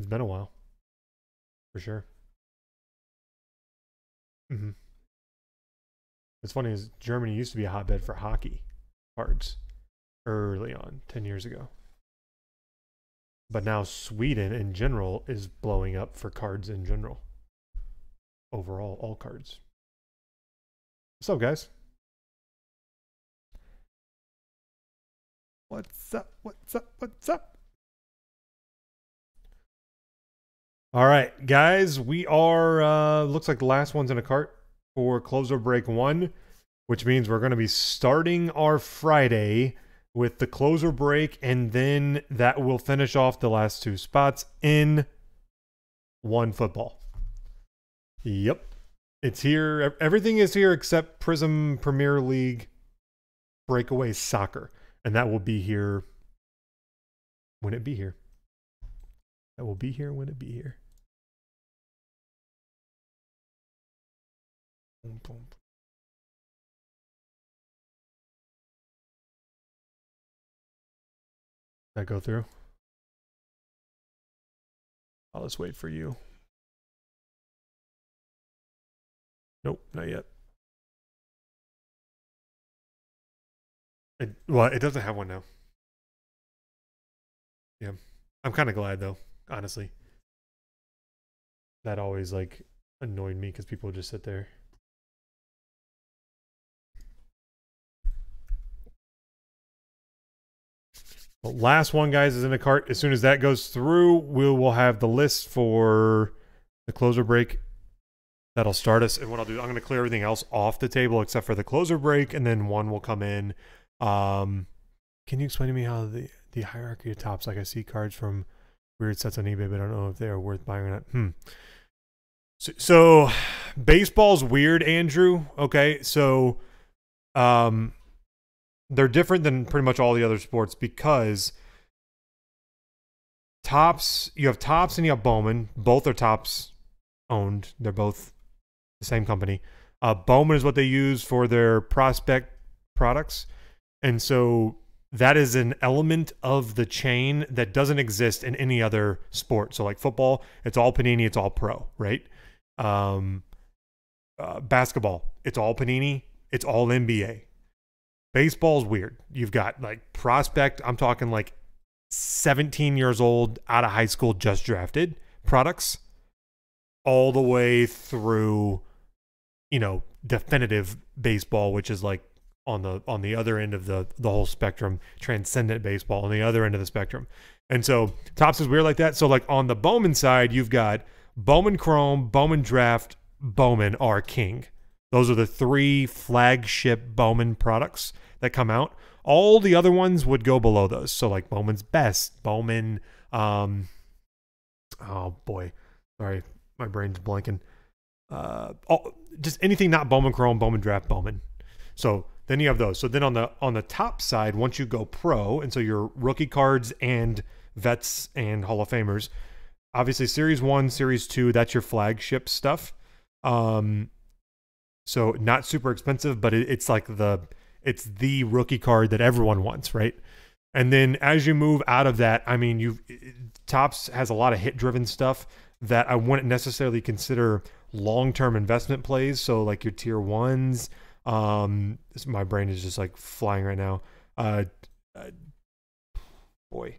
It's been a while. For sure. hmm What's funny is Germany used to be a hotbed for hockey cards early on, 10 years ago. But now Sweden in general is blowing up for cards in general. Overall, all cards. What's up, guys? What's up? What's up? What's up? All right, guys, we are uh looks like the last one's in a cart for closer break 1, which means we're going to be starting our Friday with the closer break and then that will finish off the last two spots in one football. Yep. It's here. Everything is here except Prizm Premier League Breakaway Soccer and that will be here when it be here. That will be here when it be here. Boom, boom. That go through? I'll just wait for you. Nope, not yet. It, well, it doesn't have one now. Yeah. I'm kind of glad though, honestly. That always like annoyed me because people would just sit there. Well, last one, guys, is in the cart. As soon as that goes through, we will have the list for the closer break. That'll start us. And what I'll do, I'm going to clear everything else off the table except for the closer break, and then one will come in um, can you explain to me how the the hierarchy of Topps? Like I see cards from weird sets on eBay, but I don't know if they are worth buying or not. Hmm. So, so baseball's weird, Andrew. Okay, so um, they're different than pretty much all the other sports because Topps you have Topps and you have Bowman. Both are Topps owned. They're both the same company. Uh, Bowman is what they use for their prospect products. And so that is an element of the chain that doesn't exist in any other sport. So like football, it's all Panini, it's all pro, right? Um, uh, basketball, it's all Panini, it's all NBA. Baseball's weird. You've got like prospect, I'm talking like 17 years old, out of high school, just drafted products, all the way through, you know, definitive baseball, which is like on the on the other end of the the whole spectrum, transcendent baseball on the other end of the spectrum. And so Topps is weird like that. So like on the Bowman side, you've got Bowman Chrome, Bowman Draft, Bowman are king. Those are the three flagship Bowman products that come out. All the other ones would go below those. So like Bowman's Best, Bowman um oh boy. Sorry, my brain's blanking. Uh oh, just anything not Bowman Chrome, Bowman Draft, Bowman. So then you have those. So then on the on the top side, once you go pro, and so your rookie cards and vets and Hall of Famers, obviously Series One, Series Two, that's your flagship stuff. Um, so not super expensive, but it, it's like the it's the rookie card that everyone wants, right? And then as you move out of that, I mean, you Topps has a lot of hit driven stuff that I wouldn't necessarily consider long term investment plays. So like your tier ones, um, my brain is just like flying right now. Uh, uh, boy,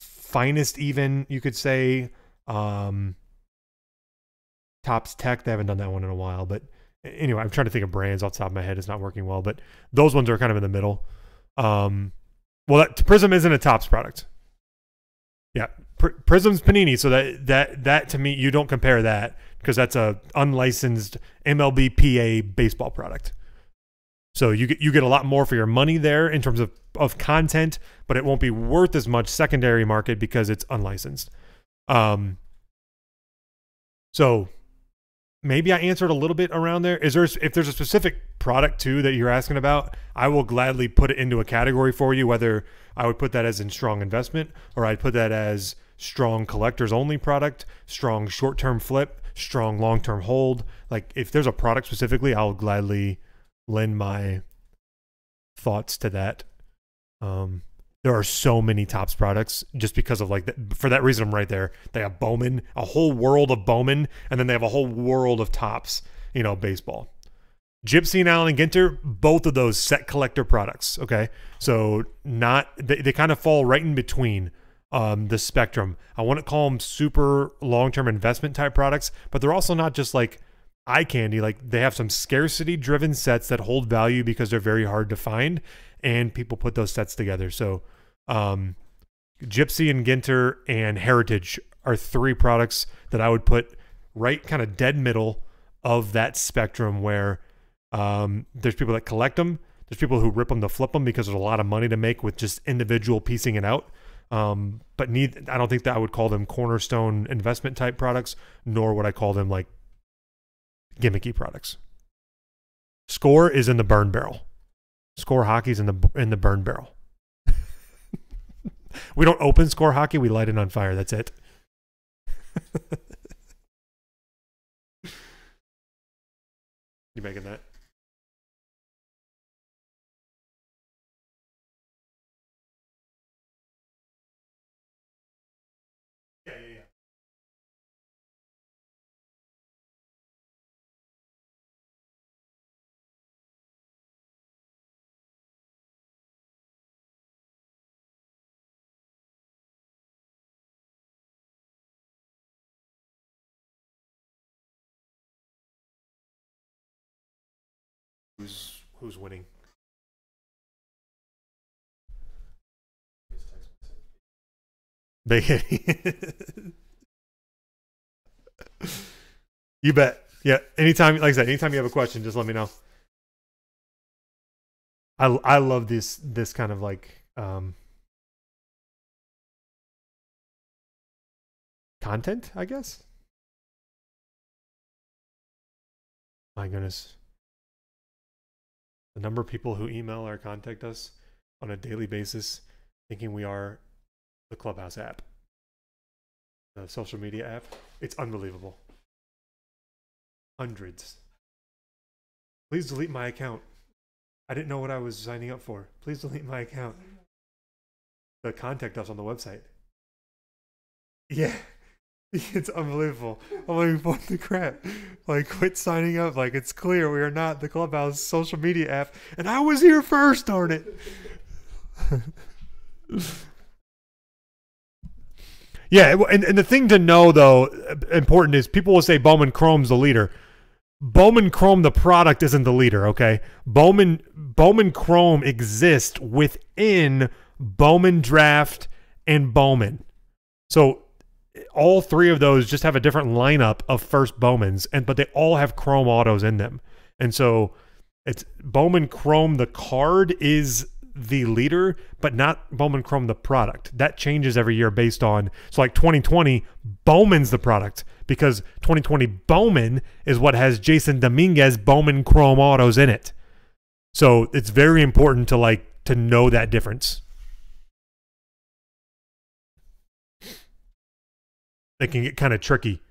finest even you could say. Um, Topps Tek, they haven't done that one in a while, but anyway, I'm trying to think of brands off the top of my head. It's not working well, but those ones are kind of in the middle. Um, well, that, Prizm isn't a Topps product. Yeah, Pr- Prizm's Panini, so that that that to me, you don't compare that because that's a unlicensed MLBPA baseball product. So you get you get a lot more for your money there in terms of of content, but it won't be worth as much secondary market because it's unlicensed. Um, so maybe I answered a little bit around there. Is there if there's a specific product too that you're asking about, I will gladly put it into a category for you. Whether I would put that as in strong investment or I'd put that as strong collectors only product, strong short term flip, strong long term hold. Like if there's a product specifically, I'll gladly lend my thoughts to that. Um, there are so many Topps products just because of like that for that reason i'm right there. They have bowman a whole world of bowman and then they have a whole world of Topps you know baseball. Gypsy and allen ginter both of those set collector products okay? So not they, they kind of fall right in between um, the spectrum. I wouldn't call them super long-term investment type products but they're also not just like eye candy. Like they have some scarcity driven sets that hold value because they're very hard to find and people put those sets together. So, um, Gypsy and Ginter and Heritage are three products that I would put right kind of dead middle of that spectrum where um, there's people that collect them. There's people who rip them to flip them because there's a lot of money to make with just individual piecing it out. Um, but need I don't think that I would call them cornerstone investment type products, nor would I call them like gimmicky products. Score is in the burn barrel. Score hockey's in the in the burn barrel. we don't open score hockey, we light it on fire. That's it. you making that? Who's who's winning? Big Hitty. you bet. Yeah. Anytime, like I said, anytime you have a question, just let me know. I I love this this kind of like um content, I guess. My goodness. The number of people who email or contact us on a daily basis thinking we are the Clubhouse app, the social media app, it's unbelievable. Hundreds. Please delete my account. I didn't know what I was signing up for. Please delete my account. The contact us on the website. Yeah. It's unbelievable. I'm like, what the crap? Like, quit signing up. Like, it's clear we are not the Clubhouse social media app. And I was here first, darn it. yeah, and, and the thing to know, though, uh, important is people will say Bowman Chrome's the leader. Bowman Chrome, the product, isn't the leader, okay? Bowman Bowman Chrome exists within Bowman Draft and Bowman. So all three of those just have a different lineup of first Bowmans, and but they all have Chrome autos in them. And so it's Bowman Chrome. The card is the leader, but not Bowman Chrome the product. That changes every year based on so like 2020 Bowman's the product because 2020 Bowman is what has Jasson Domínguez Bowman Chrome autos in it. So it's very important to like to know that difference. They can get kind of tricky.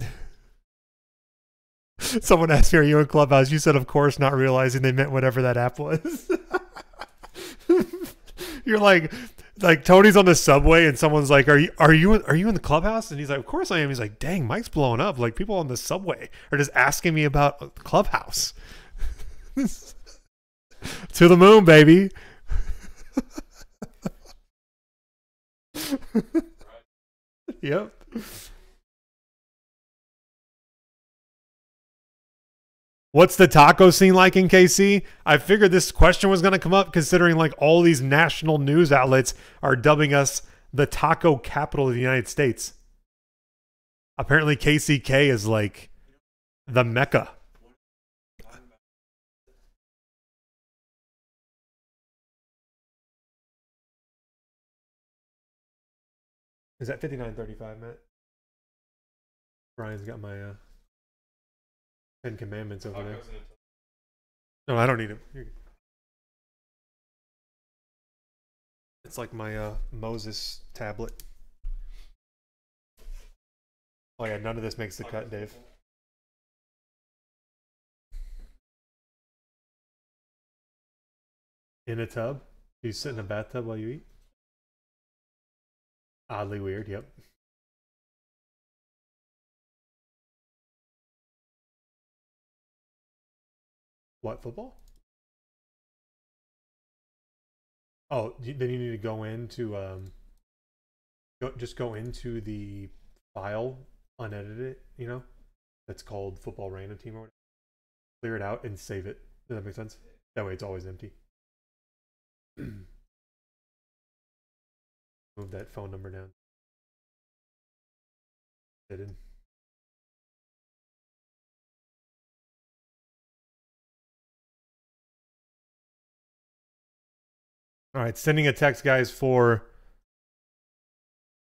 Someone asked me, "Are you in Clubhouse?" You said, "Of course," not realizing they meant whatever that app was. You're like, like Tony's on the subway, and someone's like, "Are you are you are you in the Clubhouse?" And he's like, "Of course I am." He's like, "Dang, Mike's blowing up." Like people on the subway are just asking me about Clubhouse. to the moon, baby. yep. What's the taco scene like in KC? I figured this question was going to come up considering like all these national news outlets are dubbing us the taco capital of the United States. Apparently KCK is like the mecca. Is that 5935, Matt? Brian's got my uh, Ten Commandments over there. No, I don't need them. It's like my uh, Moses tablet. Oh yeah, none of this makes the cut, Dave. In a tub? Do you sit in a bathtub while you eat? Oddly weird, yep. What, football? Oh, then you need to go into um go, just go into the file, unedit it, you know? That's called football random team or whatever. Clear it out and save it. Does that make sense? That way it's always empty. Move that phone number down. All right, sending a text, guys, for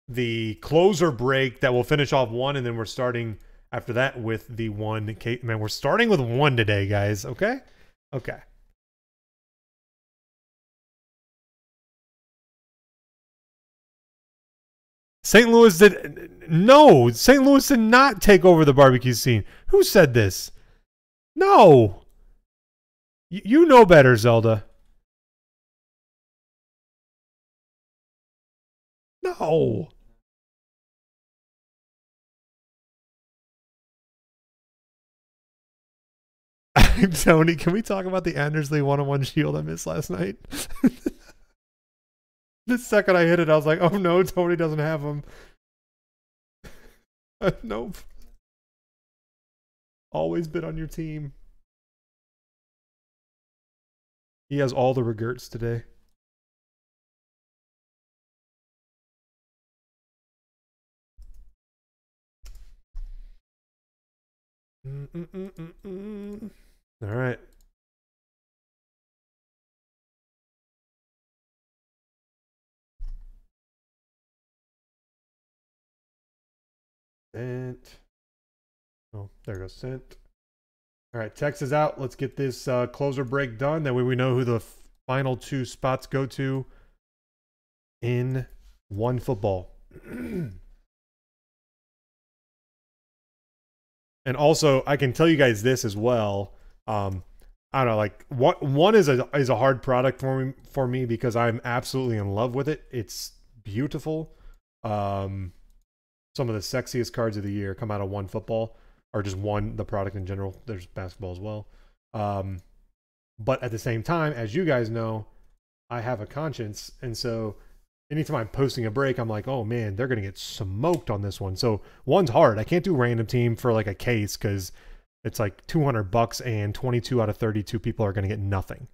the closer break that will finish off one, and then we're starting after that with the one. Man, we're starting with one today, guys. Okay, okay. St. Louis did no. St. Louis did not take over the barbecue scene. Who said this? No. Y- you know better, Zelda. No. Tony, can we talk about the Andersley one-on-one shield I missed last night? the second I hit it, I was like, "Oh no, Tony doesn't have them." nope. Always been on your team. He has all the regerts today. Mm-mm-mm-mm-mm. All right. Sent. Oh, there goes sent. All right, text is out. Let's get this uh, closer break done. That way we know who the final two spots go to in one football. and also, I can tell you guys this as well. Um, I don't know, like one one is a is a hard product for me for me because I'm absolutely in love with it. It's beautiful. Um, some of the sexiest cards of the year come out of one football or just one the product in general. There's basketball as well. Um, but at the same time, as you guys know, I have a conscience, and so anytime I'm posting a break, I'm like, oh man, they're gonna get smoked on this one. So one's hard. I can't do random team for like a case because it's like 200 bucks and 22 out of 32 people are gonna get nothing,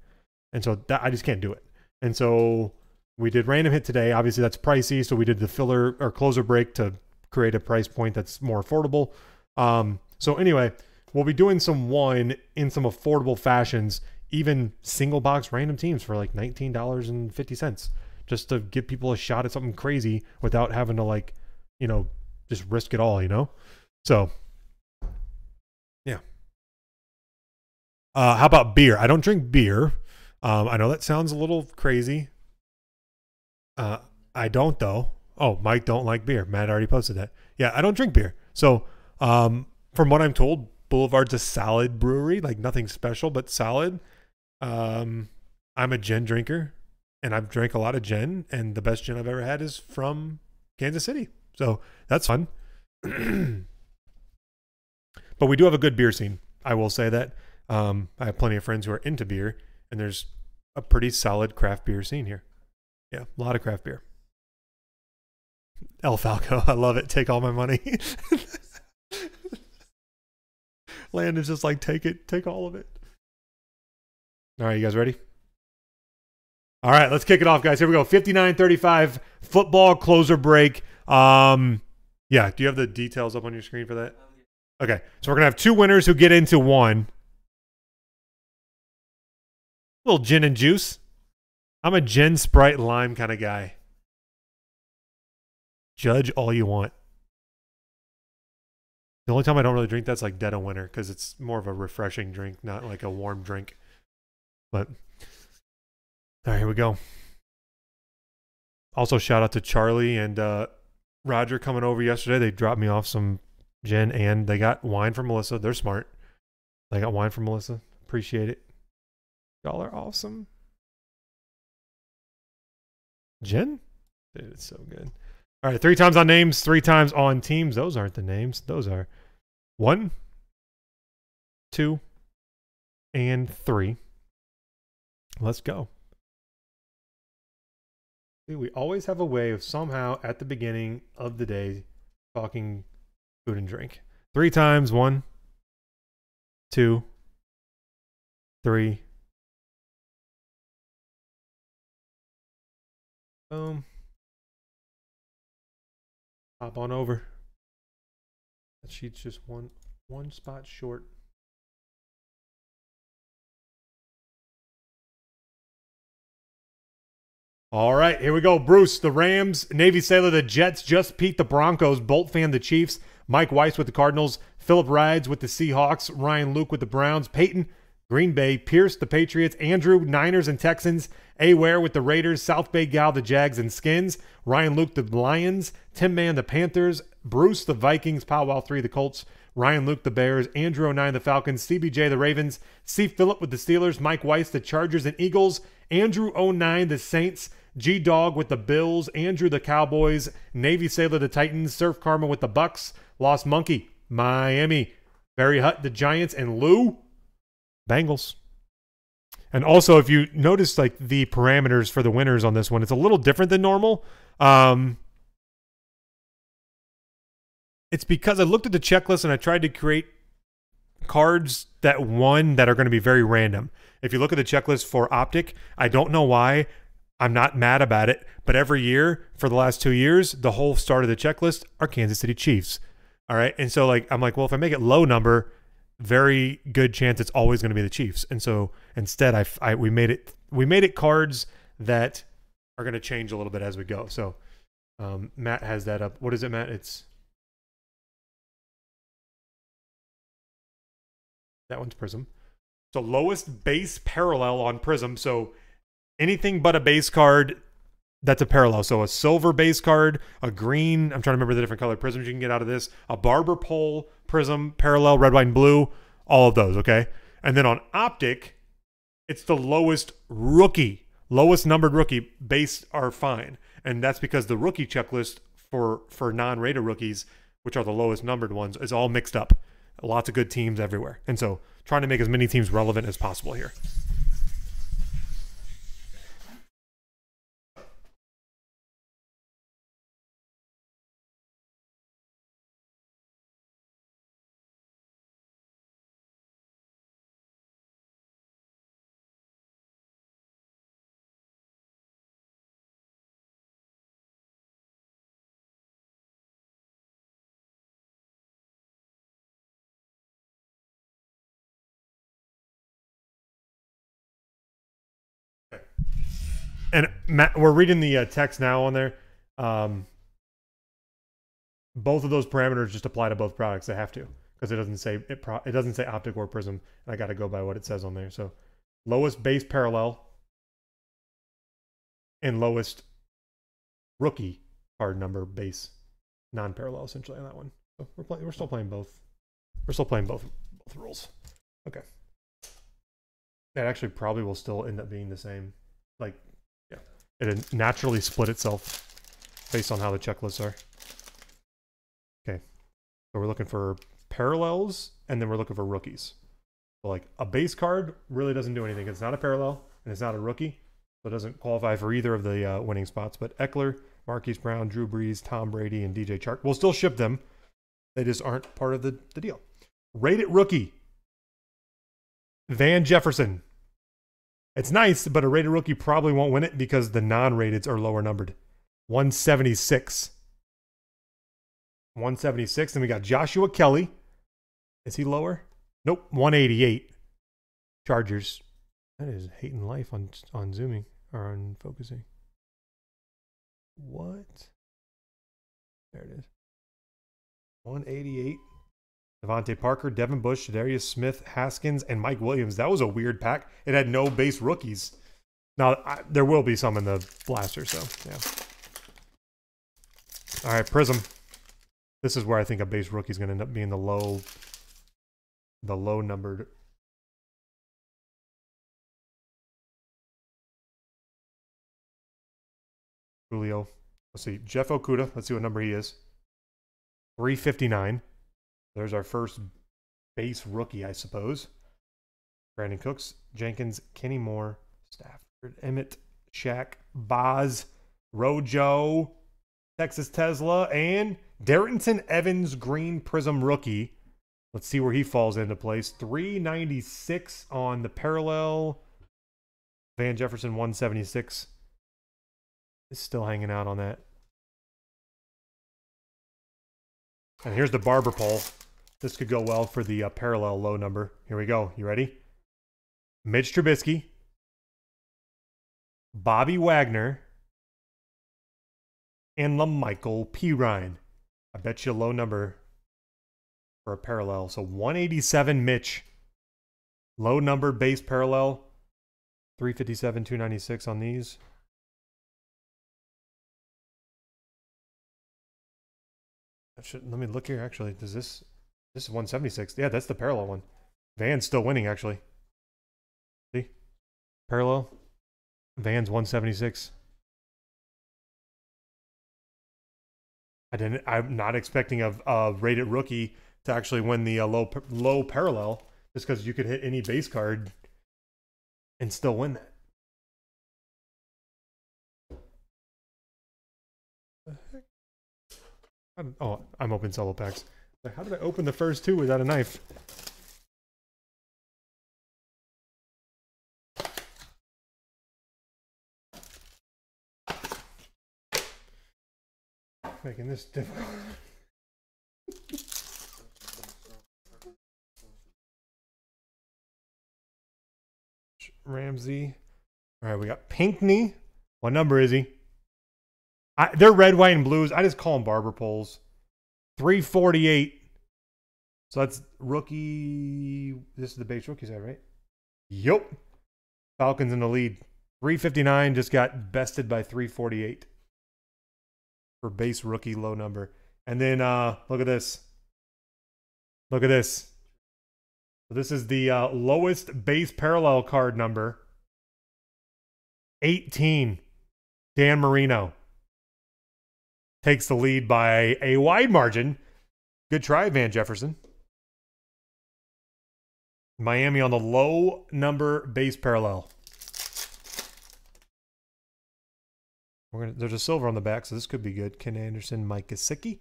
and so that I just can't do it. And so we did random hit today. Obviously that's pricey, so we did the filler or closer break to create a price point that's more affordable. Um, so anyway, we'll be doing some one in some affordable fashions, even single box random teams for like nineteen dollars and fifty cents, just to give people a shot at something crazy without having to like, you know, just risk it all, you know. So, yeah. Uh, how about beer? I don't drink beer. Um, I know that sounds a little crazy. Uh, I don't though. Oh, Mike don't like beer. Matt already posted that. Yeah, I don't drink beer. So, um, from what I'm told, Boulevard's a solid brewery, like nothing special, but solid. Um, I'm a gin drinker, and I've drank a lot of gin, and the best gin I've ever had is from Kansas City. So that's fun. but we do have a good beer scene. I will say that. Um, I have plenty of friends who are into beer, and there's a pretty solid craft beer scene here. Yeah, a lot of craft beer. El Falco, I love it. Take all my money. Landon's just like, take it, take all of it. All right, you guys ready? All right, let's kick it off, guys. Here we go. 59-35 football closer break. Um, yeah, do you have the details up on your screen for that? Okay, so we're gonna have two winners who get into one. little gin and juice. I'm a gin, Sprite, lime kind of guy. Judge all you want. The only time I don't really drink that's like dead of winter because it's more of a refreshing drink, not like a warm drink. But all right, here we go. Also, shout out to Charlie and uh, Roger coming over yesterday. They dropped me off some gin and they got wine for Melissa. They're smart. They got wine for Melissa. Appreciate it. Y'all are awesome. Gin? Dude, it's so good. All right, three times on names, three times on teams. Those aren't the names. Those are one, two, and three. Let's go. We always have a way of somehow at the beginning of the day talking food and drink. Three times. One, two, three. Boom. Hop on over. That sheet's just one one spot short. All right, here we go. Bruce, the Rams, Navy Sailor, the Jets, just Pete, the Broncos, Bolt fan, the Chiefs, Mike Weiss with the Cardinals, Philip Rides with the Seahawks, Ryan Luke with the Browns, Peyton, Green Bay, Pierce, the Patriots, Andrew, Niners and Texans, A Ware with the Raiders, South Bay Gal, the Jags and Skins, Ryan Luke, the Lions, Tim Man, the Panthers, Bruce, the Vikings, Powwow 3, the Colts, Ryan Luke, the Bears, Andrew 09, the Falcons, CBJ, the Ravens, C. Phillip with the Steelers, Mike Weiss, the Chargers and Eagles, Andrew 09, the Saints, G Dog with the Bills, Andrew the Cowboys, Navy Sailor the Titans, Surf Karma with the Bucks, Lost Monkey, Miami, Barry Hutt the Giants, and Lou Bengals. And also, if you notice, like the parameters for the winners on this one, it's a little different than normal. Um, it's because I looked at the checklist and I tried to create cards that won that are going to be very random. If you look at the checklist for Optic, I don't know why. I'm not mad about it, but every year for the last two years, the whole start of the checklist are Kansas City Chiefs. All right. And so, like, I'm like, well, if I make it low number, very good chance it's always going to be the Chiefs. And so instead, I, I we made it we made it cards that are going to change a little bit as we go. So um, Matt has that up. What is it, Matt? It's that one's Prizm. So lowest base parallel on Prizm. So anything but a base card that's a parallel. So a silver base card, a green, I'm trying to remember the different color prizms you can get out of this, a barber pole prizm, parallel, red, white, and blue, all of those, okay? And then on optic, it's the lowest rookie, lowest numbered rookie base are fine. And that's because the rookie checklist for for non-rated rookies, which are the lowest numbered ones, is all mixed up. Lots of good teams everywhere. And so trying to make as many teams relevant as possible here. And Matt, we're reading the uh, text now on there. Um, both of those parameters just apply to both products. They have to because it doesn't say it. Pro- it doesn't say optic or prizm, and I got to go by what it says on there. So lowest base parallel and lowest rookie card number base non-parallel essentially on that one. So we're playing. We're still playing both. We're still playing both both rules. Okay. That actually probably will still end up being the same. Like it naturally split itself based on how the checklists are. Okay. So we're looking for parallels and then we're looking for rookies. So like a base card really doesn't do anything. It's not a parallel and it's not a rookie. So it doesn't qualify for either of the uh, winning spots. But Ekeler, Marquise Brown, Drew Brees, Tom Brady, and DJ Chark. We'll still ship them. They just aren't part of the, the deal. Rated rookie. Van Jefferson, it's nice, but a rated rookie probably won't win it because the non-rateds are lower numbered. 176. 176. Then we got Joshua Kelley. Is he lower? Nope. 188. Chargers. That is hating life on on zooming or on focusing. What? There it is. 188. DeVante Parker, Devin Bush, Darius Smith, Haskins, and Mike Williams. That was a weird pack. It had no base rookies. Now, I, there will be some in the blaster, so yeah. All right, Prizm. This is where I think a base rookie is going to end up being the low, the low numbered Julio. Let's see. Jeff Okudah. Let's see what number he is. 359. There's our first base rookie, I suppose. Brandin Cooks, Jenkins, Kenny Moore, Stafford, Emmett, Shaq, Boz, Rojo, Texas Tesla, and Darrynton Evans Green Prizm rookie. Let's see where he falls into place. 396 on the parallel. Van Jefferson 176 is still hanging out on that. And here's the barber pole. This could go well for the uh, parallel low number. Here we go. You ready? Mitch Trubisky, Bobby Wagner, and La'Mical Perine. I bet you a low number for a parallel. So 187 Mitch. Low number base parallel. 357, 296 on these. Should, let me look here actually. Does this this is 176? Yeah, that's the parallel one. Van's still winning actually. See? Parallel. Van's 176. I didn't. I'm not expecting a, a rated rookie to actually win the uh, low low parallel, just because you could hit any base card and still win that. Oh, I'm open solo packs. How did I open the first two without a knife? Making this difficult. Ramsey. All right, we got Pinkney. What number is he? I, they're red, white, and blues. I just call them barber poles. 348. So that's rookie. This is the base rookie side, right? Yup. Falcons in the lead. 359 just got bested by 348 for base rookie low number. And then uh look at this. Look at this. So this is the uh, lowest base parallel card number. 18. Dan Marino takes the lead by a wide margin. Good try, Van Jefferson. Miami on the low number base parallel. Gonna, there's a silver on the back, so this could be good. Ken Anderson, Mike Gesicki.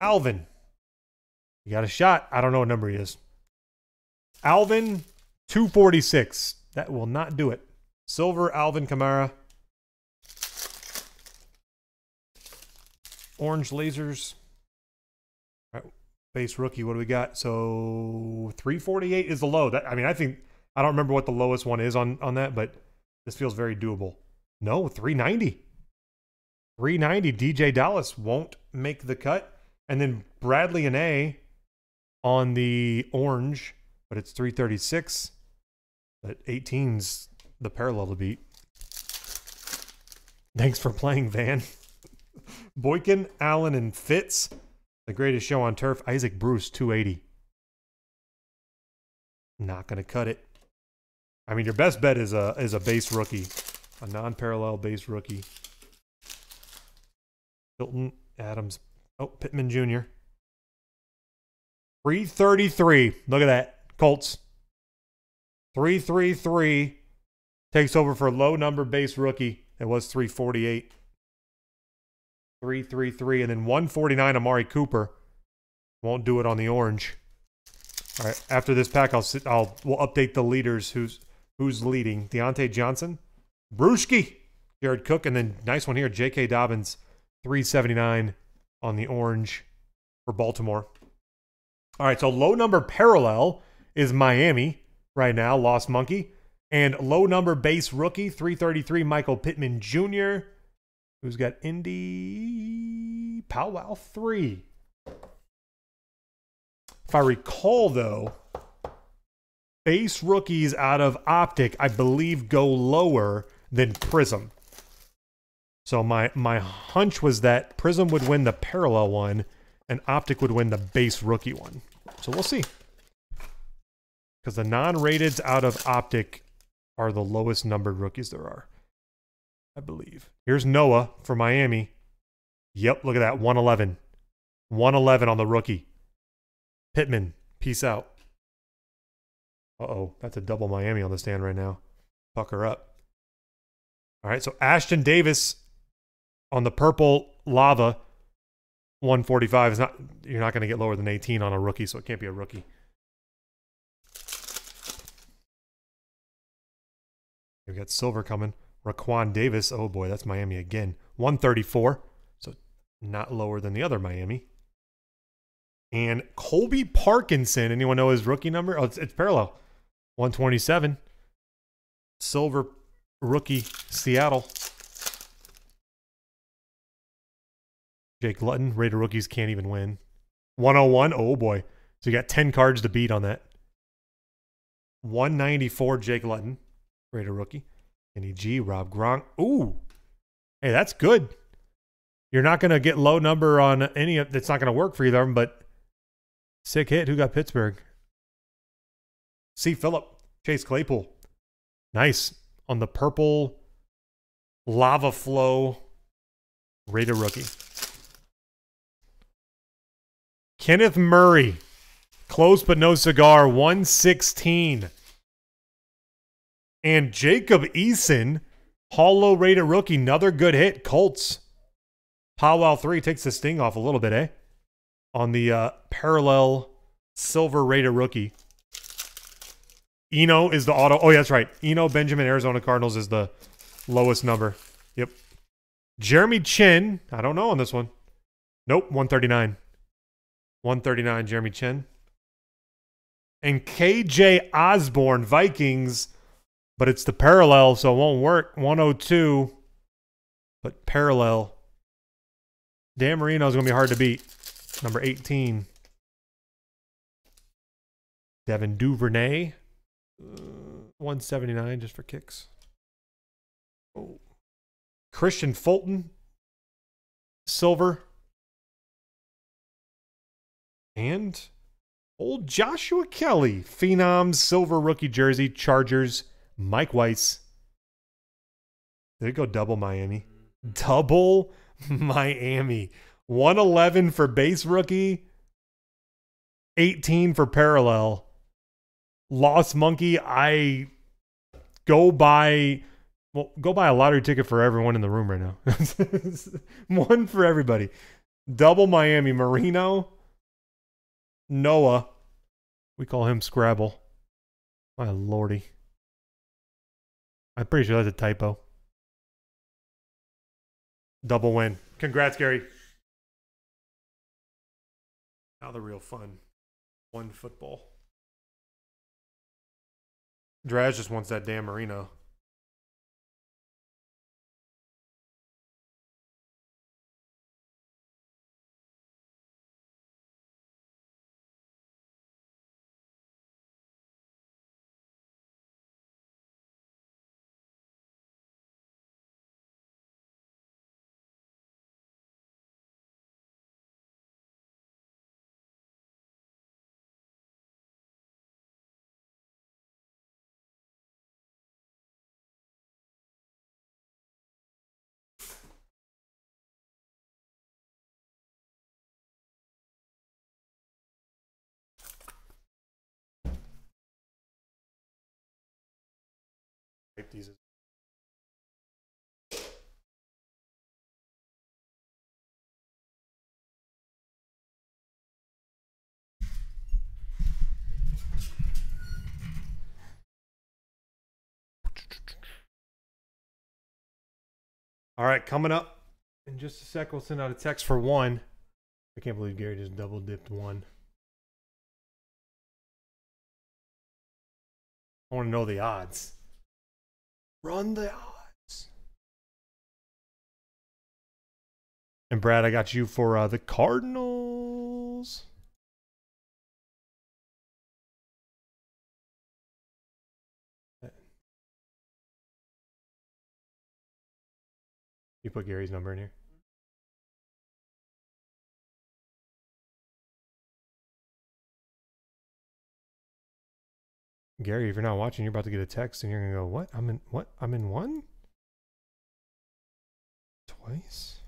Alvin. You got a shot. I don't know what number he is. Alvin, 246. That will not do it. Silver, Alvin Kamara. Orange lasers. All right, base rookie. What do we got? So 348 is the low. That I mean, I think I don't remember what the lowest one is on on that, but this feels very doable. No, 390. 390. DeeJay Dallas won't make the cut, and then Bradley and A on the orange, but it's 336. But 18's the parallel to beat. Thanks for playing, Van. Boykin, Allen, and Fitz. The greatest show on turf. Isaac Bruce, 280. Not going to cut it. I mean, your best bet is a is a base rookie, a non-parallel base rookie. Hilton, Adams, oh Pittman Jr. 333. Look at that, Colts. 333 takes over for low number base rookie. It was 348. 333 and then 149 Amari Cooper. Won't do it on the orange. All right, after this pack, I'll sit, I'll we'll update the leaders. Who's who's leading? Diontae Johnson, Bruschi, Jared Cook, and then nice one here, J.K. Dobbins, 379 on the orange for Baltimore. All right, so low number parallel is Miami right now, Lost Monkey, and low number base rookie 333 Michael Pittman Jr. Who's got Indy Powwow 3? If I recall, though, base rookies out of Optic, I believe, go lower than Prizm. So my, my hunch was that Prizm would win the parallel one and Optic would win the base rookie one. So we'll see. Because the non-rateds out of Optic are the lowest numbered rookies there are. I believe. Here's Noah for Miami. Yep, look at that. 111. 111 on the rookie. Pittman, peace out. Uh oh, that's a double Miami on the stand right now. Fuck her up. All right, so Ashtyn Davis on the purple lava, 145 is not. You're not going to get lower than 18 on a rookie, so it can't be a rookie. We got silver coming. Raekwon Davis. Oh boy, that's Miami again. 134. So not lower than the other Miami. And Colby Parkinson. Anyone know his rookie number? Oh, it's, it's parallel. 127. Silver rookie Seattle. Jake Luton. Rated rookies can't even win. 101. Oh boy. So you got 10 cards to beat on that. 194 Jake Luton. Rated rookie. Kenny G, Rob Gronk. Ooh. Hey, that's good. You're not going to get low number on any of it's not going to work for either of them, but sick hit. Who got Pittsburgh? C. Phillip, Chase Claypool. Nice. On the purple lava flow Rated rookie. Kenneth Murray. Close but no cigar. 116. And Jacob Eason, Holo Rated rookie, another good hit. Colts. Powwow 3 takes the sting off a little bit, eh? On the uh, parallel Silver Rated rookie. Eno is the auto. Oh, yeah, that's right. Eno Benjamin Arizona Cardinals is the lowest number. Yep. Jeremy Chinn. I don't know on this one. Nope, 139. 139, Jeremy Chinn. And KJ Osborn, Vikings but it's the parallel, so it won't work. 102, but parallel. Dan Marino is going to be hard to beat. Number 18. Devin Duvernay. Uh, 179 just for kicks. Oh. Kristian Fulton. Silver. And old Joshua Kelley. Phenom silver rookie jersey. Chargers. Mike Weiss. There go, double Miami. Double Miami. 111 for base rookie, 18 for parallel. Lost Monkey, I go buy well, go buy a lottery ticket for everyone in the room right now. One for everybody. Double Miami Marino. Noah. We call him Scrabble. My lordy. I'm pretty sure that's a typo. Double win. Congrats, Gary. Now the real fun. One football. Draz just wants that damn Marino. these. All right, coming up in just a sec, we'll send out a text for one. I can't believe Gary just double dipped one. I want to know the odds. Run the odds. And Brad, I got you for uh, the Cardinals. You put Gary's number in here. Gary, if you're not watching, you're about to get a text and you're gonna go, What? I'm in what? I'm in one? Twice?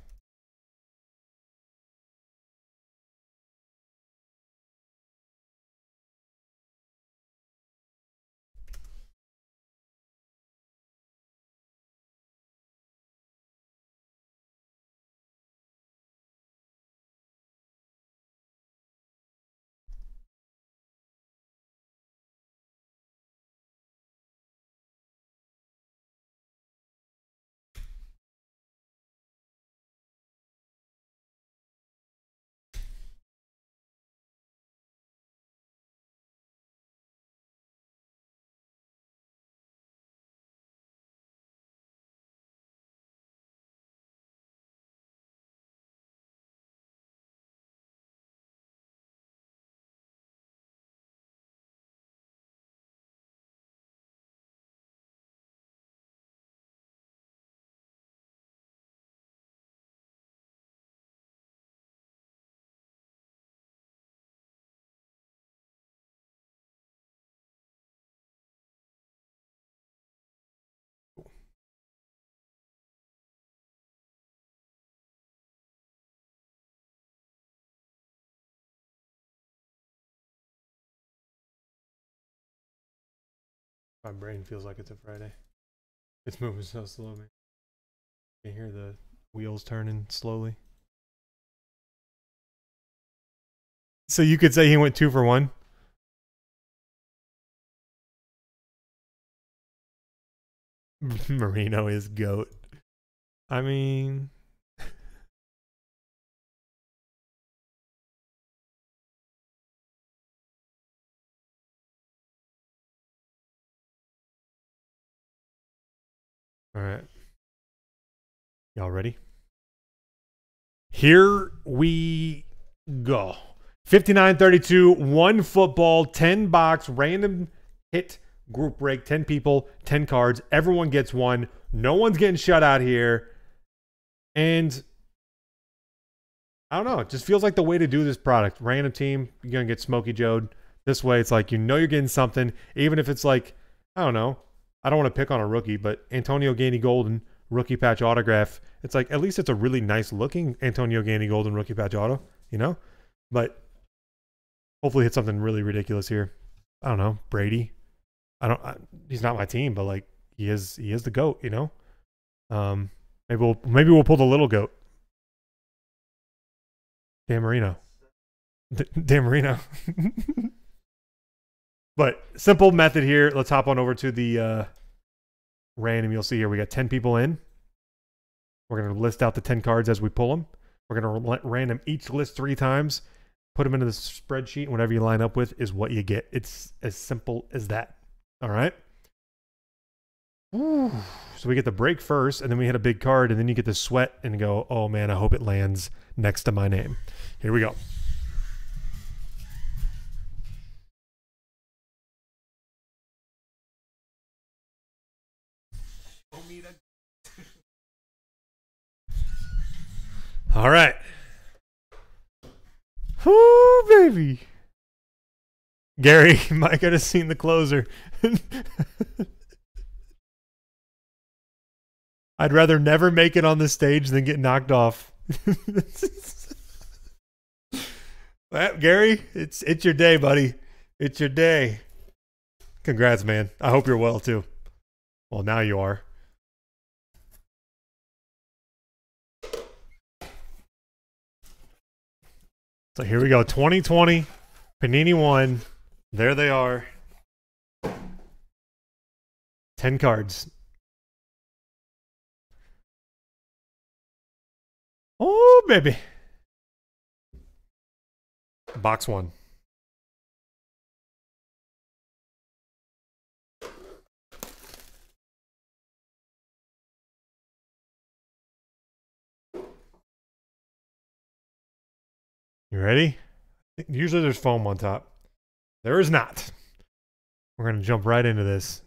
My brain feels like it's a Friday. It's moving so slow, man. You can hear the wheels turning slowly. So you could say he went two for one. Marino is goat. I mean, all right. Y'all ready? Here we go. 5932, one football, 10 box, random hit group break, 10 people, 10 cards. Everyone gets one. No one's getting shut out here. And I don't know. It just feels like the way to do this product. Random team, you're going to get Smokey Joed. This way, it's like you know you're getting something, even if it's like, I don't know. I don't want to pick on a rookie, but Antonio Gandy Golden, rookie patch autograph. It's like, at least it's a really nice looking Antonio Gandy Golden rookie patch auto, you know? But hopefully hit something really ridiculous here. I don't know. Brady. I don't. I, he's not my team, but like he is. He is the goat. You know. Um. Maybe we'll maybe we'll pull the little goat. Dan Marino. D- Dan Marino. but simple method here. Let's hop on over to the uh, random. You'll see here we got ten people in. We're gonna list out the ten cards as we pull them. We're gonna let random each list three times. Put them into the spreadsheet. Whatever you line up with is what you get. It's as simple as that. All right. Ooh. So we get the break first, and then we hit a big card, and then you get the sweat and go, oh man, I hope it lands next to my name. Here we go. All right. Whoo, baby. Gary might have seen the closer. I'd rather never make it on the stage than get knocked off. well, Gary, it's it's your day, buddy. It's your day. Congrats, man. I hope you're well too. Well, now you are. So here we go. 2020 Panini 1. There they are. 10 cards. Oh, baby. Box one. You ready? Usually there's foam on top. There is not. We're going to jump right into this.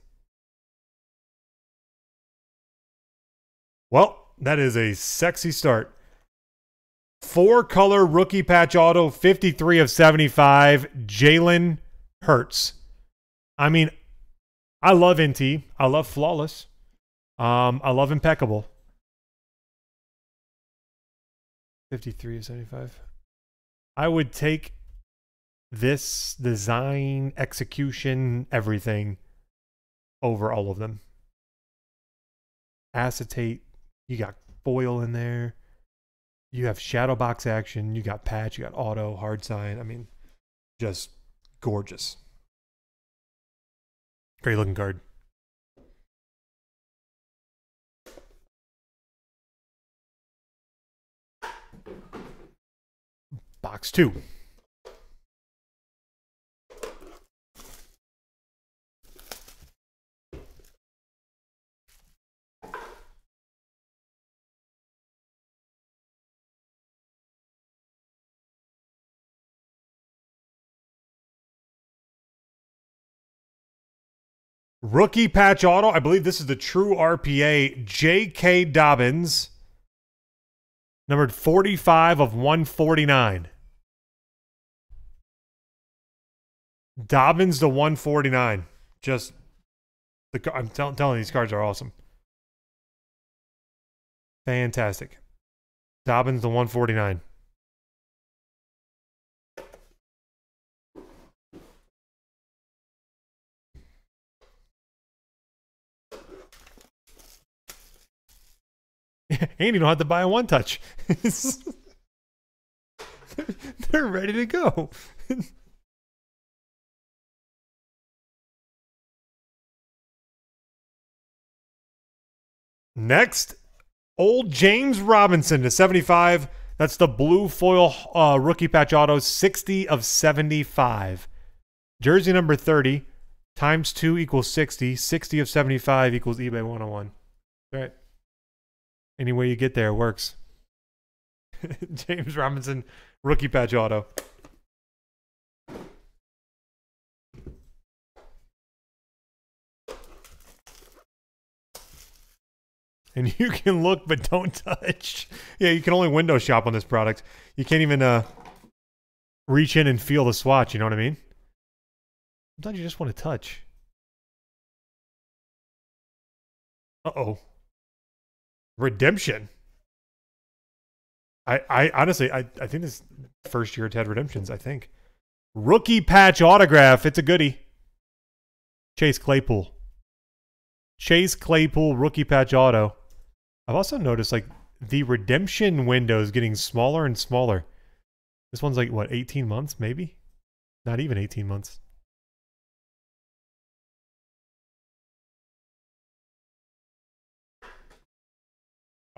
Well, that is a sexy start. Four color rookie patch auto, 53 of 75, Jalen Hurts. I mean, I love NT. I love flawless. Um, I love impeccable. 53 of 75. I would take this design, execution, everything over all of them. Acetate, you got foil in there. You have shadow box action, you got patch, you got auto, hard sign. I mean, just gorgeous. Great looking card. Box two. Rookie patch auto. I believe this is the true RPA. J.K. Dobbins, numbered 45 of 149. Dobbins to 149. Just, the, I'm tell, telling you, these cards are awesome. Fantastic. Dobbins to 149. and you don't have to buy a one touch. They're ready to go. Next, old James Robinson to 75. That's the blue foil uh, rookie patch auto, 60 of 75. Jersey number 30 times 2 equals 60. 60 of 75 equals eBay 101. All right. Any way you get there works. James Robinson, rookie patch auto. And you can look but don't touch. Yeah, you can only window shop on this product. You can't even uh, reach in and feel the swatch, you know what I mean? Sometimes you just want to touch. Uh-oh. Redemption. I, I honestly, I, I think this first year had redemptions, I think. Rookie patch autograph. It's a goodie. Chase Claypool. Chase Claypool rookie patch auto. I've also noticed like the redemption window is getting smaller and smaller. This one's like what, 18 months maybe? Not even 18 months.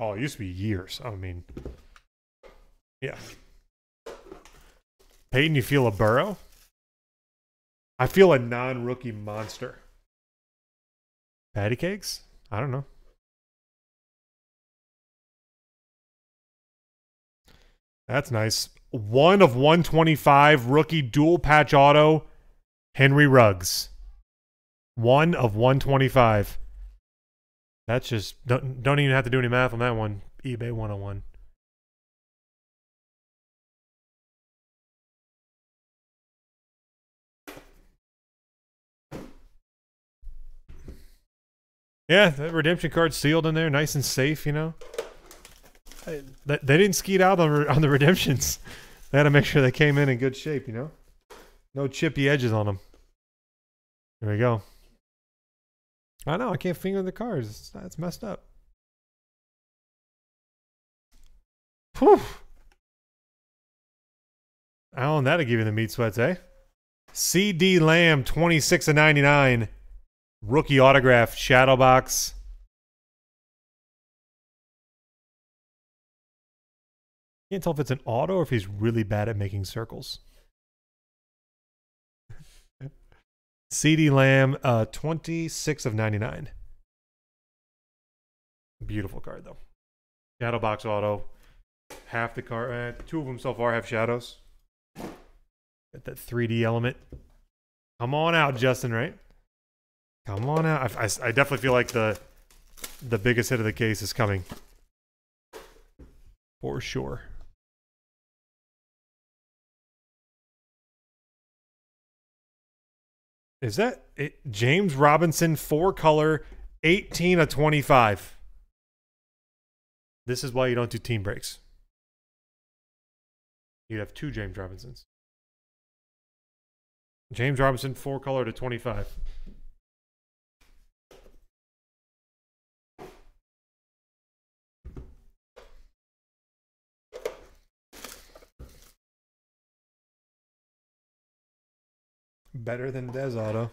Oh, it used to be years. I mean, yeah. Peyton, you feel a burrow? I feel a non-rookie monster. Patty cakes? I don't know. That's nice. One of 125 rookie dual patch auto, Henry Ruggs. One of 125. That's just don't don't even have to do any math on that one. eBay 101. Yeah, the redemption card sealed in there, nice and safe. You know, they, they didn't skeet out on on the redemptions. They had to make sure they came in in good shape. You know, no chippy edges on them. There we go. I know I can't finger the cards. it's messed up. Whew. Alan, that'll give you the meat sweats, eh? CeeDee Lamb, 26 of 99. Rookie autograph, shadow box. Can't tell if it's an auto or if he's really bad at making circles. CeeDee Lamb, uh, 26 of 99. Beautiful card, though. Shadow box auto. Half the card, uh, two of them so far have shadows. Got that 3D element. Come on out, Justin, right? Come on out. I, I, I definitely feel like the the biggest hit of the case is coming. For sure. Is that it, James Robinson, four color, 18 of 25? This is why you don't do team breaks. You have two James Robinsons. James Robinson, four color to 25. Better than Des Auto.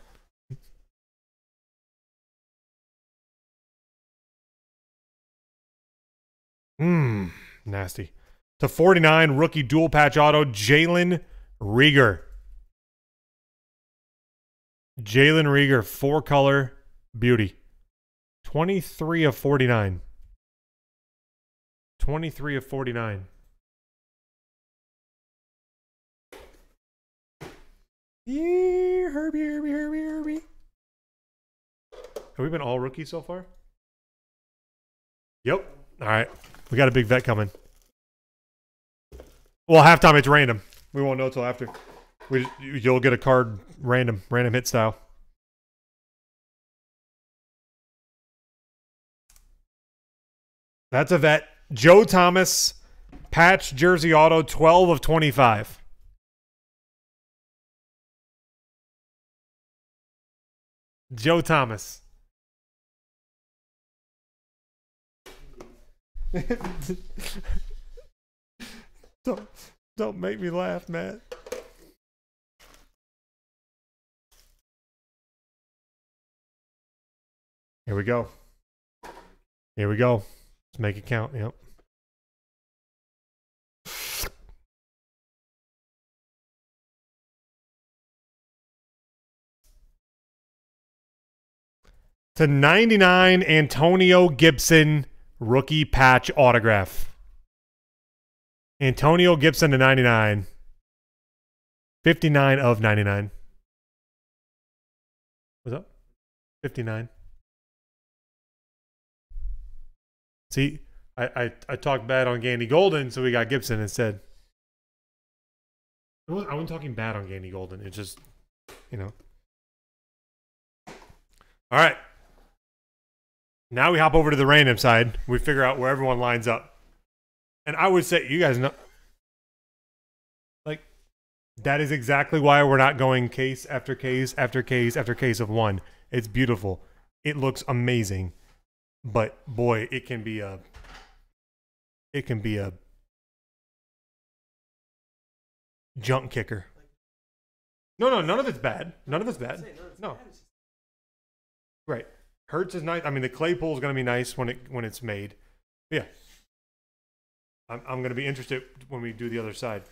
Mmm, nasty. To 49, rookie dual patch auto, Jalen Reagor. Jalen Reagor, four color beauty. 23 of 49. 23 of 49. Yeah, Herbie, Herbie, Herbie, Herbie. Have we been all rookies so far? Yep. All right. We got a big vet coming. Well, halftime it's random. We won't know until after. We you'll get a card random, random hit style. That's a vet. Joe Thomas, patch jersey auto, 12 of 25. Joe Thomas. don't don't make me laugh, Matt. Here we go. Here we go. Let's make it count. Yep. To 99, Antonio Gibson rookie patch autograph. Antonio Gibson to 99. 59 of 99. What's up? 59. See, I, I, I talked bad on Gandy Golden, so we got Gibson instead. I wasn't talking bad on Gandy Golden. It's just, you know. All right. Now we hop over to the random side. We figure out where everyone lines up. And I would say, you guys know, like, that is exactly why we're not going case after case after case after case of one. It's beautiful. It looks amazing. But boy, it can be a, it can be a junk kicker. No, no, none of it's bad. None of it's bad. No. Right. Hurts is nice. I mean, the Claypool is going to be nice when it when it's made. Yeah. I'm I'm going to be interested when we do the other side.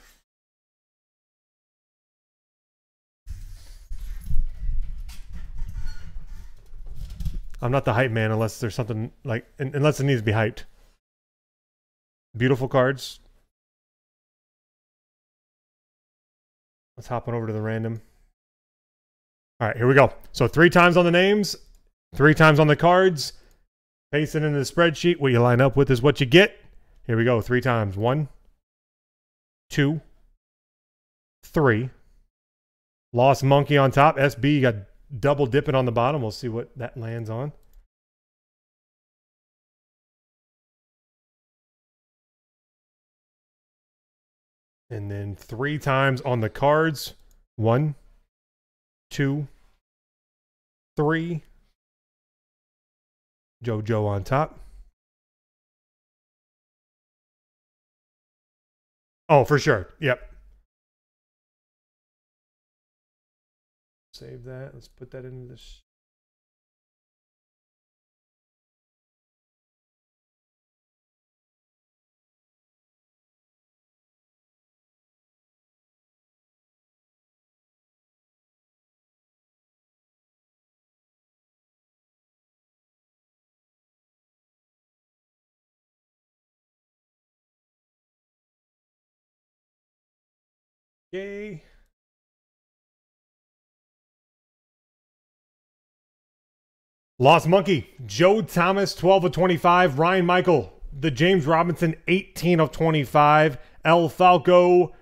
I'm not the hype man unless there's something like unless it needs to be hyped. Beautiful cards. Let's hop on over to the random. All right, here we go. So three times on the names, Three times on the cards. Paste it into the spreadsheet. What you line up with is what you get. Here we go. Three times. One, two, three. Lost Monkey on top. SB you got double dipping on the bottom. We'll see what that lands on. And then three times on the cards. One, two, three, JoJo on top. Oh, for sure. Yep. Save that. Let's put that into this. Yay. Lost Monkey, Joe Thomas, 12 of 25. Ryan Michael, the James Robinson, 18 of 25. El Falco,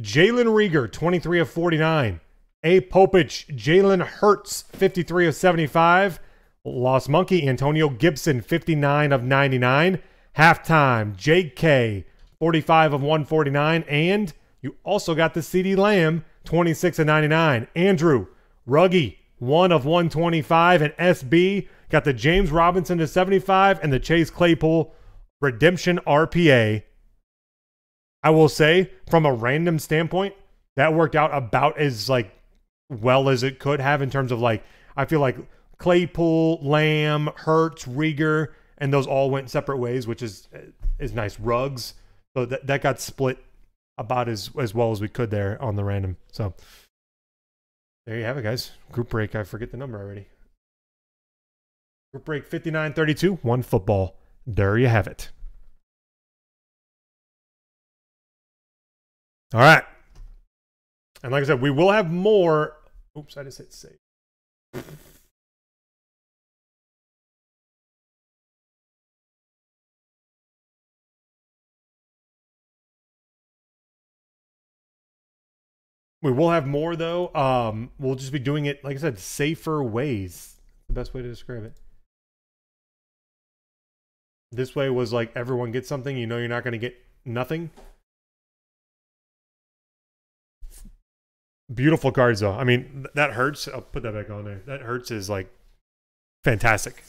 Jalen Reagor, 23 of 49. A. Popich, Jalen Hurts, 53 of 75. Lost Monkey, Antonio Gibson, 59 of 99. Halftime, Jake K, 45 of 149. And You also got the CeeDee Lamb, 26 and 99. Andrew, Ruggy, 1 of 125. And SB got the James Robinson to 75 and the Chase Claypool redemption RPA. I will say, from a random standpoint, that worked out about as like well as it could have in terms of like I feel like Claypool, Lamb, Hurts, Reagor, and those all went separate ways, which is is nice. Ruggs, so that that got split about as as well as we could there on the random. So there you have it, guys. Group break. I forget the number already. Group break 59-32, one football. There you have it. All right. And like I said, we will have more. Oops, I just hit save. We will have more though. Um, we'll just be doing it, like I said, safer ways. The best way to describe it. This way was like everyone gets something. You know, you're not going to get nothing. Beautiful cards though. I mean, that hurts. I'll put that back on there. That hurts is like fantastic.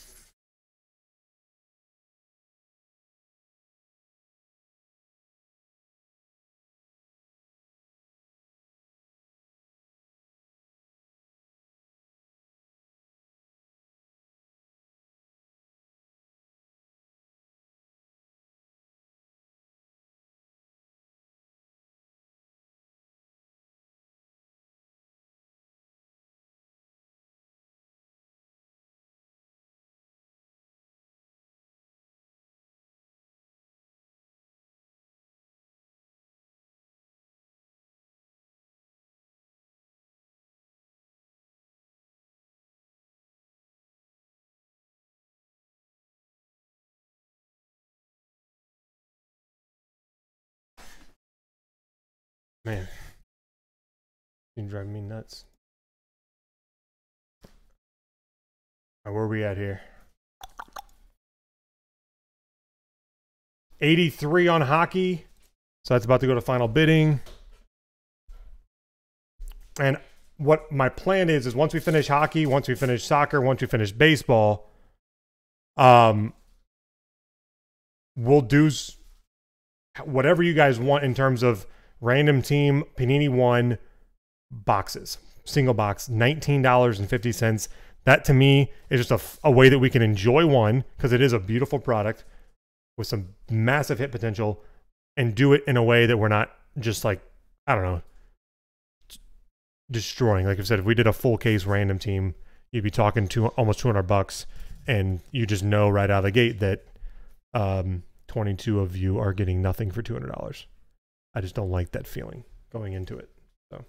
Man, you drive me nuts. Right, where are we at here? 83 on hockey. So that's about to go to final bidding. And what my plan is is once we finish hockey, once we finish soccer, once we finish baseball, um we'll do whatever you guys want in terms of random team Panini One boxes, single box, $19.50. That to me is just a, a way that we can enjoy one because it is a beautiful product with some massive hit potential and do it in a way that we're not just like, I don't know, destroying. Like I said, if we did a full case random team, you'd be talking to almost 200 bucks and you just know right out of the gate that um, 22 of you are getting nothing for $200. I just don't like that feeling going into it. So,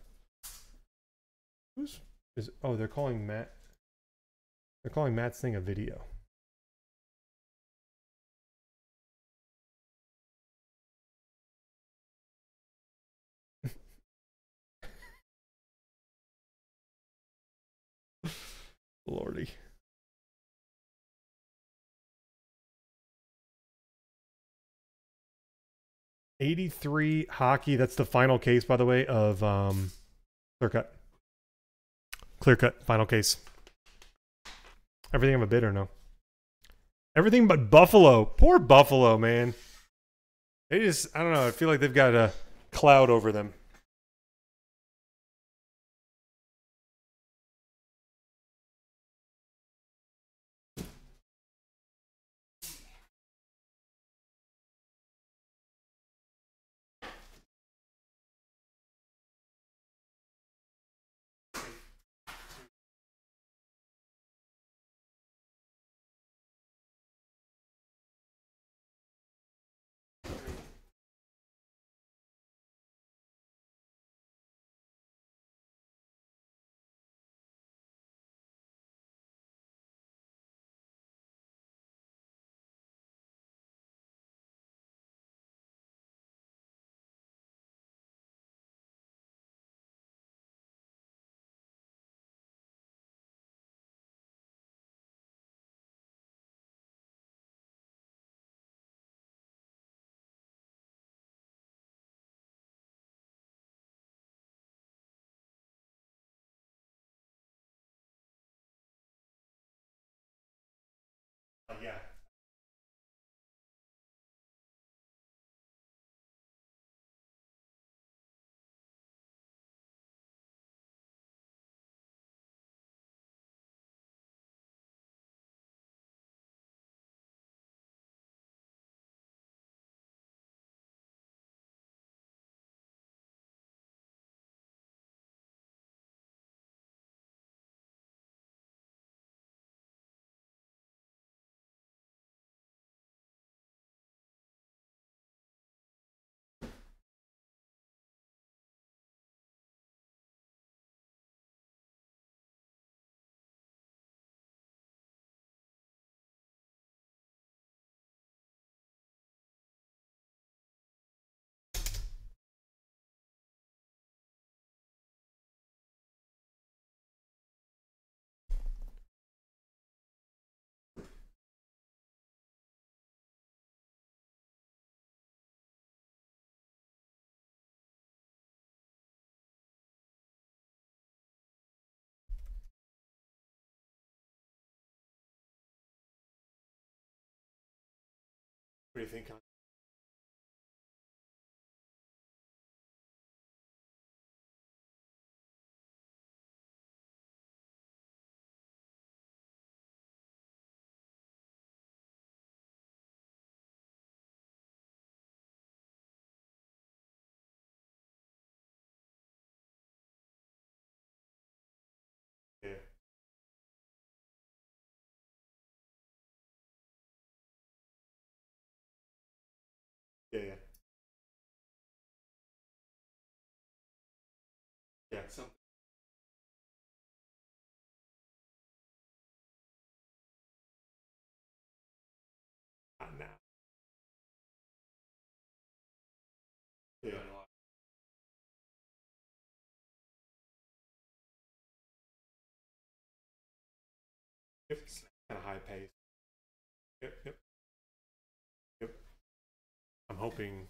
who's is? Oh, they're calling Matt. They're calling Matt's thing a video. Lordy. 83 hockey. That's the final case, by the way, of um, clear cut. Clear cut, final case. Everything of a bid or no? Everything but Buffalo. Poor Buffalo, man. They just, I don't know. I feel like they've got a cloud over them. Yeah. What do you think? Yeah, some not now. Yeah. Kind of high pace. Yep, yep. Yep. I'm hoping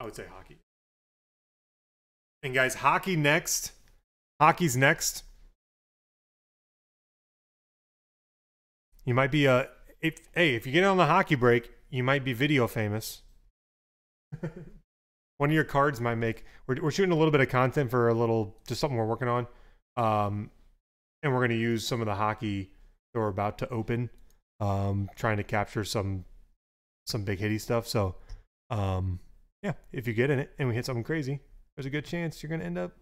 I would say hockey. And guys, hockey next. Hockey's next. You might be a if hey, if you get on the hockey break, you might be video famous. One of your cards might make. We're we're shooting a little bit of content for a little just something we're working on, um, and we're gonna use some of the hockey that we're about to open, um, trying to capture some some big hitty stuff. So, um, yeah, if you get in it and we hit something crazy, there's a good chance you're gonna end up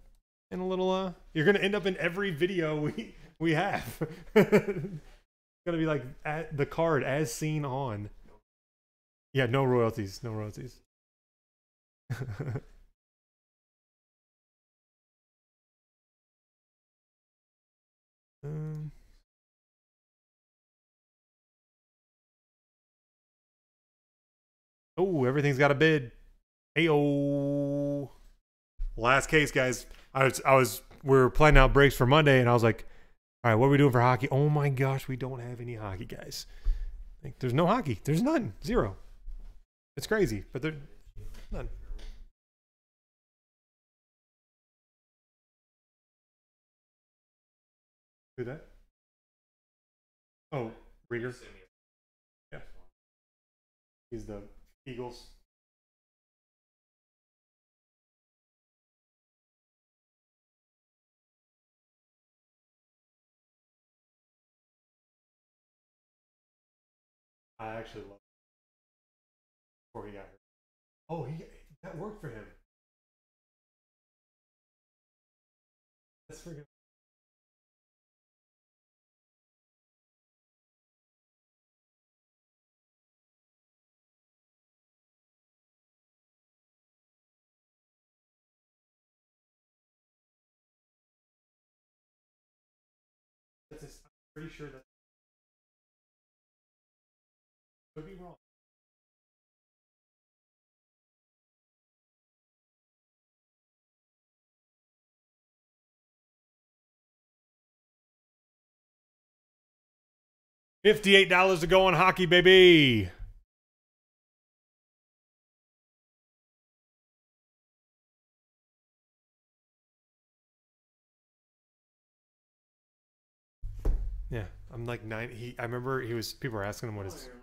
in a little. Uh, you're gonna end up in every video we we have. it's gonna be like at the card as seen on. Yeah, no royalties, no royalties. um, oh, everything's got a bid. Ayo. Last case, guys. I was, I was, we were planning out breaks for Monday, and I was like, all right, what are we doing for hockey? Oh my gosh, we don't have any hockey, guys. Like, there's no hockey. There's none. Zero. It's crazy, but there's none. Who that? Oh, Reagor. Yeah. He's the Eagles. I actually love before he got hurt. Oh, he that worked for him. That's freaking. That's I'm pretty sure that could be wrong. Fifty-eight dollars to go on hockey, baby. Yeah, I'm like nine. He, I remember he was. People were asking him what his oh,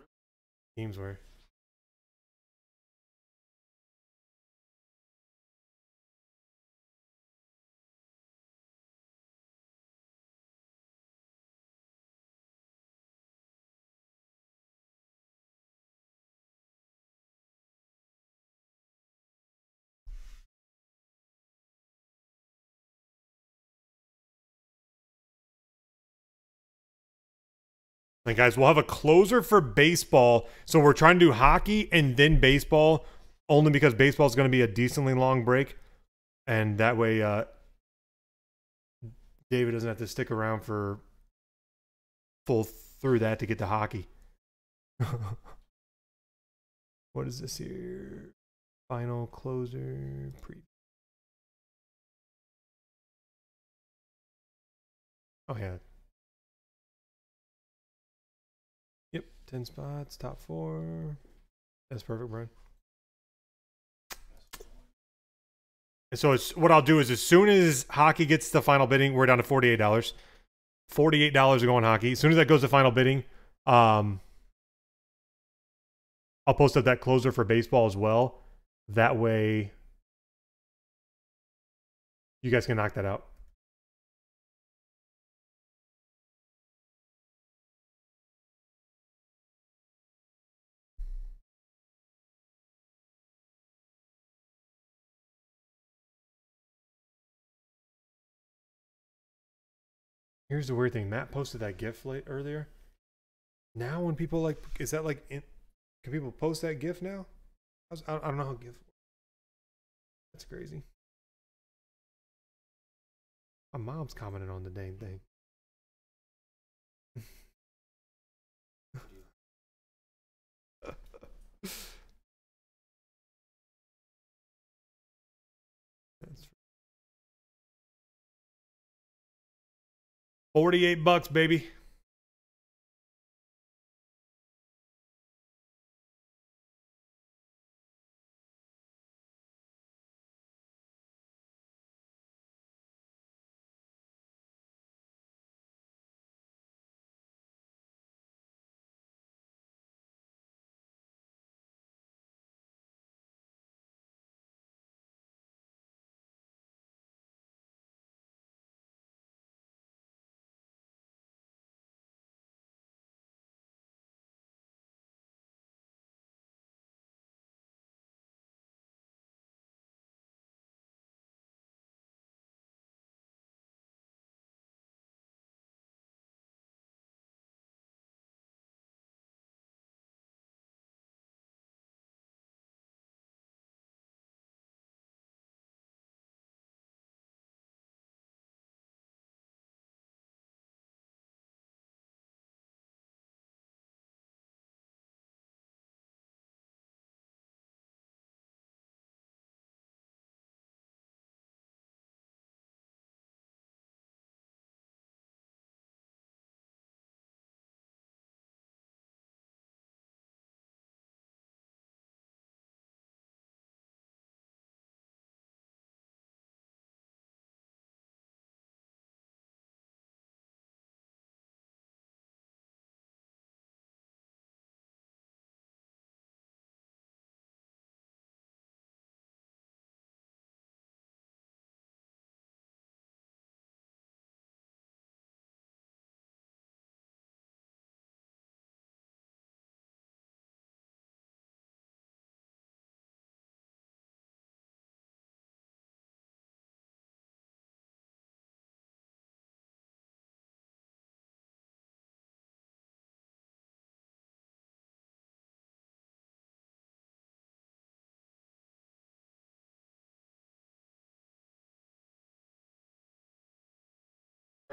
teams were. And guys, we'll have a closer for baseball. So we're trying to do hockey and then baseball, only because baseball is going to be a decently long break, and that way, uh, David doesn't have to stick around for full through that to get to hockey. what is this here? Final closer pre. Oh yeah, 10 spots, top four. That's perfect, Brian. And so it's what I'll do is as soon as hockey gets the final bidding, we're down to forty-eight dollars. Forty-eight dollars to go on hockey. As soon as that goes to final bidding, um, I'll post up that closer for baseball as well. That way, you guys can knock that out. Here's the weird thing. Matt posted that GIF late earlier. Now, when people like, is that like, in, can people post that GIF now? I, was, I, I don't know how GIF. That's crazy. My mom's commenting on the dang thing. 48 bucks, baby.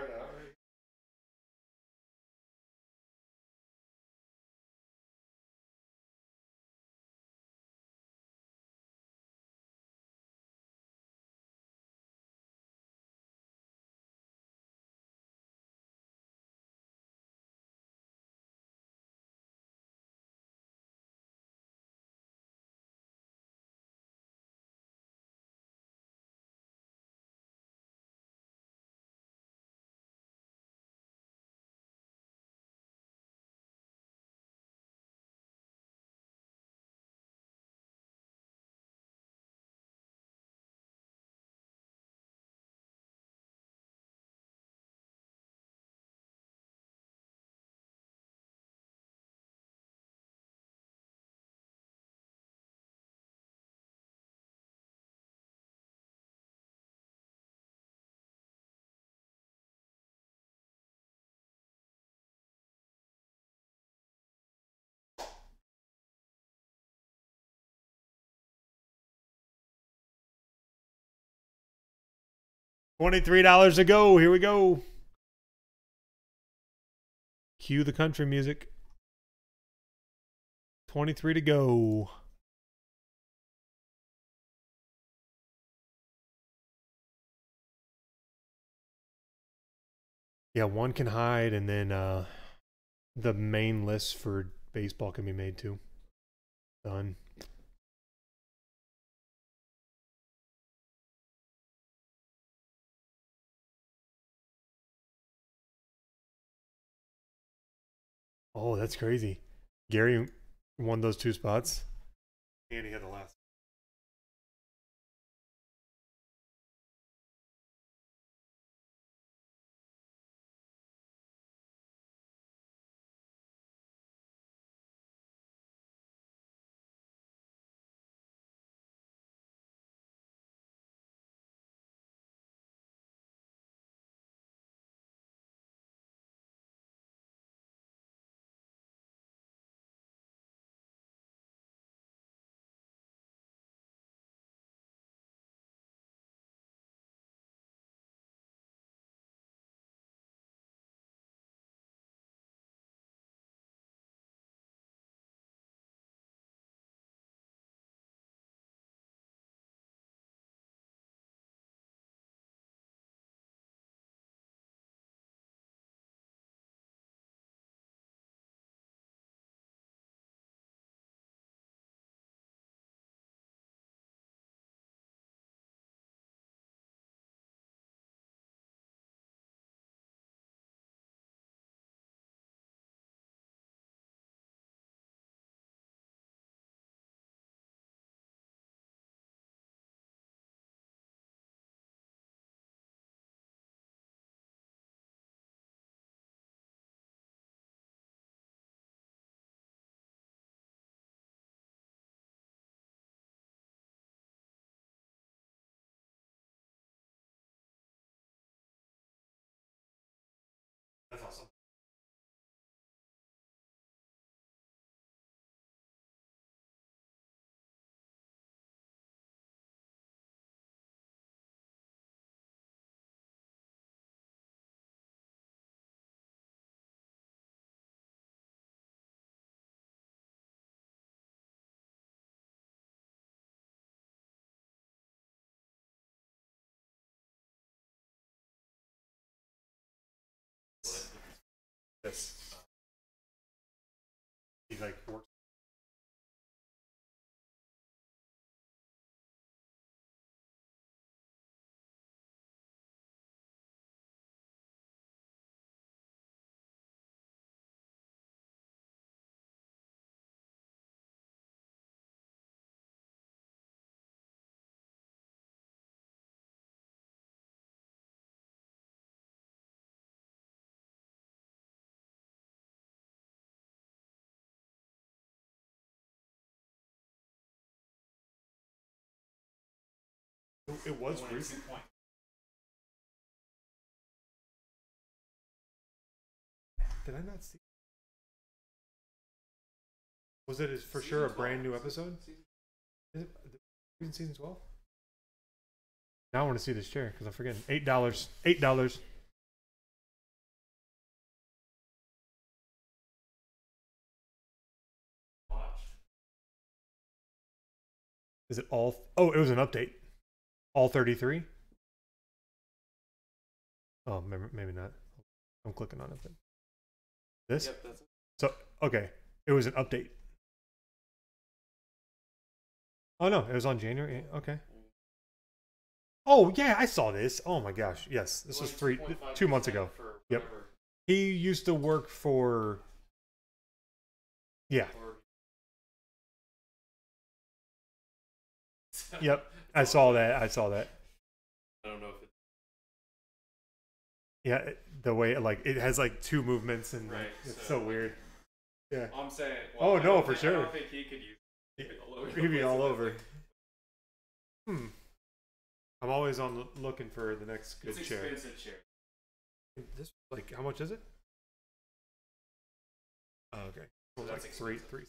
Right $23 to go. Here we go. Cue the country music. 23 to go. Yeah, one can hide and then uh the main list for baseball can be made too. Done. Oh, that's crazy. Gary won those two spots. And he had the last. This. He like works. it was recent. Did I not see? Was it for season sure a 12. brand new episode? Season, Is it season twelve? Now I want to see this chair because I'm forgetting. Eight dollars. Eight dollars. Is it all? Oh, it was an update. All 33? Oh, maybe, not. I'm clicking on it. But this? Yep, that's it. So, okay. It was an update. Oh, no. It was on January. Eh, okay. Oh, yeah. I saw this. Oh, my gosh. Yes. This was three, two months ago. Yep. He used to work for. Yeah. Yep. I saw that. I saw that. I don't know if it's Yeah. it- The way, it, like, it has like two movements and like, it's so, so weird. Yeah. I'm saying. Oh, I no, for think- I don't think he could use it all over. He'd be all over. Hmm. I'm always on the looking for the next good It's chair. expensive chair. This like how much is it? Oh, okay. Well, That's like three, three.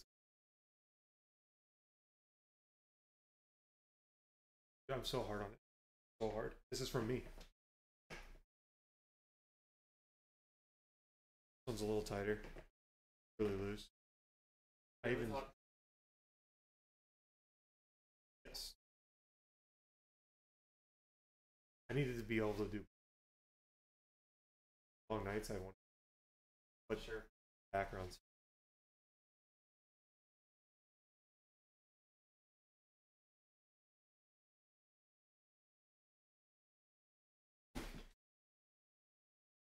I'm so hard on it. So hard. This is from me. This one's a little tighter. Really loose. I even yes. I needed to be able to do long nights. I want, but Sure. backgrounds.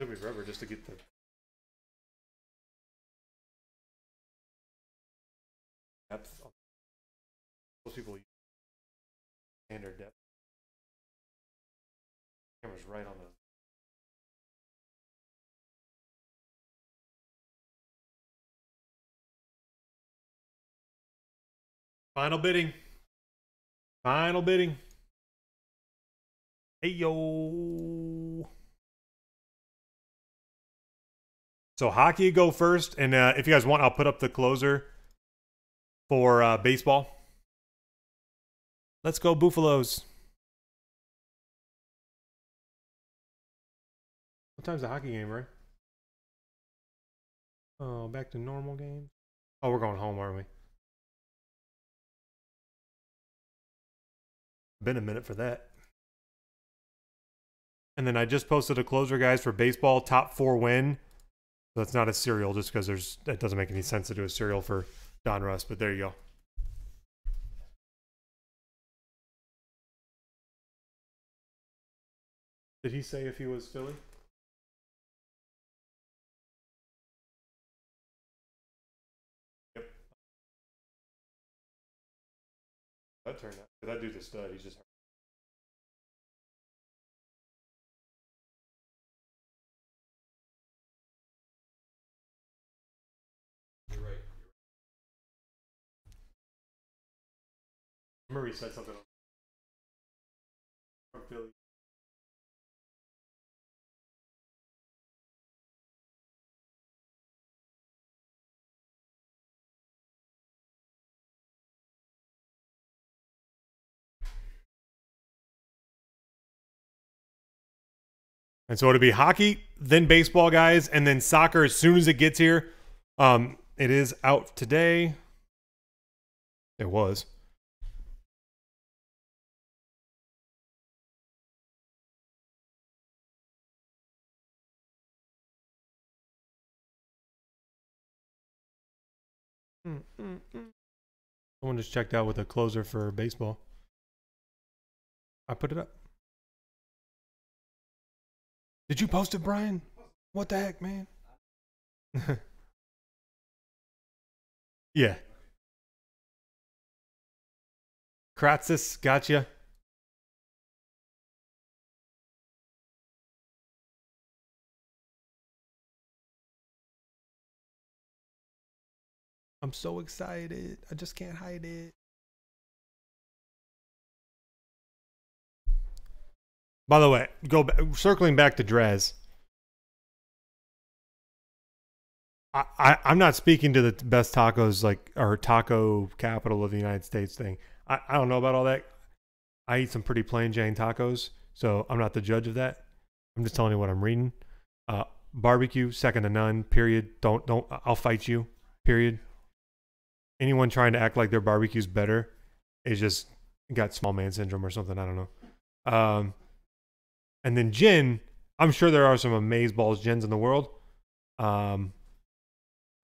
Took me forever just to get the depth. Most people use standard depth. Camera's right on the. Final bidding. Final bidding. Hey yo. So hockey go first, and uh, if you guys want, I'll put up the closer for uh, baseball. Let's go Buffaloes. What time's the hockey game, right? Oh, back to normal game. Oh, we're going home, aren't we? Been a minute for that. And then I just posted a closer, guys, for baseball. Top four win. So that's not a serial, just because there's that doesn't make any sense to do a serial for Donruss. But there you go. Did he say if he was Philly? Yep. That turned out. That dude's a stud. He's just. He said something from Philly. And so it'll be hockey, then baseball, guys, and then soccer as soon as it gets here. Um, it is out today. It was. Mm, mm, mm. Someone just checked out with a closer for baseball. I put it up. Did you post it, Brian? What the heck, man? yeah. Kratzis, gotcha. I'm so excited. I just can't hide it. By the way, go circling back to Drez. I, I I'm not speaking to the best tacos like or taco capital of the United States thing. I, I don't know about all that. I eat some pretty plain Jane tacos, so I'm not the judge of that. I'm just telling you what I'm reading. Uh, barbecue, second to none. Period. Don't don't. I'll fight you. Period. Anyone trying to act like their barbecue's better is just got small man syndrome or something. I don't know. Um, and then gin. I'm sure there are some amazeballs gins in the world. Um,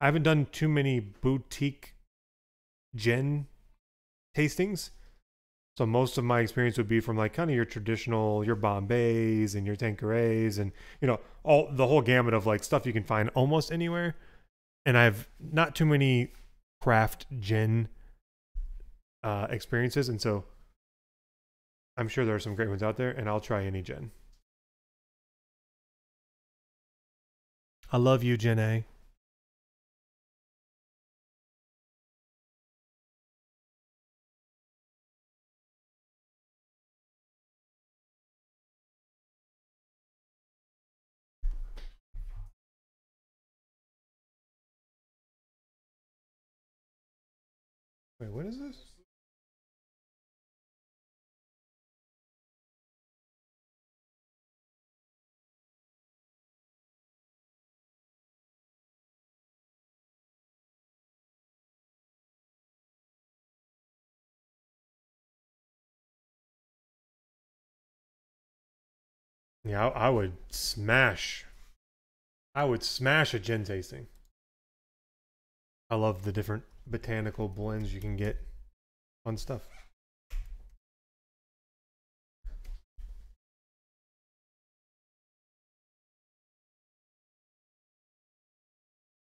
I haven't done too many boutique gin tastings. So most of my experience would be from like kind of your traditional, your Bombays and your Tanquerays and you know all the whole gamut of like stuff you can find almost anywhere. And I've not too many craft gin uh, experiences, and so I'm sure there are some great ones out there, and I'll try any gin. I love you, Jen A. Wait, what is this? Yeah, I, I would smash. I would smash a gin tasting. I love the different botanical blends you can get. Fun stuff.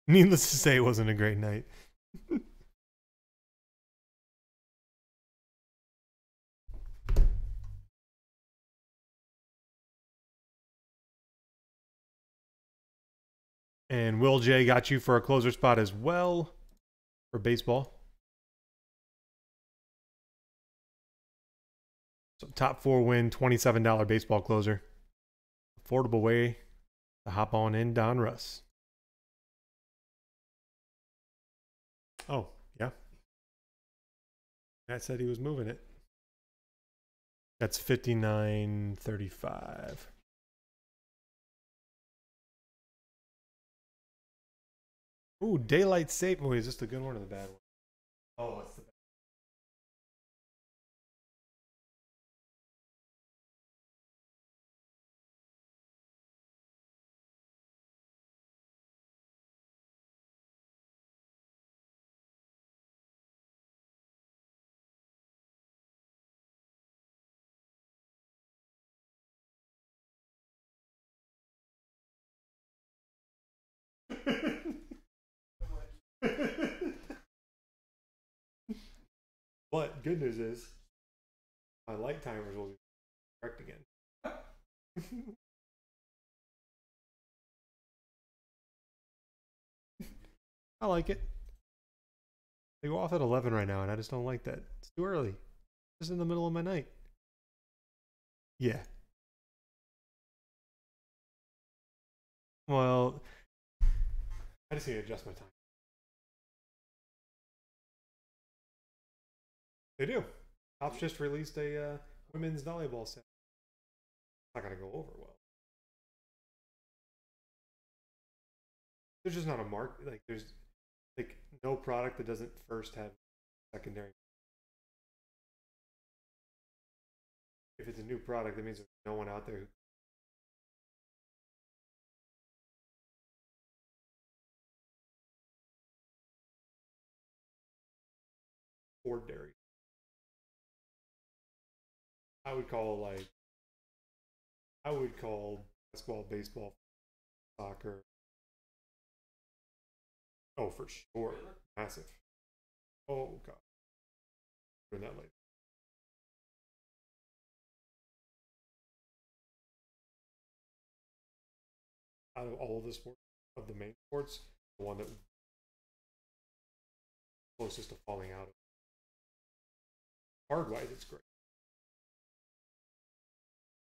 Needless to say, it wasn't a great night. and Will J got you for a closer spot as well for baseball. So top four win, $27 baseball closer. Affordable way to hop on in Donruss. Oh, yeah. Matt said he was moving it. That's 59.35. Ooh, daylight safe. Oh, wait, is this the good one or the bad one? Oh, it's the but good news is my light timers will be correct again. I like it. They go off at 11 right now, and I just don't like that. It's too early. It's in the middle of my night. Yeah. Well, I just need to adjust my time. They do. Topps just released a uh, women's volleyball set. Not gonna go over well. There's just not a mark like there's like no product that doesn't first have secondary. If it's a new product, that means there's no one out there who afford dairy. I would call like I would call basketball, baseball, soccer. Oh, for sure, massive. Oh god, doing that later. Out of all of the sports, of the main sports, the one that closest to falling out of hard it's great.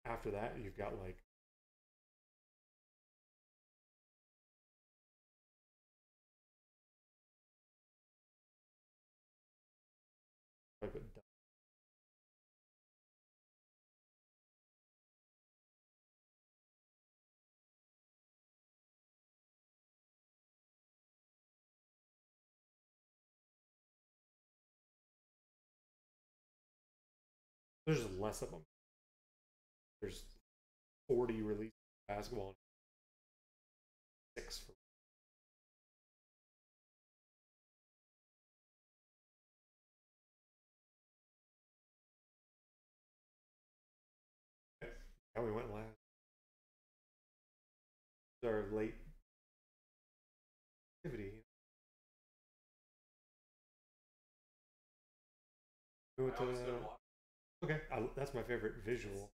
After that, you've got like There's less of them. There's 40 released basketball. and Six for how we went last. Our late activity. We went to always go to the- walk. Okay, I, that's my favorite visual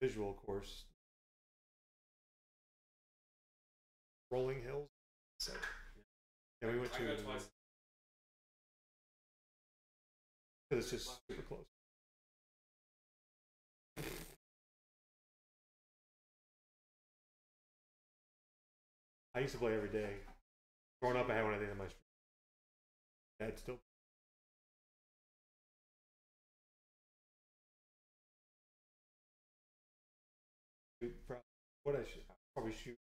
visual course. Rolling Hills. So, yeah, we went to. Because it's just super close. I used to play every day. Growing up, I had one of the of my. Dad still. What I should probably shoot.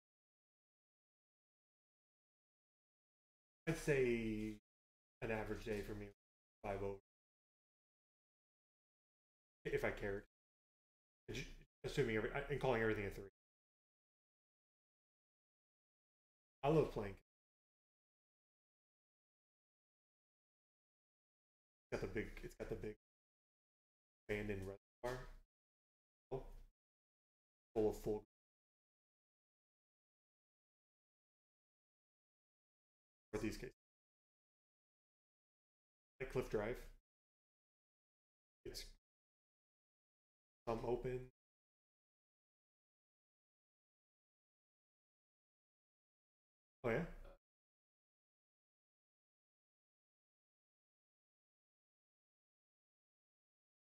I'd say an average day for me, five over. If I cared. Assuming every, and calling everything a three. I love playing. It's got the big. It's got the big abandoned reservoir. Oh, full of full. Northeast case. Like Cliff Drive. It's some open. Oh yeah.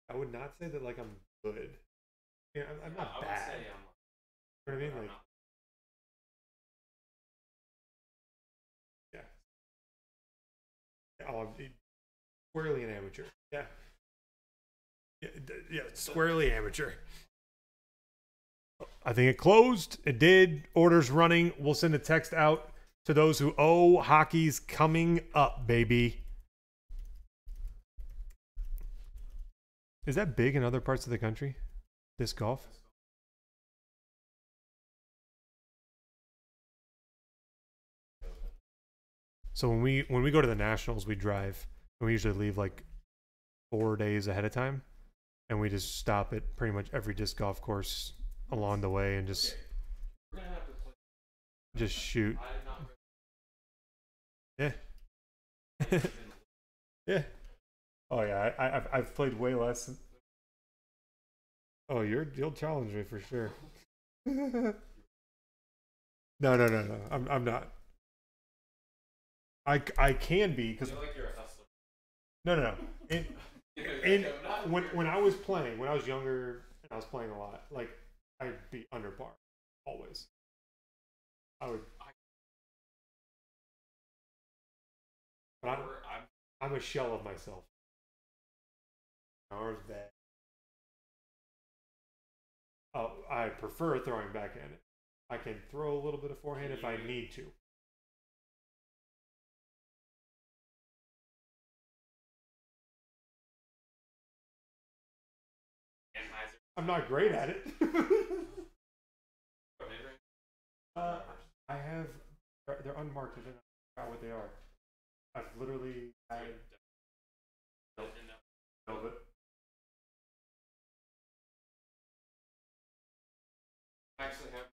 I would not say that like I'm good. Yeah, I'm, I'm Yeah, not I would bad. say You I'm know what I mean? Like, Oh, squarely an amateur. Yeah. Yeah, yeah, squarely amateur. I think it closed. It did. Orders running. We'll send a text out to those who owe. Hockey's coming up, baby. Is that big in other parts of the country? This golf? So when we when we go to the nationals, we drive and we usually leave like four days ahead of time, and we just stop at pretty much every disc golf course along the way and just Okay. Have just shoot. Yeah. yeah. Oh yeah, I, I, I've I've played way less. Oh, you're you'll challenge me for sure. no, no, no, no. I'm I'm not. I I can be because like you're a hustler. no, no, no. In, You're in like, I'm not when when I was playing, when I was younger and I was playing a lot, like I'd be under par always. I would. But I'm, Or I'm I'm a shell of myself. Ours bad. Oh, I prefer throwing backhand. I can throw a little bit of forehand if I need to. I'm not great at it. Uh, I have. They're, unmarked. I know what they are. I've literally. No, Actually have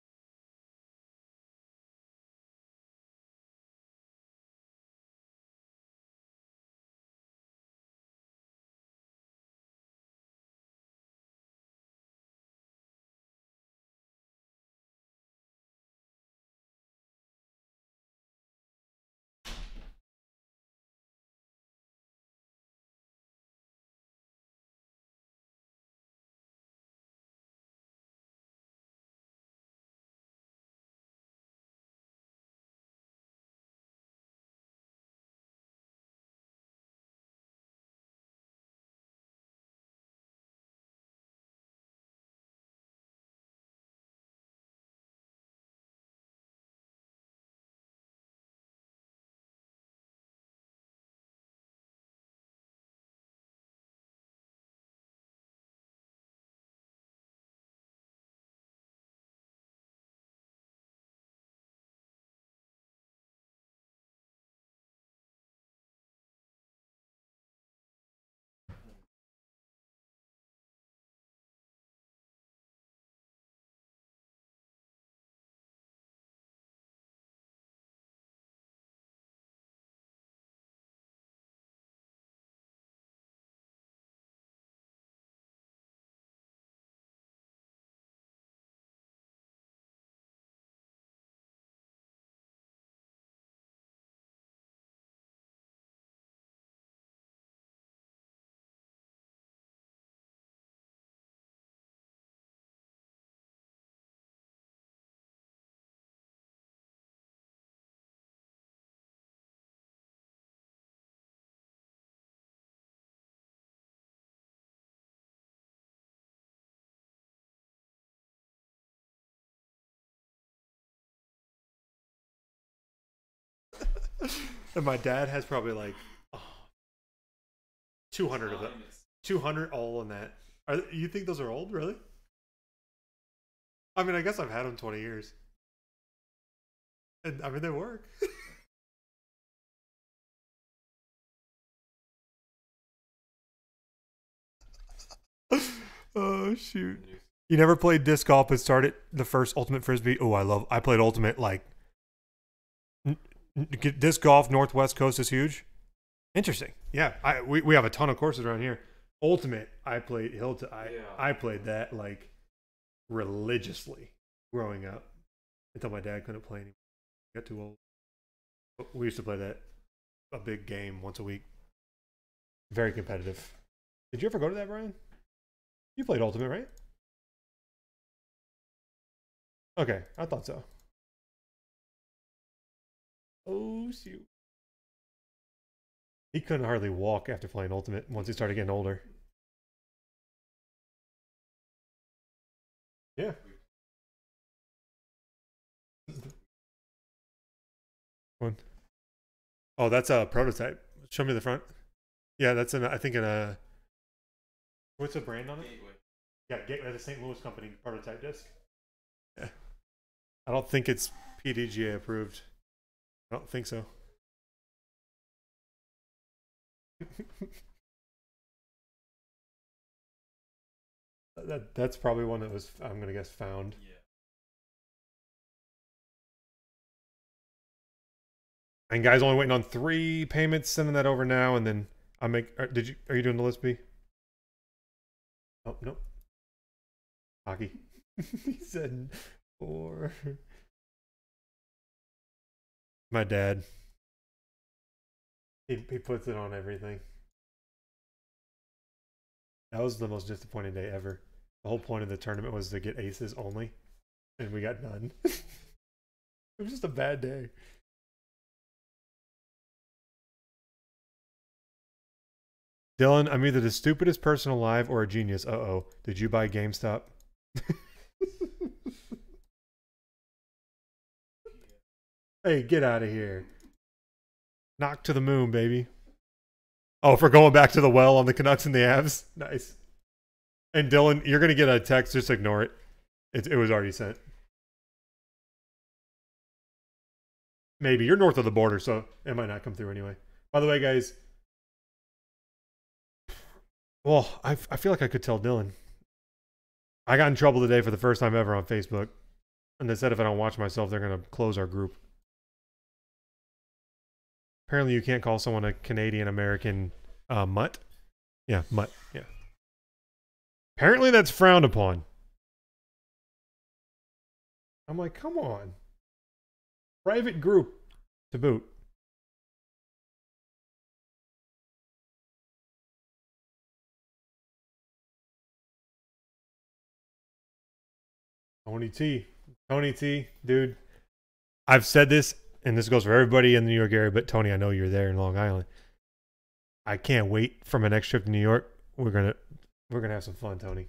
and my dad has probably like oh, 200 of them. 200 all in that. Are, you think those are old, really? I mean, I guess I've had them 20 years. And I mean, they work. oh, shoot. You never played disc golf but started the first Ultimate Frisbee? Oh, I love I played Ultimate like disc golf Northwest Coast is huge. Interesting. Yeah, I we, we have a ton of courses around here. Ultimate, I played Hilton. I Yeah. I played that like religiously growing up until my dad couldn't play anymore. Got too old. But we used to play that a big game once a week. Very competitive. Did you ever go to that, Brian? You played Ultimate, right? Okay, I thought so. Oh shoot. He couldn't hardly walk after playing Ultimate once he started getting older. Yeah. One. Oh, that's a prototype. Show me the front. Yeah, that's an I think in a uh, what's the brand on it? Gateway. Yeah, Gateway, uh, the St. Louis company prototype disc. Yeah. I don't think it's PDGA approved. I don't think so. that that's probably one that was I'm gonna guess found. Yeah. And guys, only waiting on three payments. Sending that over now, and then I make. Are, did you? Are you doing the list B? Oh no. Hockey. he said four. My dad. He he puts it on everything. That was the most disappointing day ever. The whole point of the tournament was to get aces only, and we got none. it was just a bad day. Dylan, I'm either the stupidest person alive or a genius. Uh oh. Did you buy GameStop? hey, get out of here. Knock to the moon, baby. Oh, for going back to the well on the Canucks and the Avs? Nice. And Dylan, you're going to get a text. Just ignore it. it. It was already sent. Maybe. You're north of the border, so it might not come through anyway. By the way, guys, well, I, I feel like I could tell Dylan. I got in trouble today for the first time ever on Facebook. And they said if I don't watch myself, they're going to close our group. Apparently, you can't call someone a Canadian American uh, mutt. Yeah, mutt. Yeah. Apparently, that's frowned upon. I'm like, come on. Private group to boot. Tony T. Tony T, dude. I've said this, and this goes for everybody in the New York area, but Tony, I know you're there in Long Island. I can't wait for my next trip to New York. We're gonna we're gonna have some fun, Tony.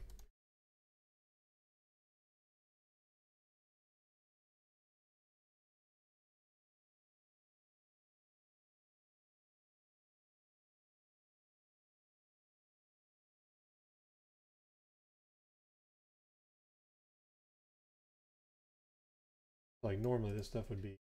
Like normally this stuff would be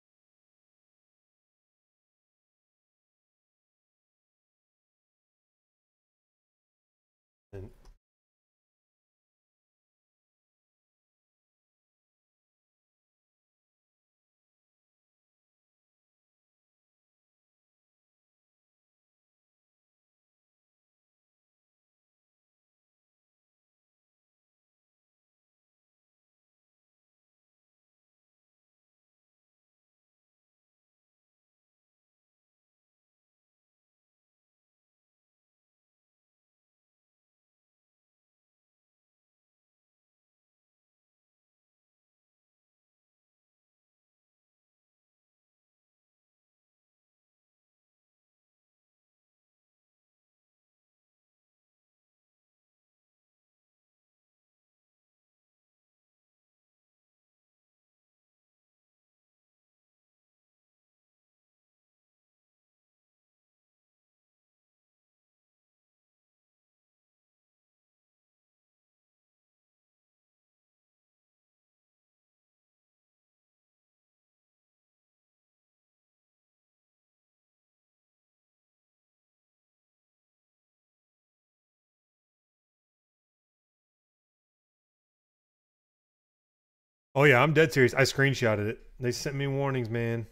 Oh yeah, I'm dead serious. I screenshotted it. They sent me warnings, man.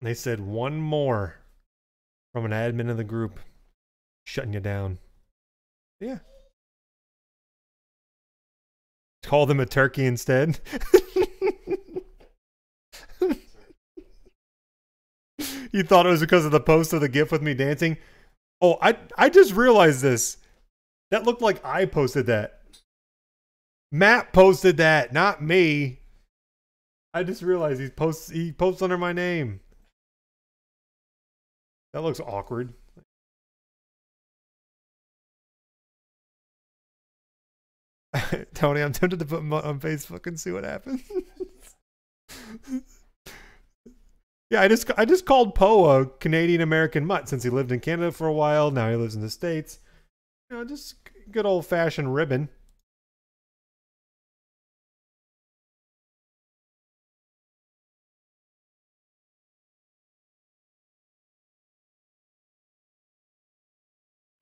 They said one more from an admin of the group shutting you down. Yeah. Call them a turkey instead. you thought it was because of the post of the gif with me dancing? Oh, I I just realized this. That looked like I posted that. Matt posted that, not me. I just realized he posts he posts under my name. That looks awkward. Tony, I'm tempted to put him on Facebook and see what happens. yeah, I just I just called Poe a Canadian American mutt since he lived in Canada for a while. Now he lives in the States. You know, just good old fashioned ribbon.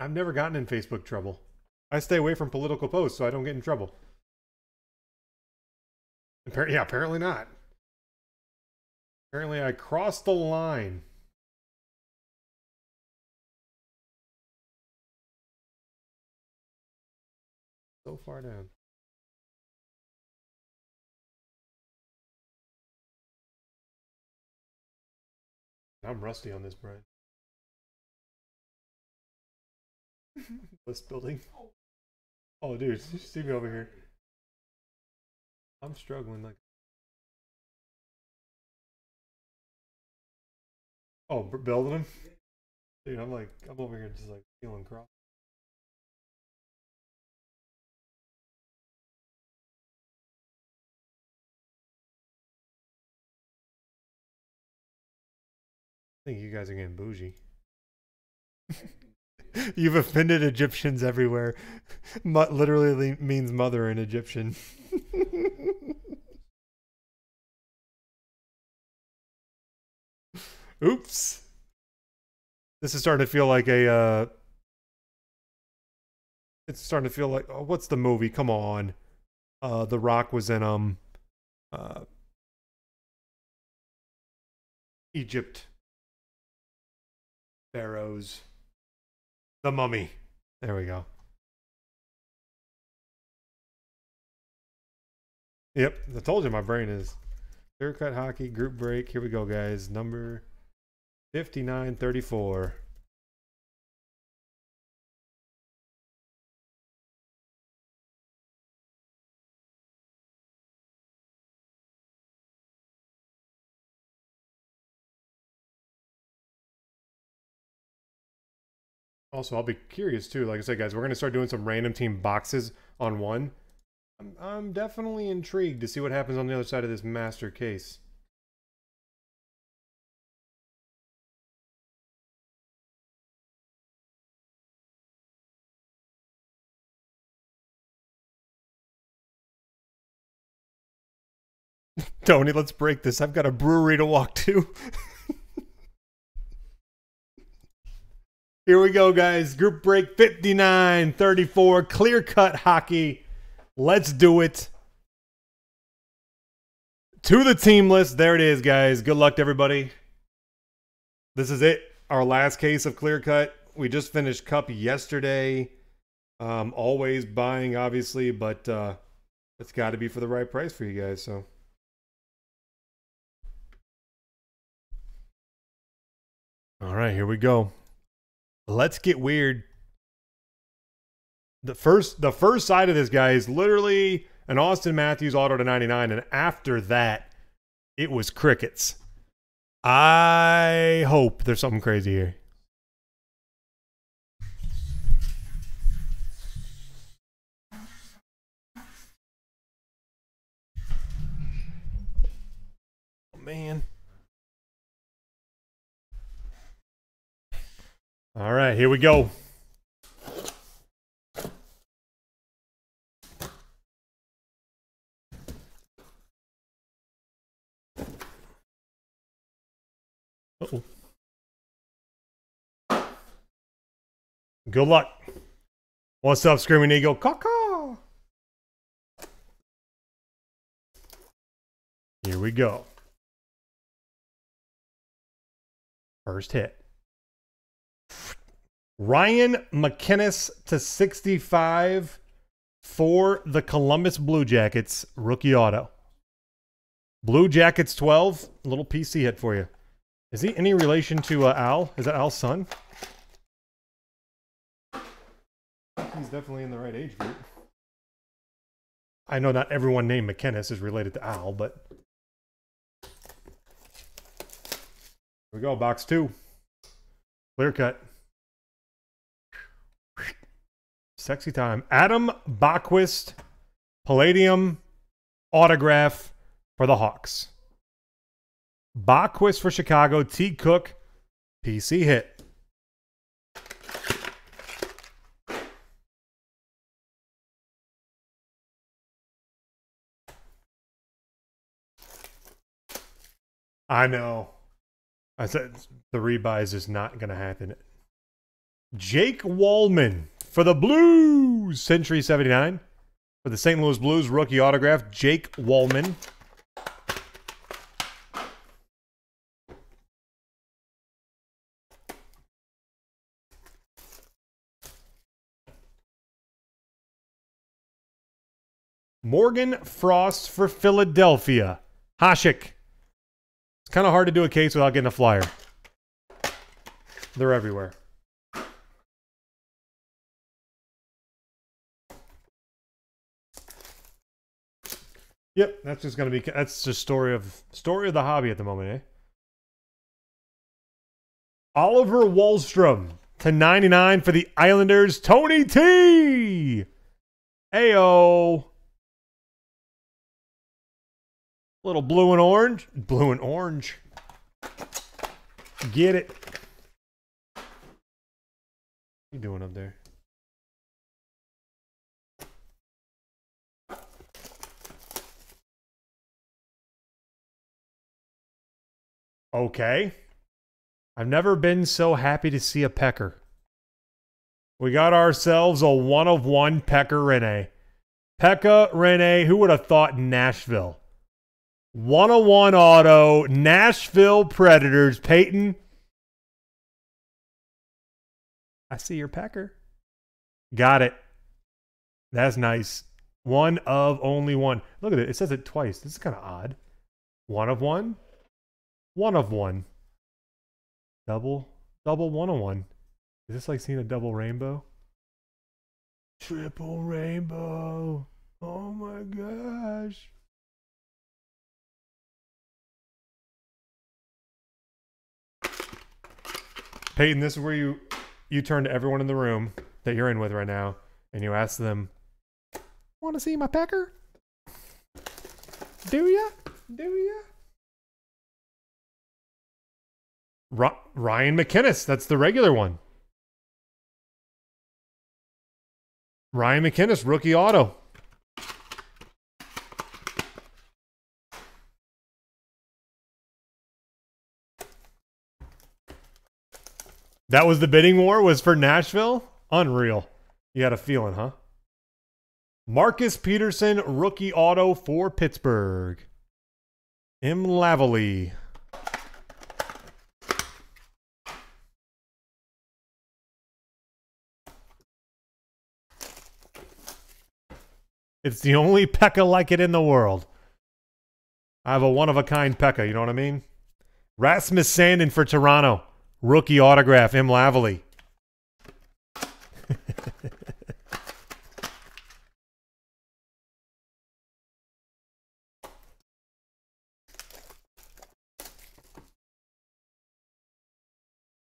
I've never gotten in Facebook trouble. I stay away from political posts so I don't get in trouble. Appar- yeah, apparently not. Apparently I crossed the line. So far down. I'm rusty on this, Brian. List building. Oh, dude, see me over here. I'm struggling like. Oh, building them, dude. I'm like, I'm over here just like feeling cross. I think you guys are getting bougie. You've offended Egyptians everywhere. Mu- literally means mother in Egyptian. Oops. This is starting to feel like a. Uh, it's starting to feel like. Oh, what's the movie? Come on. Uh, the Rock was in um. Uh, Egypt. Pharaohs. The Mummy. There we go. Yep, I told you my brain is. Clear cut hockey group break. Here we go, guys. Number 5934. Also, I'll be curious too. Like I said, guys, we're gonna start doing some random team boxes on one. I'm, I'm definitely intrigued to see what happens on the other side of this master case. Tony, let's break this. I've got a brewery to walk to. Here we go, guys. Group break 59 34, clear cut hockey. Let's do it. To the team list. There it is, guys. Good luck to everybody. This is it. Our last case of clear cut. We just finished Cup yesterday. Um, always buying, obviously, but uh, it's got to be for the right price for you guys. So. All right, here we go. Let's get weird. The first the first side of this guy is literally an Auston Matthews auto to 99 and after that it was crickets. I hope there's something crazy here. Oh, man. All right, here we go. Uh-oh. Good luck. What's up, Screaming Eagle? Caw Here we go. First hit. Ryan MacInnis to 65 for the Columbus Blue Jackets rookie auto. Blue Jackets 12, little PC hit for you. Is he any relation to uh, Al? Is that Al's son? He's definitely in the right age group. I know not everyone named MacInnis is related to Al, but here we go, box two. Clear cut. Sexy time. Adam Boqvist, Palladium autograph for the Hawks. Boqvist for Chicago. T. Cook, PC hit. I know. I said the rebuy is not going to happen. Jake Walman for the Blues, Century 79. For the St. Louis Blues, rookie autograph, Jake Walman. Morgan Frost for Philadelphia. Hashik. It's kind of hard to do a case without getting a flyer. They're everywhere. Yep, that's just gonna be that's the story of story of the hobby at the moment, eh? Oliver Wahlstrom to 99 for the Islanders. Tony T. Ayo. Little blue and orange. Blue and orange. Get it. What you doing up there? Okay. I've never been so happy to see a pecker. We got ourselves a one of one Pecker Rinne. Pekka Rinne, who would have thought Nashville? One of one auto, Nashville Predators. Peyton. I see your pecker. Got it. That's nice. One of only one. Look at it. It says it twice. This is kind of odd. One of one. One of one. Double. Double one of one. Is this like seeing a double rainbow? Triple rainbow. Oh my gosh. Peyton, this is where you you turn to everyone in the room that you're in with right now and you ask them, "Want to see my pecker? Do ya? Do ya?" Ryan MacInnis, that's the regular one. Ryan MacInnis, rookie auto. That was the bidding war was for Nashville? Unreal. You had a feeling, huh? Marcus Pettersson, rookie auto for Pittsburgh. M. Lavely. It's the only Pekka like it in the world. I have a one of a kind Pekka, you know what I mean? Rasmus Sandin for Toronto. Rookie autograph, M. Lavely.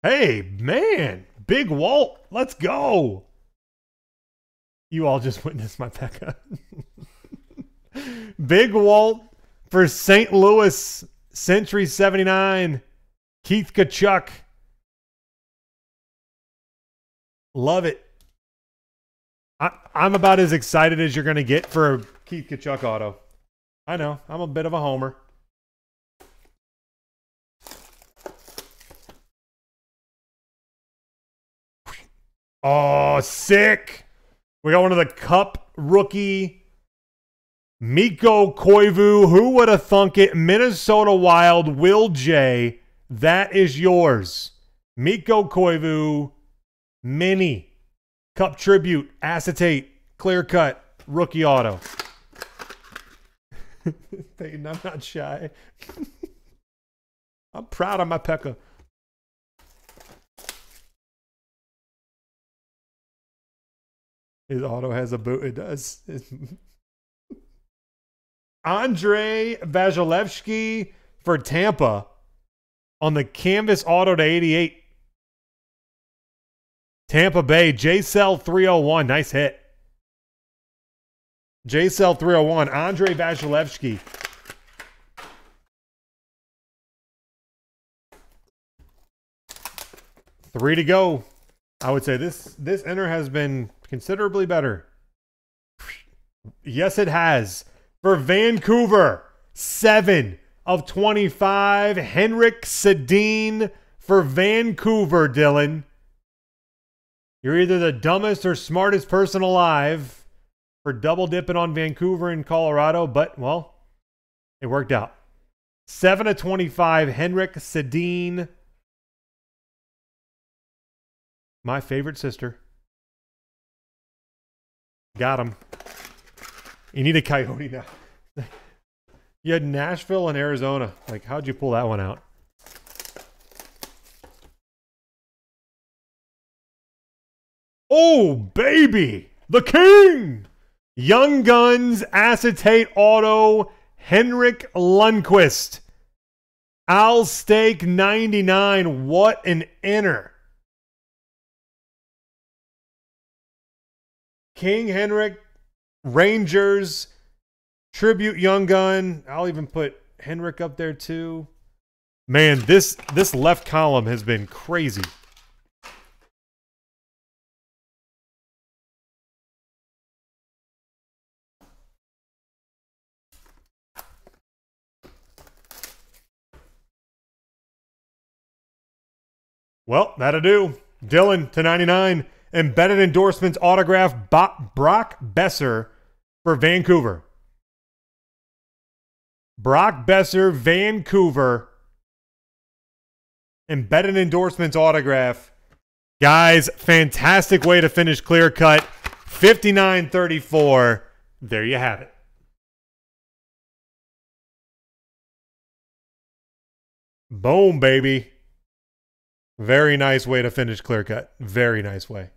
hey, man. Big Walt. Let's go. You all just witnessed my Pekka. Big Walt for St. Louis, Century 79. Keith Tkachuk. Love it. I, I'm about as excited as you're going to get for a Keith Tkachuk auto. I know. I'm a bit of a homer. Oh, sick. We got one of the Cup rookie Mikko Koivu, who would have thunk it? Minnesota Wild, Will J. That is yours. Mikko Koivu, mini, cup tribute, acetate, clear cut, rookie auto. I'm not shy. I'm proud of my Pekka. His auto has a boot. It does. Andrei Vasilevskiy for Tampa on the canvas auto to 88. Tampa Bay, J Cell 301. Nice hit. J Cell 301, Andrei Vasilevskiy. Three to go. I would say this this enter has been considerably better. Yes, it has. For Vancouver, seven of 25. Henrik Sedin for Vancouver, Dylan. You're either the dumbest or smartest person alive for double dipping on Vancouver and Colorado, but, well, it worked out. 7 of 25. Henrik Sedin. My favorite sister. Got him. You need a coyote now. you had Nashville and Arizona. Like, how'd you pull that one out? Oh, baby! The king! Young Guns Acetate Auto Henrik Lundqvist. Al Stake 99. What an inner. King Henrik, Rangers, Tribute Young Gun. I'll even put Henrik up there too. Man, this this left column has been crazy. Well, that'll do. Dylan to 99. Embedded endorsements autograph Brock Boeser for Vancouver. Brock Boeser, Vancouver. Embedded endorsements autograph. Guys, fantastic way to finish clear cut. 59 34. There you have it. Boom, baby. Very nice way to finish clear cut. Very nice way.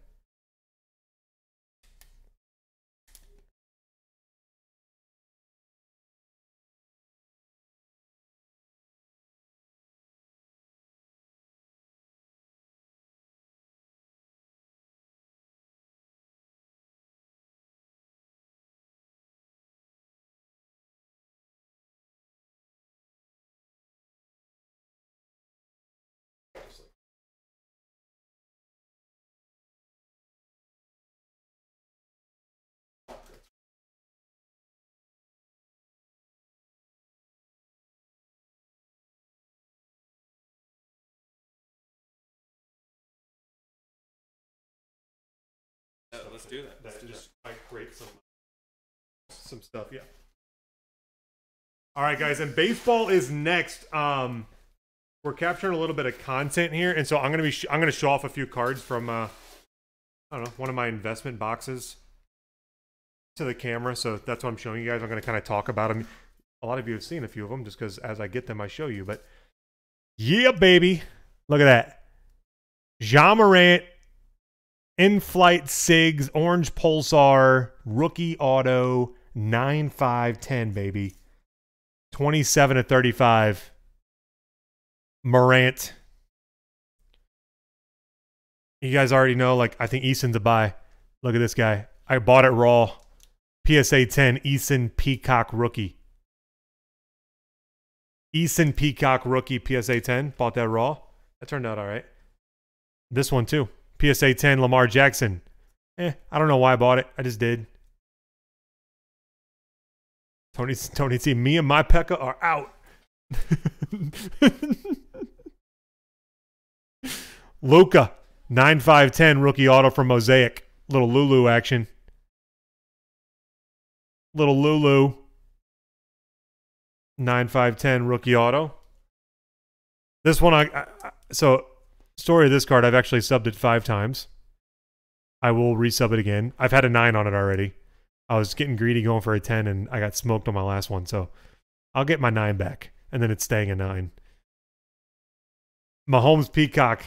Yeah, let's do that. Let's that do just might create some some stuff. Yeah. All right, guys, and baseball is next. Um, we're capturing a little bit of content here, and so I'm gonna be sh- I'm gonna show off a few cards from uh, I don't know one of my investment boxes to the camera. So that's what I'm showing you guys. I'm gonna kind of talk about them. A lot of you have seen a few of them just because as I get them, I show you. But yeah, baby, look at that. Ja Morant in flight SIGs, orange pulsar, rookie auto, 9 5 10, baby. 27 to 35. Morant. You guys already know, like, I think Eason's a buy. Look at this guy. I bought it raw. PSA 10, Eason Peacock rookie. Eason Peacock rookie, PSA 10. Bought that raw. That turned out all right. This one, too. PSA 10 Lamar Jackson. Eh, I don't know why I bought it. I just did. Tony Tony T, me and my Pekka are out. Luka, 9510 rookie auto from Mosaic. Little Lulu action. Little Lulu. nine five ten rookie auto. This one, I I- so story of this card. I've actually subbed it five times. I will resub it again. I've had a nine on it already. I was getting greedy going for a ten, and I got smoked on my last one. So I'll get my nine back, and then it's staying a nine. Mahomes Peacock.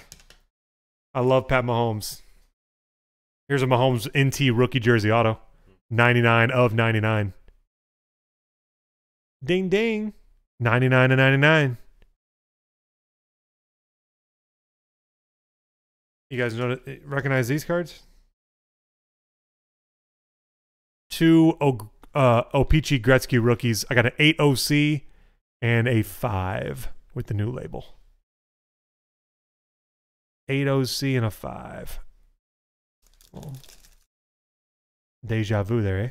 I love Pat Mahomes. Here's a Mahomes NT rookie jersey auto. 99 of 99. Ding ding. 99 to 99. You guys know recognize these cards? Two o, uh, O-Pee-Chee Gretzky rookies. I got an 8 OC and a 5 with the new label. 8 OC and a 5. Well, deja vu there, eh?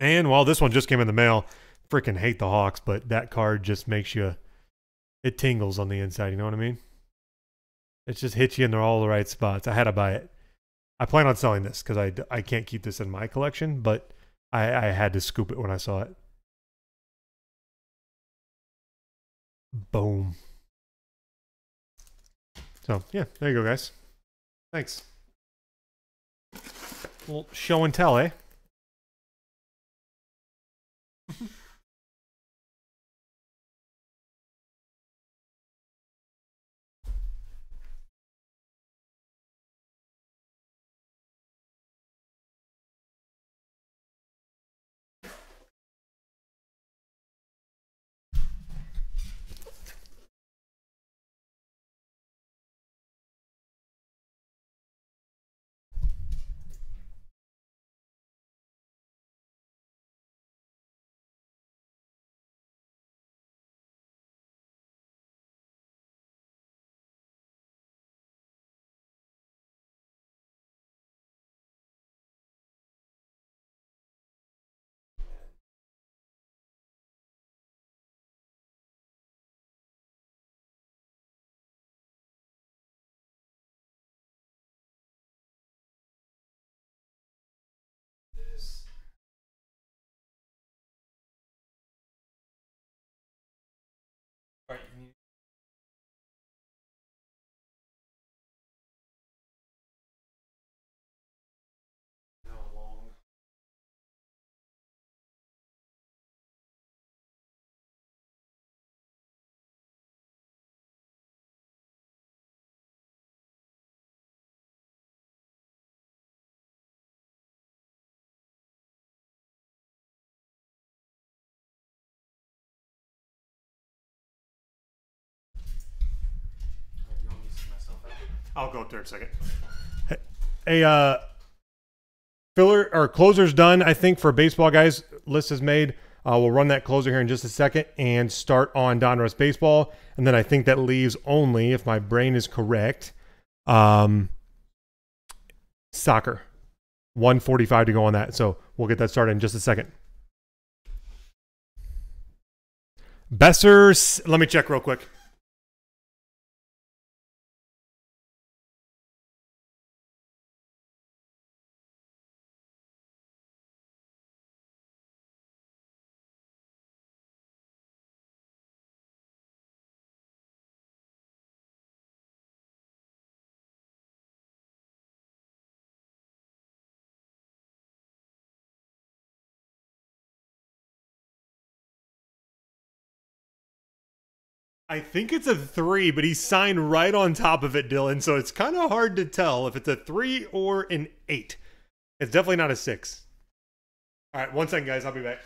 And while this one just came in the mail, freaking hate the Hawks, but that card just makes you, it tingles on the inside. You know what I mean? It just hits you in all the right spots. I had to buy it. I plan on selling this because I, I can't keep this in my collection, but I, I had to scoop it when I saw it. Boom. So, yeah, there you go, guys. Thanks. Well, show and tell, eh? I'll go up there in a second. Hey, uh, filler or closer's done. I think for baseball guys, list is made. Uh, we'll run that closer here in just a second and start on Donruss baseball, and then I think that leaves only, if my brain is correct, um, soccer. 145 to go on that. So we'll get that started in just a second. Boeser's, let me check real quick. I think it's a three, but he signed right on top of it, Dylan. So it's kind of hard to tell if it's a three or an eight. It's definitely not a six. All right, one second, guys. I'll be back.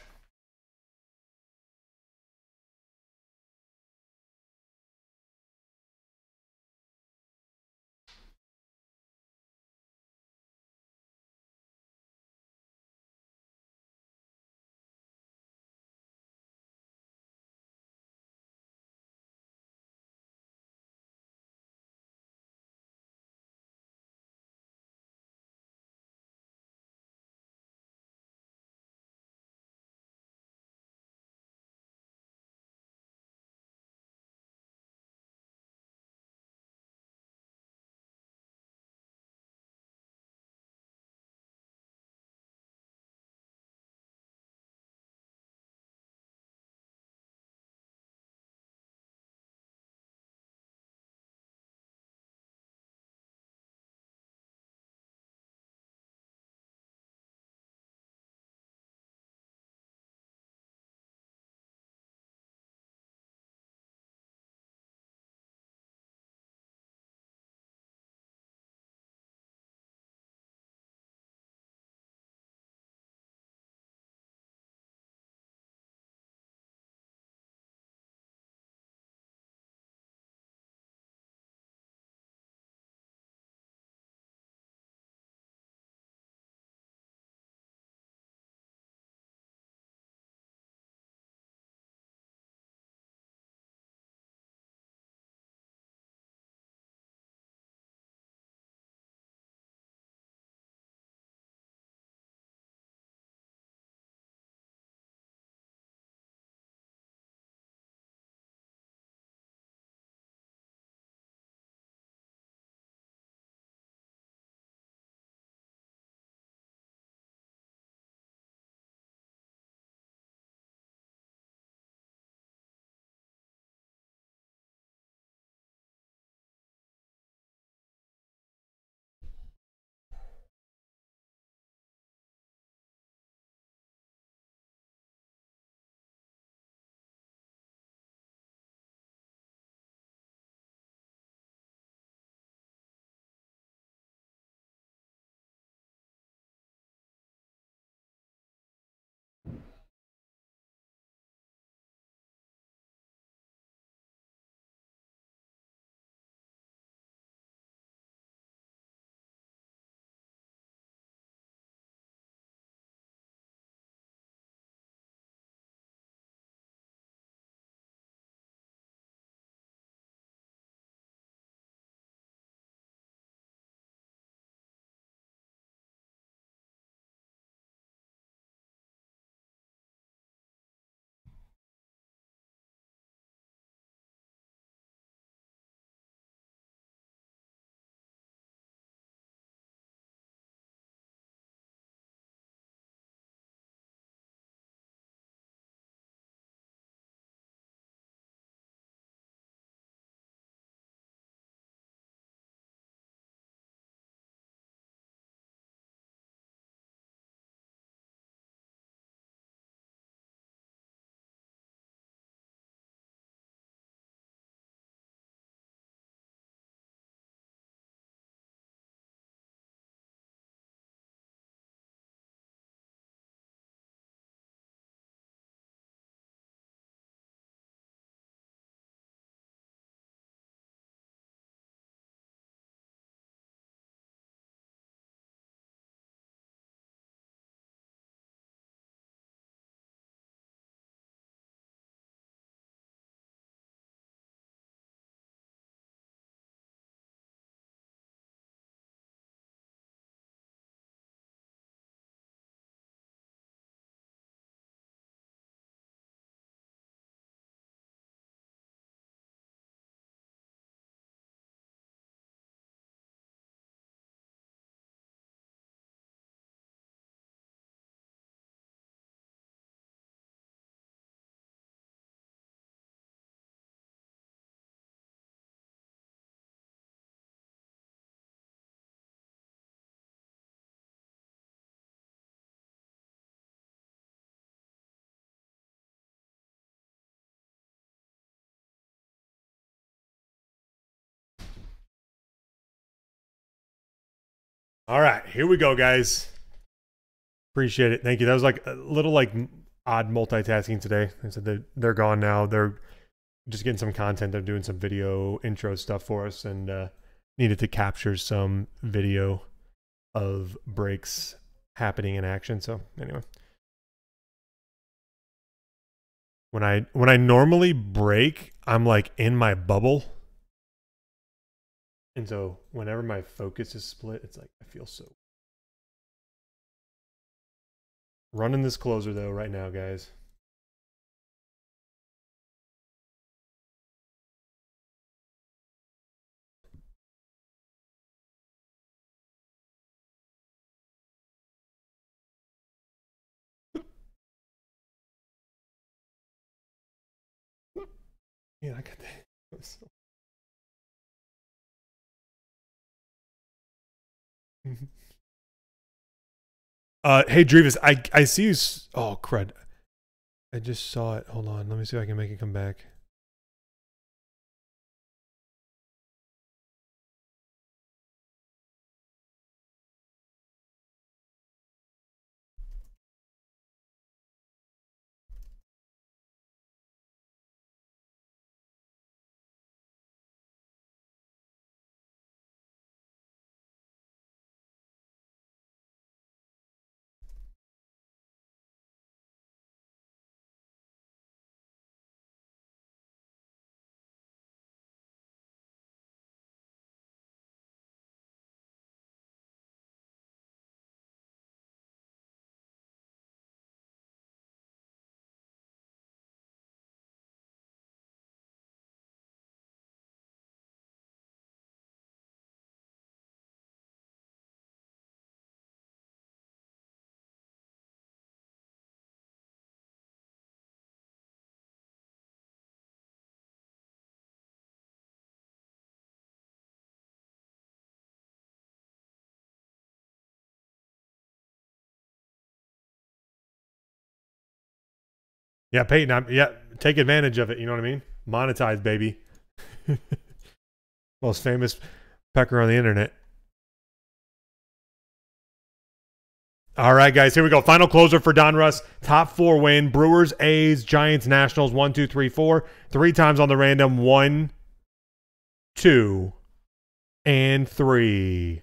All right, here we go, guys. Appreciate it. Thank you. That was like a little like odd multitasking today. I said they're, they're gone now. They're just getting some content. They're doing some video intro stuff for us and uh, needed to capture some video of breaks happening in action. So anyway. When I when I normally break, I'm like in my bubble. And so whenever my focus is split, it's like I feel so running this closer though right now, guys. Yeah, I got that. Uh, hey Drevis, I I see you. Oh crud! I just saw it. Hold on, let me see if I can make it come back. Yeah, Peyton. I'm, yeah, take advantage of it. You know what I mean? Monetize, baby. Most famous pecker on the internet. All right, guys, here we go. Final closer for Donruss. Top four win. Brewers, A's, Giants, Nationals. One, two, three, four. Three times on the random. One, two, and three.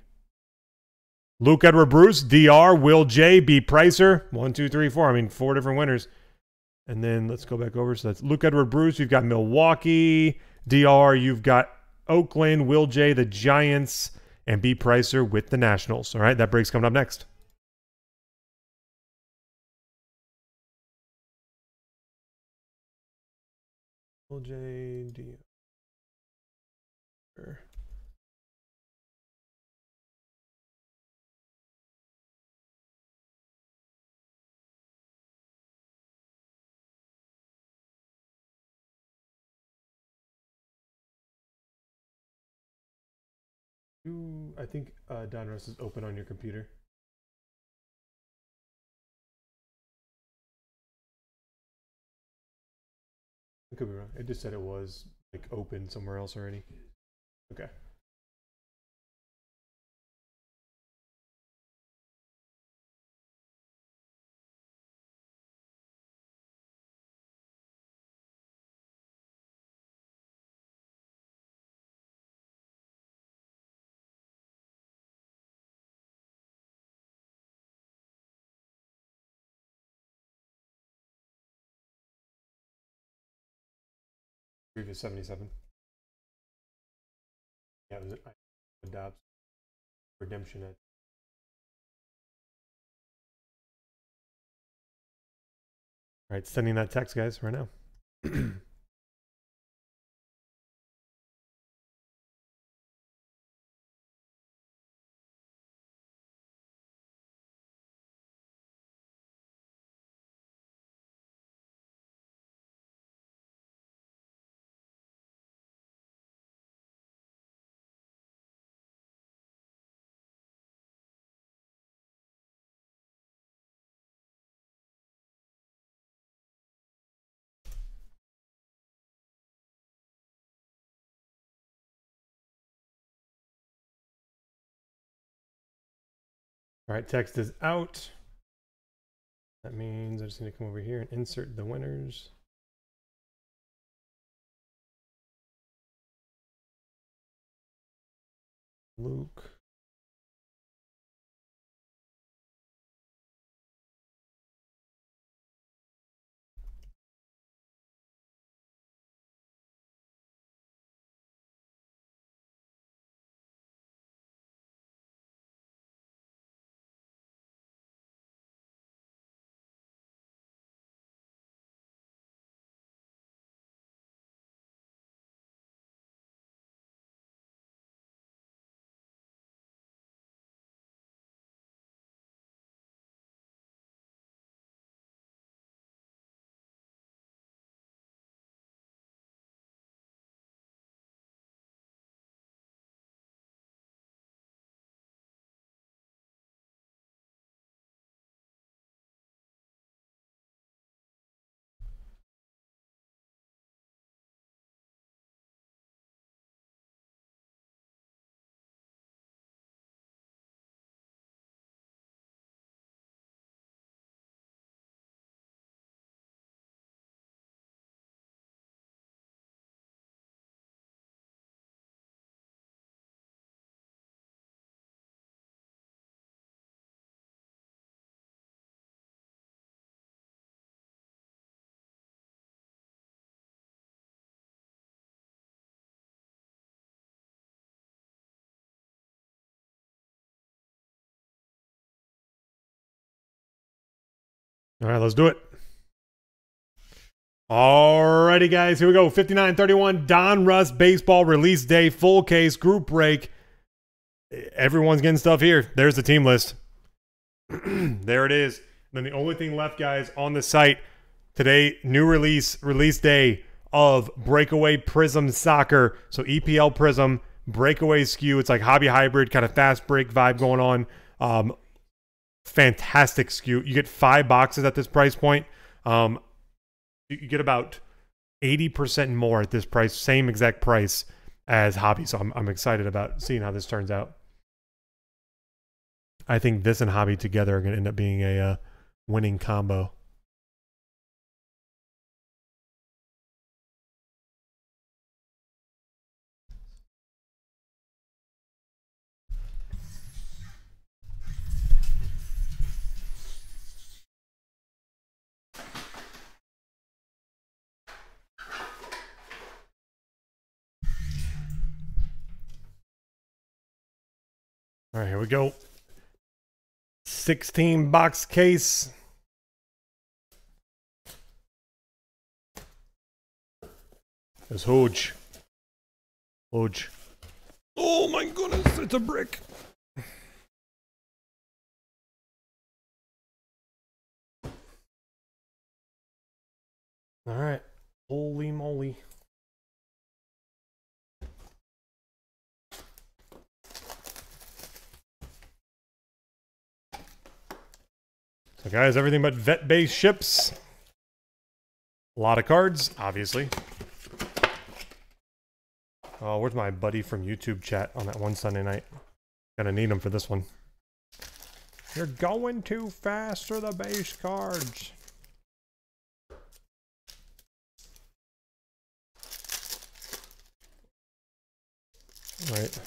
Luke Edward Bruce, DR, Will J, B Pricer. One, two, three, four. I mean, four different winners. And then let's go back over. So that's Luke Edward Bruce. You've got Milwaukee, DR. You've got Oakland, Will J, the Giants, and B Pricer with the Nationals. All right, that break's coming up next. Will J, DR. I think uh, Donruss is open on your computer. I could be wrong. It just said it was like open somewhere else already. Okay. Previous 77. Yeah, it was Dobbs. Redemption at All right, sending that text, guys, right now. All right, text is out. That means I just need to come over here and insert the winners. Luke. All right, let's do it. Alrighty, guys, here we go. 5931 Donruss Baseball release day, full case, group break. Everyone's getting stuff here. There's the team list. there it is. then the only thing left, guys, on the site today, new release, release day of Breakaway Prizm Soccer. So EPL Prizm, Breakaway Skew. It's like hobby hybrid, kind of fast break vibe going on. Um, fantastic SKU. You get five boxes at this price point. Um, you get about 80% more at this price, same exact price as Hobby. So I'm, I'm excited about seeing how this turns out. I think this and Hobby together are going to end up being a uh, winning combo. All right, here we go. 16 box case. It's huge. Huge. Oh my goodness, it's a brick. All right. Holy moly. So, guys, everything but vet based ships. A lot of cards, obviously. Oh, where's my buddy from YouTube chat on that one Sunday night? Gonna need him for this one. You're going too fast for the base cards. Right.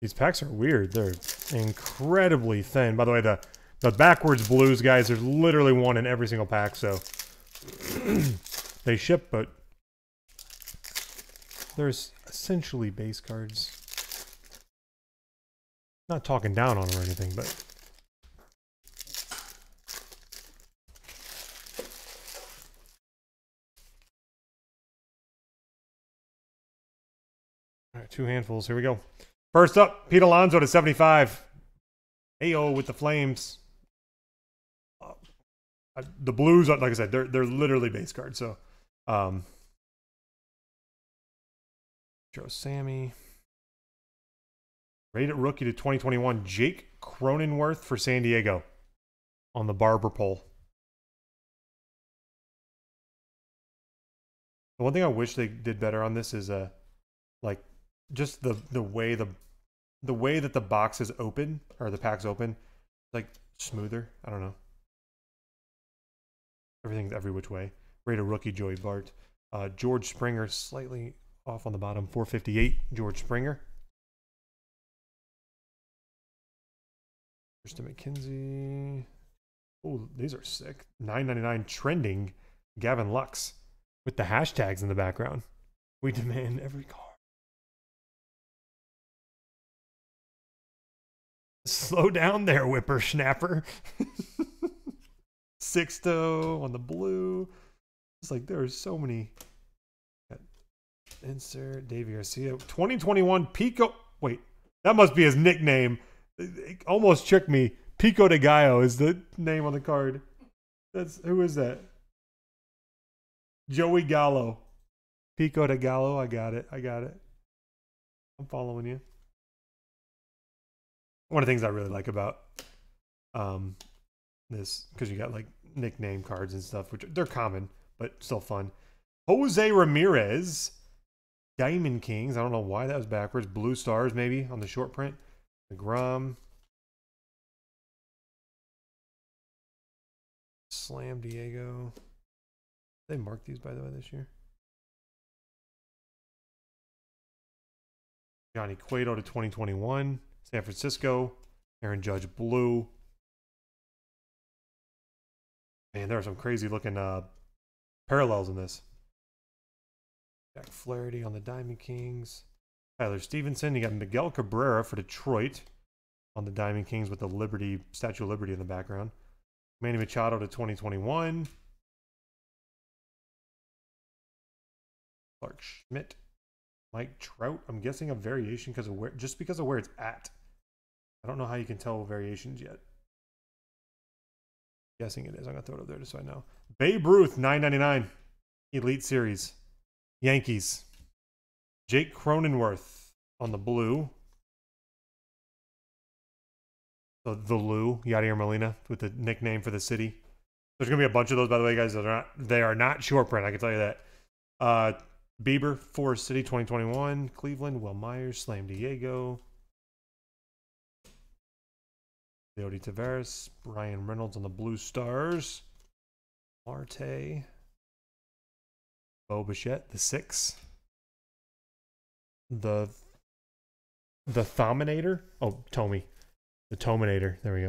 These packs are weird. They're incredibly thin. By the way, the the backwards blues, guys, there's literally one in every single pack, so they ship, but there's essentially base cards. Not talking down on them or anything, but two handfuls. Here we go. First up, Pete Alonso to 75. Ayo with the Flames. Uh, the Blues, like I said, they're they're literally base cards. So, um, Joe Sammy. Rated rookie to 2021, Jake Cronenworth for San Diego on the barber pole. The one thing I wish they did better on this is uh like just the the way the the way that the box is open or the pack's open, like smoother. I don't know. Everything's every which way. Rated rookie Joey Bart. Uh, George Springer slightly off on the bottom. 458. George Springer. Krista McKenzie. Oh, these are sick. 999 trending. Gavin Lux with the hashtags in the background. We demand every car. Slow down there, whippersnapper. Sixto on the blue. It's like there are so many. Insert Deivi Garcia. 2021 Pico. Wait, that must be his nickname. It- almost tricked me. Pico de Gallo is the name on the card. That's who is that? Joey Gallo. Pico de Gallo. I got it. I got it. I'm following you. One of the things I really like about um this because you got like nickname cards and stuff, which they're common but still fun. Jose Ramirez, Diamond Kings. I don't know why that was backwards. Blue Stars maybe on the short print. Grum. Slam Diego. They marked these by the way this year. Johnny Cueto to 2021. San Francisco. Aaron Judge Blue. Man, there are some crazy looking uh, parallels in this. Jack Flaherty on the Diamond Kings. Tyler Stephenson. You got Miguel Cabrera for Detroit on the Diamond Kings with the Liberty Statue of Liberty in the background. Manny Machado to 2021. Clark Schmidt. Mike Trout. I'm guessing a variation because of where just because of where it's at. I don't know how you can tell variations yet. Guessing it is. I'm gonna throw it up there just so I know. Babe Ruth, 9.99, Elite Series, Yankees. Jake Cronenworth on the blue. The the Lou, Yadier Molina with the nickname for the city. There's gonna be a bunch of those, by the way, guys. They're not they are not short print. I can tell you that. Uh, Bieber, Forest City, 2021. Cleveland, Wil Myers, Slam Diego. Leody Taveras, Bryan Reynolds on the Blue Stars. Marte. Bo Bichette, the six. The the Thominator. Oh, Tommy. The Tominator. There we go.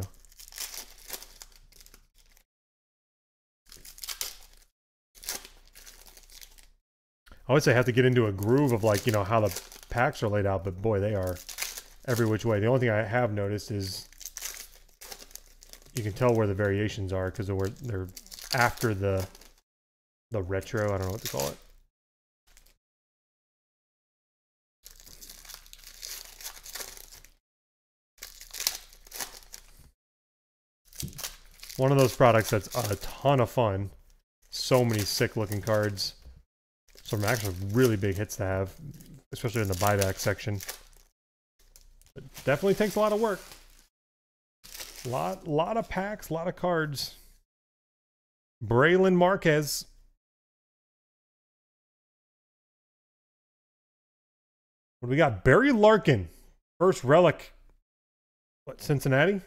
I would say I have to get into a groove of like, you know, how the packs are laid out, but boy, they are every which way. The only thing I have noticed is you can tell where the variations are because they're, they're after the the retro. I don't know what to call it. One of those products that's a ton of fun. So many sick looking cards. Some actually really big hits to have, especially in the buyback section. It definitely takes a lot of work. Lot, lot of packs, lot of cards. Brailyn Marquez. What do we got? Barry Larkin. First relic. What, Cincinnati?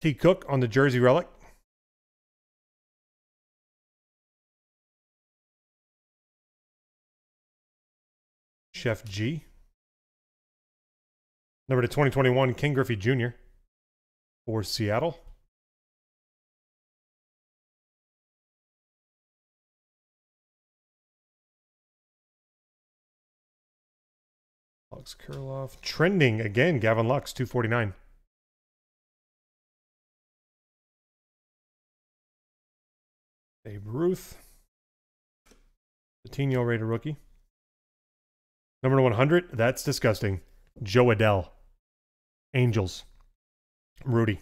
T. Cook on the Jersey relic. Chef G. Number to 2021, King Griffey Jr. for Seattle. Lux Kurloff. Trending again, Gavin Lux, 249. Babe Ruth. Coutinho rated rookie. Number 100, that's disgusting. Jo Adell. Angels. Rudy.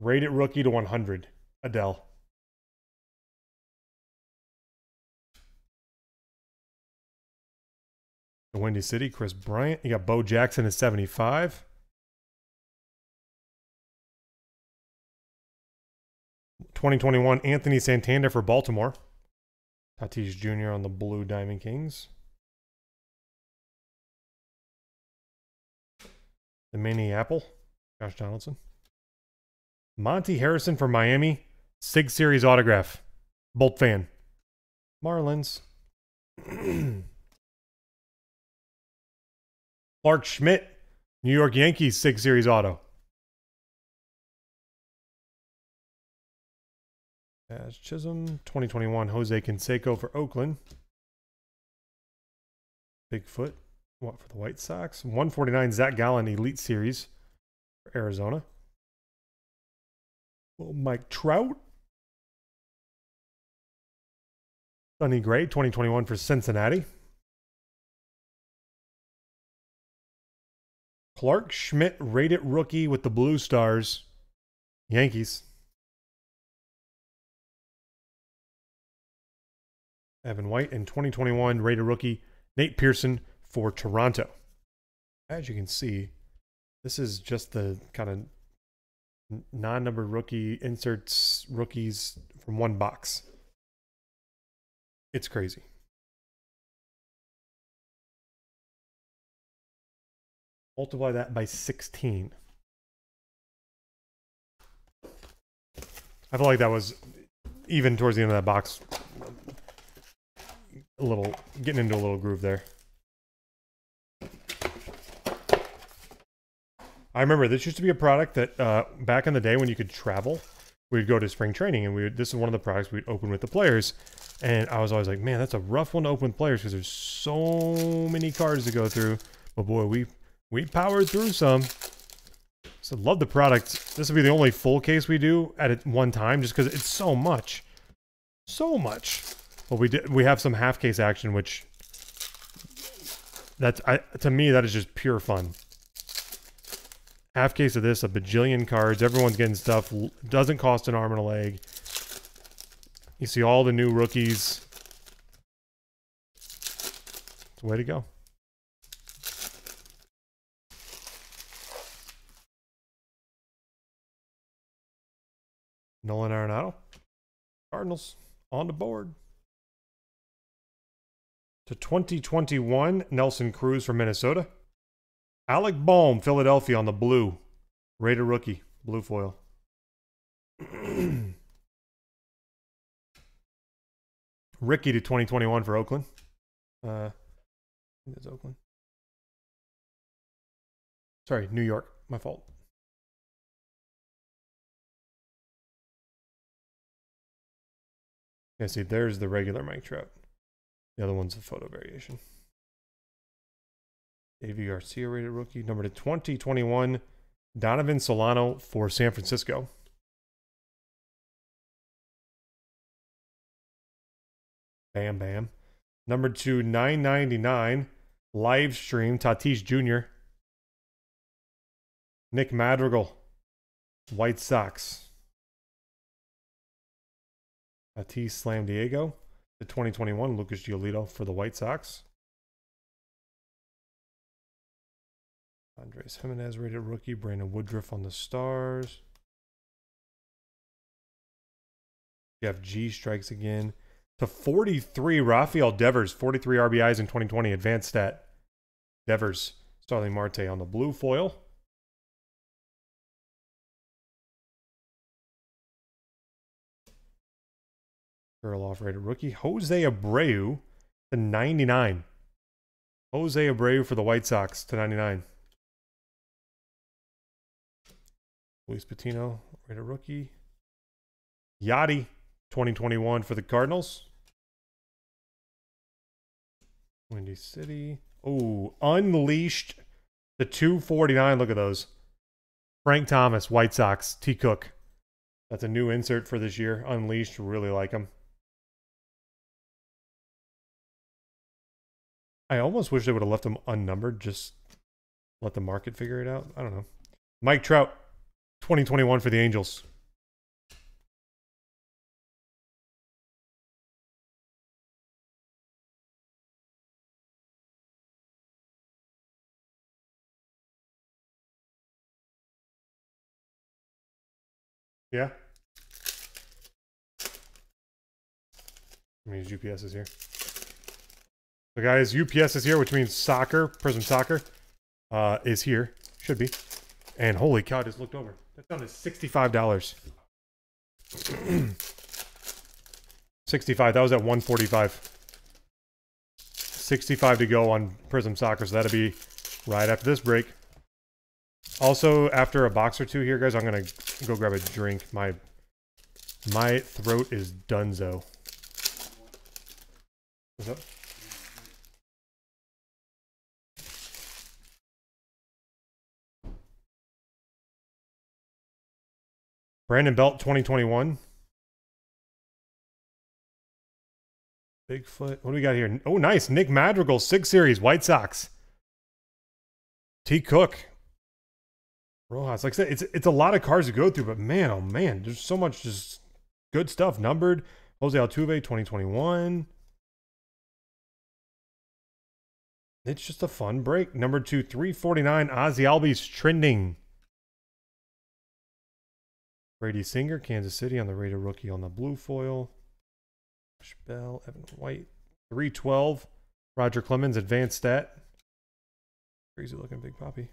Rated rookie to 100. Adell. The Windy City, Kris Bryant. You got Bo Jackson at 75. Twenty twenty one, Anthony Santander for Baltimore. Tatis Jr. on the blue Diamond Kings. The mini apple, Josh Donaldson. Monte Harrison for Miami, Sig Series autograph, Bolt fan. Marlins. Clark Schmidt, New York Yankees, Sig Series auto. As Chisholm, 2021, Jose Canseco for Oakland. Bigfoot, what for the White Sox? 149 Zach Gallen Elite Series for Arizona. Little Mike Trout. Sonny Gray, 2021 for Cincinnati. Clark Schmidt, rated rookie with the Blue Stars, Yankees. Evan White in 2021 rated rookie Nate Pearson for Toronto. As you can see, this is just the kind of non-numbered rookie inserts rookies from one box. It's crazy. Multiply that by 16. I feel like that was even towards the end of that box. A little getting into a little groove there. I remember this used to be a product that uh, back in the day when you could travel, we'd go to spring training and we would, this is one of the products we'd open with the players. And I was always like, man, that's a rough one to open with players because there's so many cards to go through. But boy, we we powered through some. So love the product. This will be the only full case we do at one time just because it's so much. So much. But we did we have some half case action, which that's I, to me that is just pure fun. Half case of this, a bajillion cards, everyone's getting stuff, doesn't cost an arm and a leg. You see all the new rookies. It's a way to go. Nolan Arenado. Cardinals on the board. To 2021, Nelson Cruz from Minnesota. Alec Bohm, Philadelphia on the blue. Raider rookie, blue foil. Ricky to 2021 for Oakland. Uh, it's Oakland. Sorry, New York. My fault. Yeah, see, there's the regular Mike Trout. The other one's a photo variation. Deivi Garcia rated rookie. Number to 2021, Donovan Solano for San Francisco. Bam Bam. Number two, 999, live stream, Tatis Jr. Nick Madrigal, White Sox. Tatis Slam Diego. The 2021, Lucas Giolito for the White Sox. Andres Gimenez rated rookie. Brandon Woodruff on the Stars. Jeff G strikes again to 43. Rafael Devers, 43 RBIs in 2020, advanced stat. Devers, Starling Marte on the blue foil. Off rated rookie. Jose Abreu to 99. Jose Abreu for the White Sox to 99. Luis Patino, rated rookie. Yachty, 2021 for the Cardinals. Windy City. Oh, Unleashed. The 249. Look at those. Frank Thomas, White Sox. T. Cook. That's a new insert for this year. Unleashed. Really like him. I almost wish they would have left them unnumbered. Just let the market figure it out. I don't know. Mike Trout, 2021 for the Angels. Yeah. I mean, UPS is here. So, guys, UPS is here, which means soccer, Prizm Soccer, uh, is here. Should be. And holy cow, I just looked over. That's down to sixty-five dollars. Sixty-five. That was at one forty-five. Sixty-five to go on Prizm Soccer, so that'll be right after this break. Also, after a box or two here, guys, I'm gonna go grab a drink. My my throat is dunzo. What's up? Brandon Belt 2021. Bigfoot. What do we got here? Oh, nice. Nick Madrigal, Sig Series, White Sox. T. Cook. Rojas. Like I said, it's it's a lot of cars to go through, but man, oh man, there's so much just good stuff. Numbered. Jose Altuve, 2021. It's just a fun break. Number two, 349. Ozzy Albies trending. Brady Singer, Kansas City on the rated rookie on the blue foil. Bell, Evan White, 312. Roger Clemens, advanced stat. Crazy looking Big Poppy.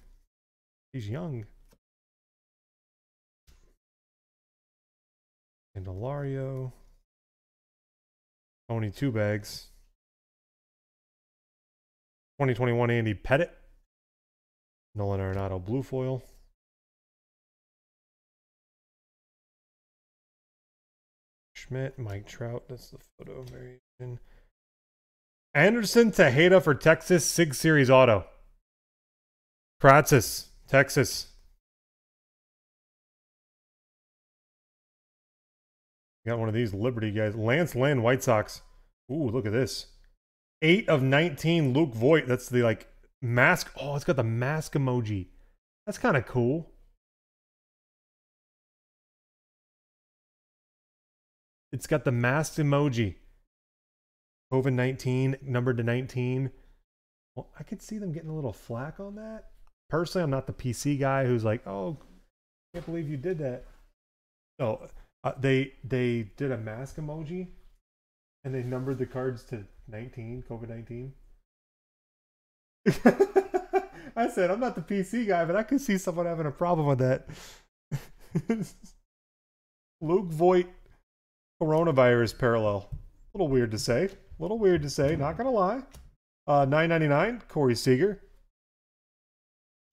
He's young. Candelario. Only two bags. 2021 Andy Pettitte. Nolan Arenado blue foil. Schmidt, Mike Trout. That's the photo variation. Anderson Tejeda for Texas Sig Series Auto. Praxis, Texas. Got one of these Liberty guys. Lance Lynn, White Sox. Ooh, look at this. 8 of 19, Luke Voit. That's the like mask. Oh, it's got the mask emoji. That's kind of cool. It's got the masked emoji. COVID 19, numbered to 19. Well, I could see them getting a little flack on that. Personally, I'm not the PC guy who's like, oh, I can't believe you did that. No, uh, they they did a mask emoji and they numbered the cards to 19, COVID 19. I said, I'm not the PC guy, but I could see someone having a problem with that. Luke Voit coronavirus parallel. A little weird to say. A little weird to say, not gonna lie. Uh, 999, Corey Seager.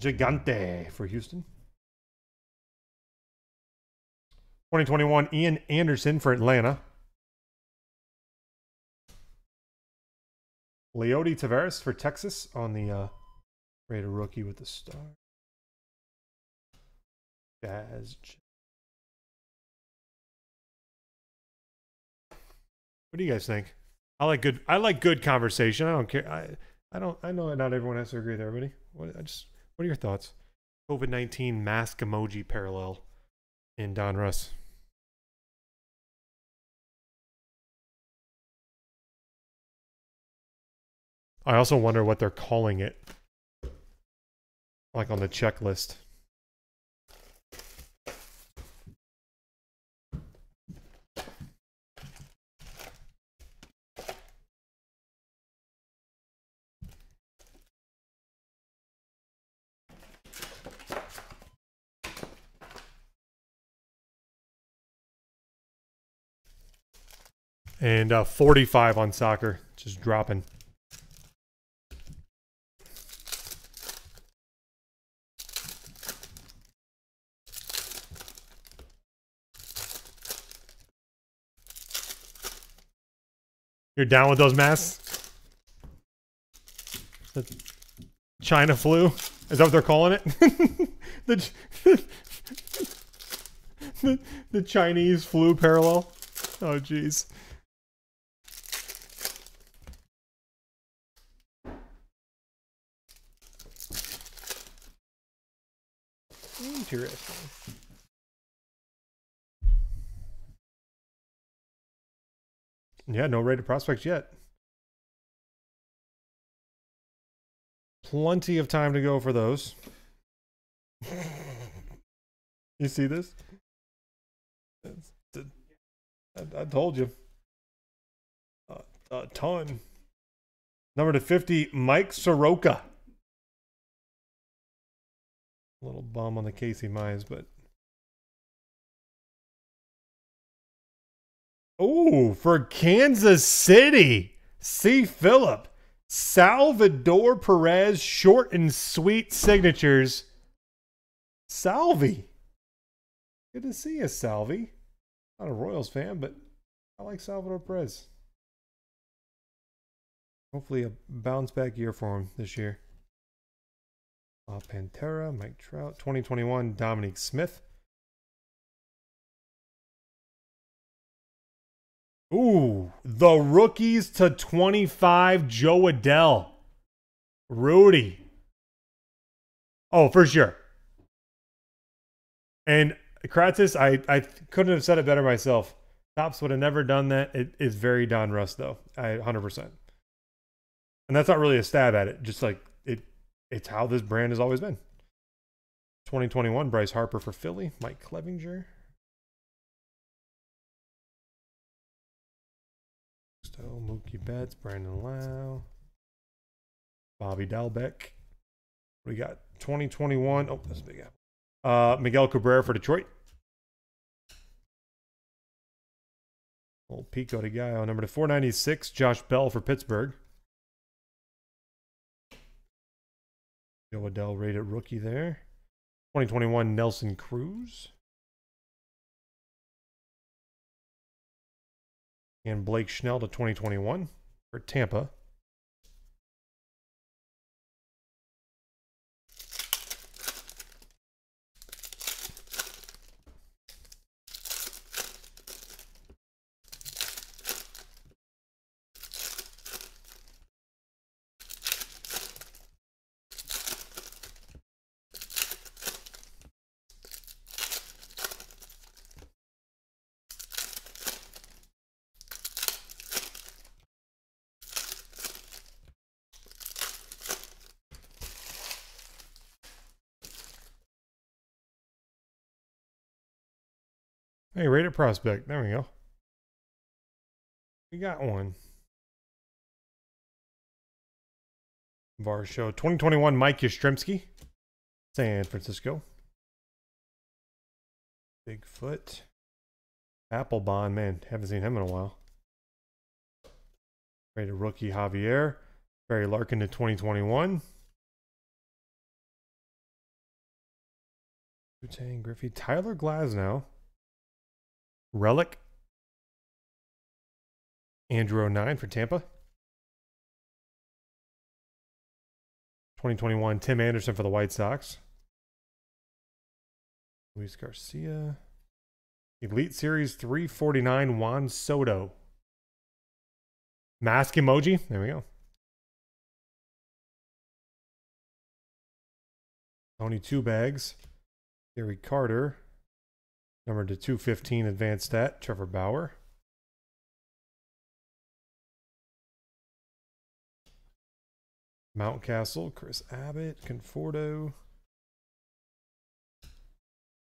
Gigante for Houston. 2021, Ian Anderson for Atlanta. Leody Taveras for Texas on the uh, rated rookie with the star. Jazz. What do you guys think? I like good. I like good conversation. I don't care. I I don't. I know not everyone has to agree with everybody. What I just. What are your thoughts? COVID nineteen mask emoji parallel in Donruss. I also wonder what they're calling it. Like on the checklist. And uh, 45 on soccer, just dropping. You're down with those masks? The China flu? Is that what they're calling it? the, the, the Chinese flu parallel? Oh, jeez. Interesting. Yeah, no rated prospects yet. Plenty of time to go for those. you see this? I, told you. Uh, a ton. Number to 50, Mike Soroka. A little bum on the Casey Mize, but. Oh, for Kansas City, C. Phillip. Salvador Perez, short and sweet signatures. Salvi. Good to see you, Salvi. Not a Royals fan, but I like Salvador Perez. Hopefully, a bounce back year for him this year. Uh, Pantera, Mike Trout, 2021, Dominic Smith. Ooh, the rookies to 25, Jo Adell. Rudy. Oh, for sure. And Kratis, I, I couldn't have said it better myself. Topps would have never done that. It is very Donruss, though. I 100%. And that's not really a stab at it. Just like it, it's how this brand has always been. 2021, Bryce Harper for Philly. Mike Clevinger. So Mookie Betts, Brandon Lau, Bobby Dalbec. We got 2021. Oh, that's a big apple. Uh, Miguel Cabrera for Detroit. Old Pico de Gallo. Number to 496, Josh Bell for Pittsburgh. Jo Adell rated rookie there. 2021 Nelson Cruz. And Blake Snell to 2021 for Tampa. Hey, rated prospect. There we go. We got one. Bar show 2021 Mike Yastrzemski, San Francisco. Bigfoot. Applebond, man, haven't seen him in a while. Rated rookie Javier. Barry Larkin to 2021. Tang Griffey. Tyler Glasnow. Relic. Andrew 09 for Tampa. 2021 Tim Anderson for the White Sox. Luis Garcia. Elite Series 349 Juan Soto. Mask emoji. There we go. Tony Two Bags. Gary Carter. Number to 215 advanced stat, Trevor Bauer. Mountcastle, Chris Abbott, Conforto.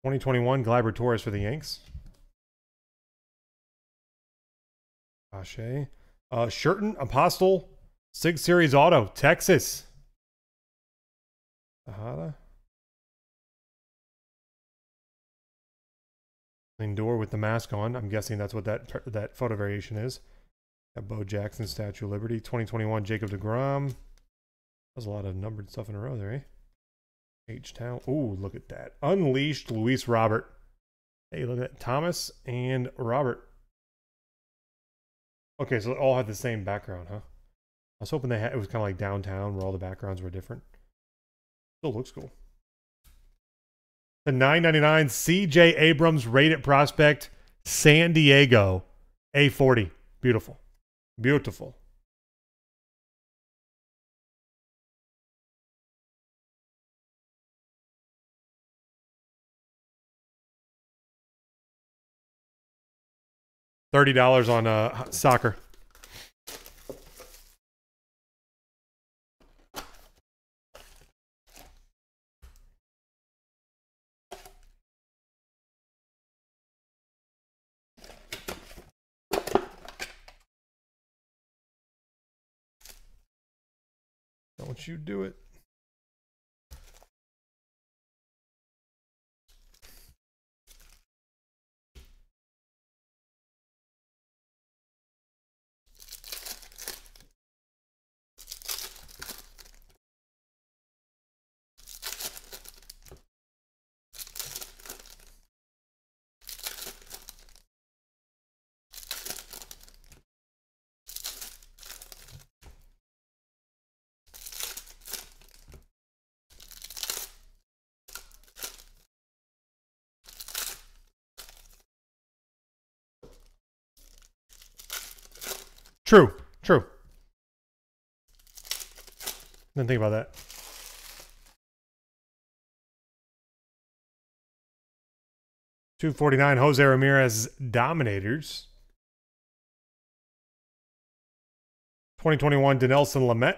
2021 Gleyber Torres for the Yanks. Pache. Uh, Sherten, Apostel, Sig Series Auto, Texas. Sahada. Lindor with the mask on. I'm guessing that's what that that photo variation is. Got Bo Jackson, Statue of Liberty, 2021 Jacob DeGrom. That's a lot of numbered stuff in a row there, eh? H Town. Ooh, look at that. Unleashed Luis Robert. Hey, look at that. Thomas and Robert. Okay, so they all had the same background, huh? I was hoping they had it was kind of like downtown where all the backgrounds were different. Still looks cool. The 999 CJ Abrams rated prospect, San Diego, A40. Beautiful. Beautiful. $30 on uh, soccer. You do it? True. True. Didn't think about that. Two forty nine. Jose Ramirez Dominators. Twenty twenty one. Dinelson Lamet.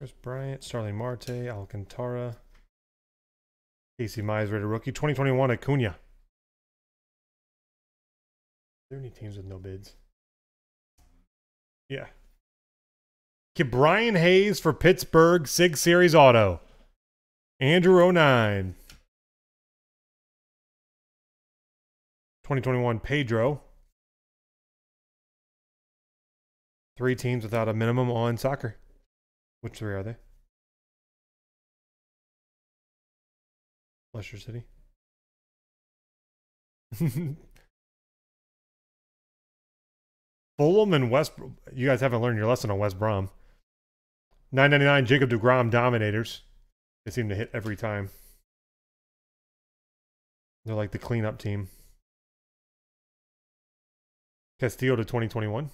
Kris Bryant, Starling Marte, Alcantara, Casey Mize, rated rookie. Twenty twenty one. Acuna. There any teams with no bids? Yeah. Ke'Bryan Hayes for Pittsburgh Sig Series Auto. Andrew 09. 2021 Pedro. Three teams without a minimum on soccer. Which three are they? Leicester City. Fulham and West. You guys haven't learned your lesson on West Brom. 999 Jacob DeGrom Dominators. They seem to hit every time. They're like the cleanup team. Castillo to 2021.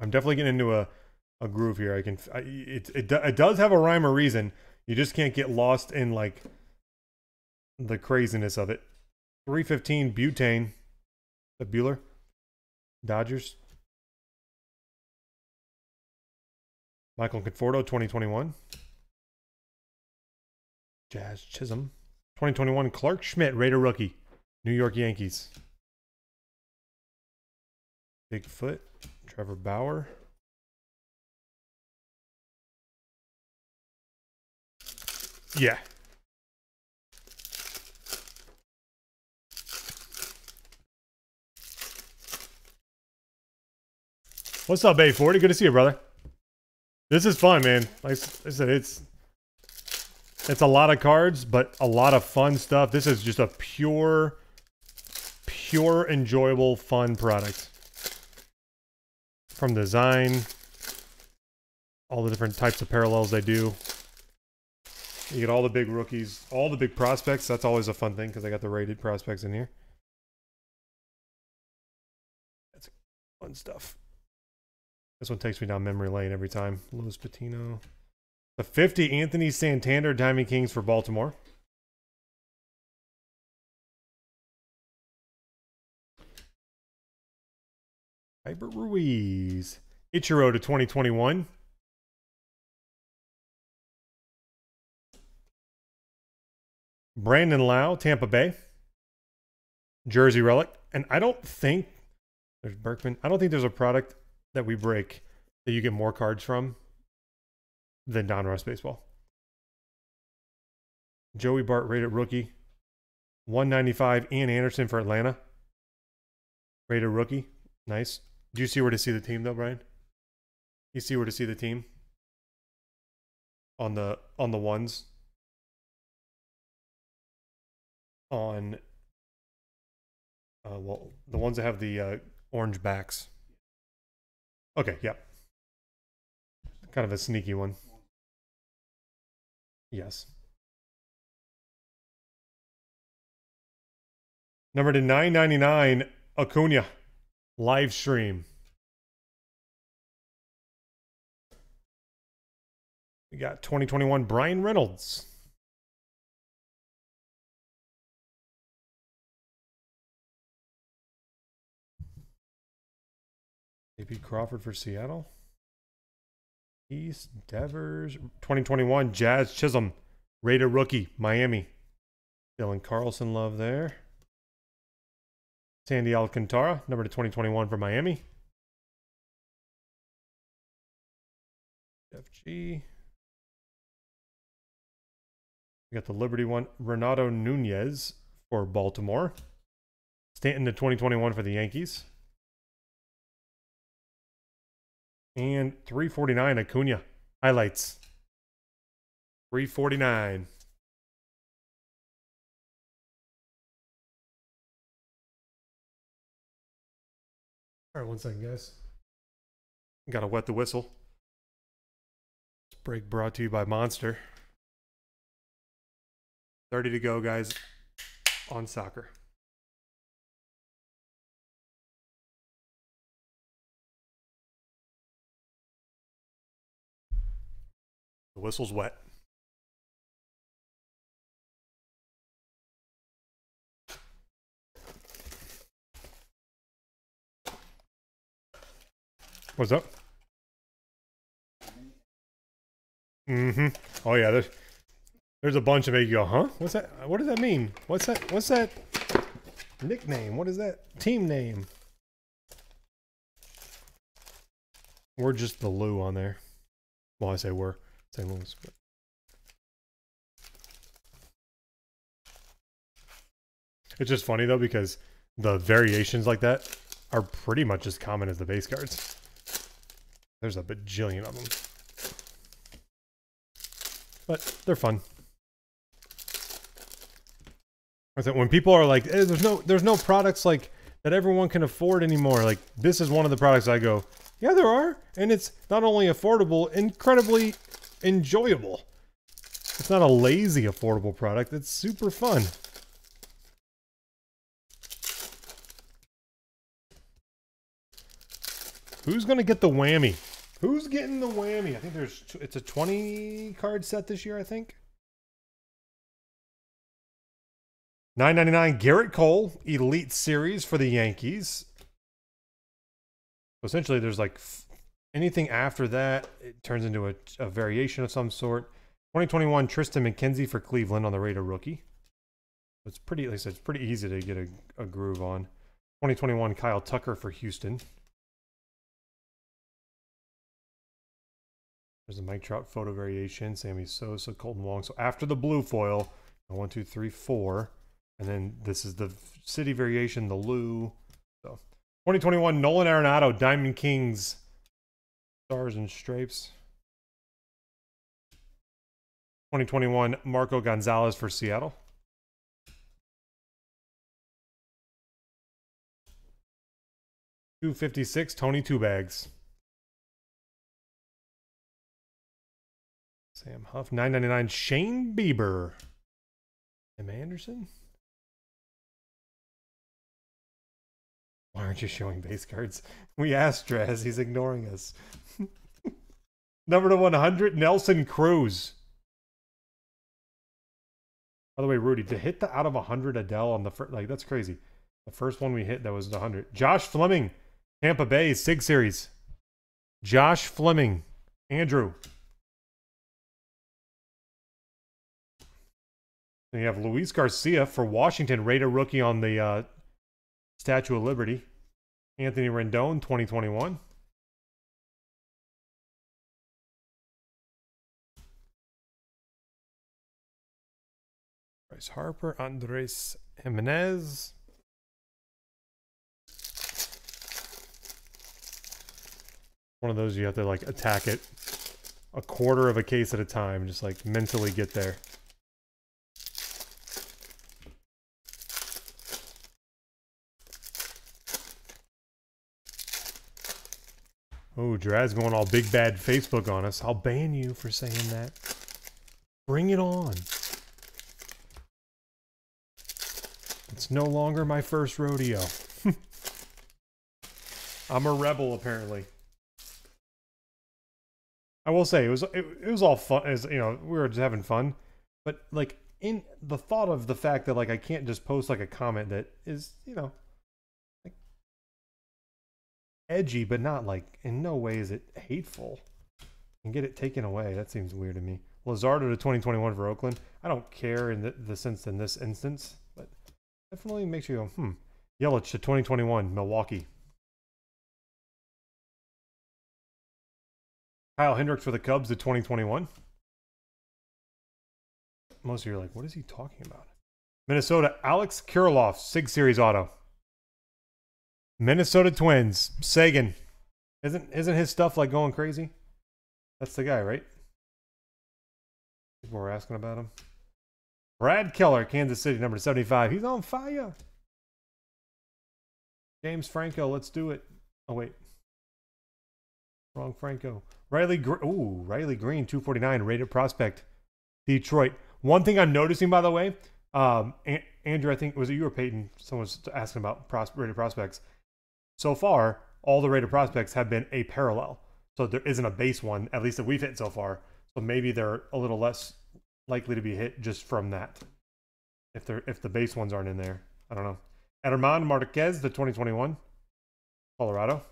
I'm definitely getting into a, a groove here. I can I, it, it it does have a rhyme or reason. You just can't get lost in like the craziness of it. 315 butane. The Buehler. Dodgers. Michael Conforto, 2021. Jazz Chisholm. 2021 Clark Schmidt, Raider rookie. New York Yankees. Bigfoot. Trevor Bauer. Yeah. What's up, A40? Good to see you, brother. This is fun, man. Like I said, it's it's a lot of cards, but a lot of fun stuff. This is just a pure, pure, enjoyable, fun product. From design, all the different types of parallels they do. You get all the big rookies, all the big prospects. That's always a fun thing because I got the rated prospects in here. That's fun stuff. This one takes me down memory lane every time. Luis Patino. The 50 Anthony Santander Diamond Kings for Baltimore. Albert Ruiz. Ichiro to 2021. Brandon Lowe, Tampa Bay. Jersey Relic. And I don't think there's Berkman. I don't think there's a product that we break that you get more cards from than Donruss Baseball. Joey Bart rated rookie. 195 Ian Anderson for Atlanta. Rated rookie. Nice. Do you see where to see the team though, Brian? You see where to see the team? On the on the ones. On uh well the ones that have the uh, orange backs. Okay, yeah. Kind of a sneaky one. Yes. Number to 999, Acuna. Live stream. We got 2021 Bryan Reynolds. JP Crawford for Seattle. East Devers 2021 Jazz Chisholm Raider rookie Miami. Dylan Carlson love there. Sandy Alcantara number to 2021 for Miami. FG. We got the Liberty one. Renato Nunez for Baltimore. Stanton to 2021 for the Yankees. And 349 Acuna. Highlights. 349. All right, one second, guys. Got to wet the whistle. This break brought to you by Monster. 30 to go, guys, on soccer. The whistle's wet. What's up? Mm-hmm. Oh yeah, there's there's a bunch of make you go, huh? What's that? What does that mean? What's that? What's that nickname? What is that team name? We're just the Lou on there. Well, I say we're St. Louis. But. It's just funny though because the variations like that are pretty much as common as the base cards. There's a bajillion of them. But they're fun. When people are like, eh, "There's no, there's no products like that everyone can afford anymore." Like this is one of the products I go, "Yeah, there are," and it's not only affordable, incredibly enjoyable. It's not a lazy affordable product. It's super fun. Who's gonna get the whammy? Who's getting the whammy? I think there's it's a 20 card set this year, I think. 999 Gerrit Cole Elite Series for the Yankees. Essentially there's like anything after that it turns into a, a variation of some sort. 2021 Triston McKenzie for Cleveland on the rated rookie. It's pretty like I said, it's pretty easy to get a, a groove on. 2021 Kyle Tucker for Houston. There's a Mike Trout photo variation, Sammy Sosa, Kolten Wong. So after the blue foil, one, two, three, four. And then this is the city variation, the Lou. So 2021 Nolan Arenado, Diamond Kings, Stars and Stripes. 2021 Marco Gonzales for Seattle. Two fifty six Tony Two Bags. Sam Huff, 999. Shane Bieber. Em Anderson? Why aren't you showing base cards? We asked Draz. He's ignoring us. Number to 100, Nelson Cruz. By the way, Rudy, to hit the out of 100 Adell on the first, like, that's crazy. The first one we hit, that was 100. Josh Fleming, Tampa Bay, SIG Series. Josh Fleming. Andrew. Then you have Luis Garcia for Washington, Rated rookie on the uh, Statue of Liberty. Anthony Rendon, 2021. Bryce Harper, Andres Gimenez. One of those you have to like attack it a quarter of a case at a time, just like mentally get there. Oh, Draz going all big bad Facebook on us. I'll ban you for saying that. Bring it on. It's no longer my first rodeo. I'm a rebel, apparently. I will say it was it, it was all fun as you know we were just having fun, but like in the thought of the fact that like I can't just post like a comment that is you know edgy, but not like in no way is it hateful. And get it taken away. That seems weird to me. Luzardo to 2021 for Oakland. I don't care in the, the sense in this instance, but definitely makes you go, hmm. Yelich to 2021, Milwaukee. Kyle Hendricks for the Cubs to 2021. Most of you are like, what is he talking about? Minnesota, Alex Kirilloff, Sig Series auto. Minnesota Twins, Sagan. Isn't isn't his stuff like going crazy? That's the guy, right? People were asking about him. Brad Keller, Kansas City, number 75. He's on fire. James Franco, let's do it. Oh, wait. Wrong Franco. Riley, Gr- ooh, Riley Greene, 249, rated prospect. Detroit. One thing I'm noticing, by the way, um, Andrew, I think, was it you or Peyton? Someone was asking about pros- rated prospects. So far, all the rated prospects have been a parallel. So there isn't a base one, at least that we've hit so far. So maybe they're a little less likely to be hit just from that. If they're if the base ones aren't in there. I don't know. German Marquez, the 2021. Colorado.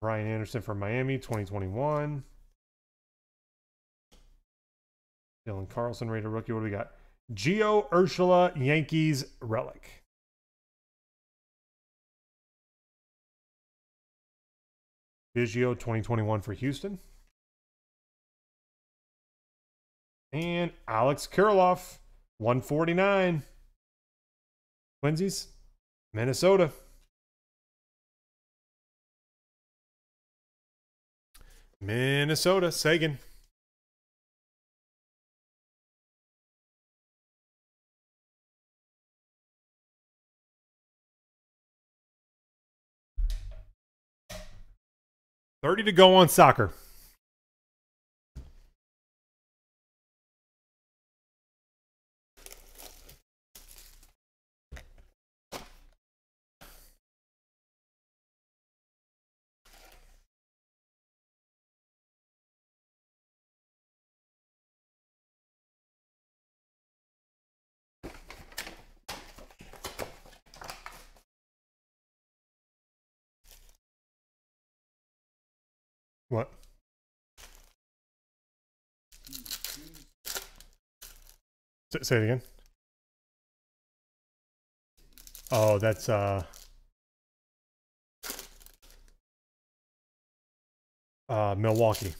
Ryan Anderson from Miami, 2021. Dylan Carlson, rated rookie. What do we got? Gio Urshela, Yankees relic. Biggio 2021 for Houston. And Alex Kirilloff, 149. Twinsies, Minnesota. Minnesota, Sagan. Thirty to go on soccer. What? Say, it again. Oh, that's uh uh Milwaukee.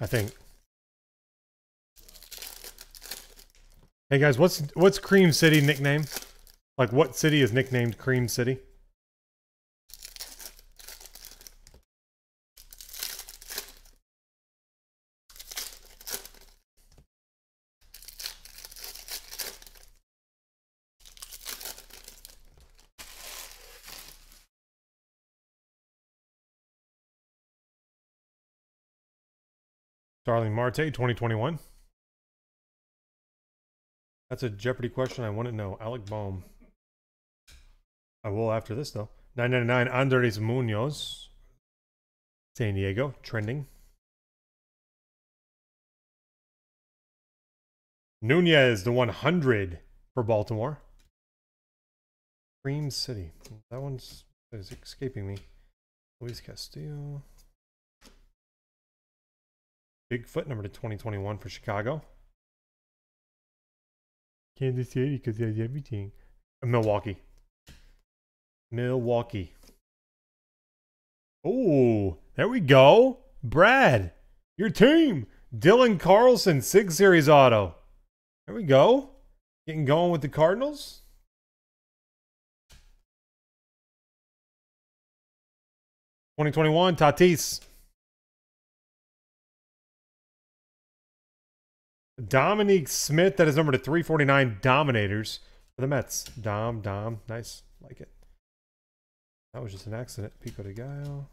I think. Hey guys, what's what's Cream City nickname? Like what city is nicknamed Cream City? Starling Marte, 2021. That's a Jeopardy question I want to know. Alec Bohm. I will after this, though. 999, Andres Munoz. San Diego, trending. Nunez, the 100 for Baltimore. Cream City. That one's is escaping me. Luis Castillo. Bigfoot, number to 2021 for Chicago. Kansas City, because he has everything. Uh, Milwaukee. Milwaukee. Oh, there we go. Brad, your team. Dylan Carlson, Sig Series Auto. There we go. Getting going with the Cardinals. Twenty twenty one, Tatis. Dominic Smith, that is number to 349 Dominators for the Mets. Dom, Dom, nice. Like it. That was just an accident. Pico de Gallo.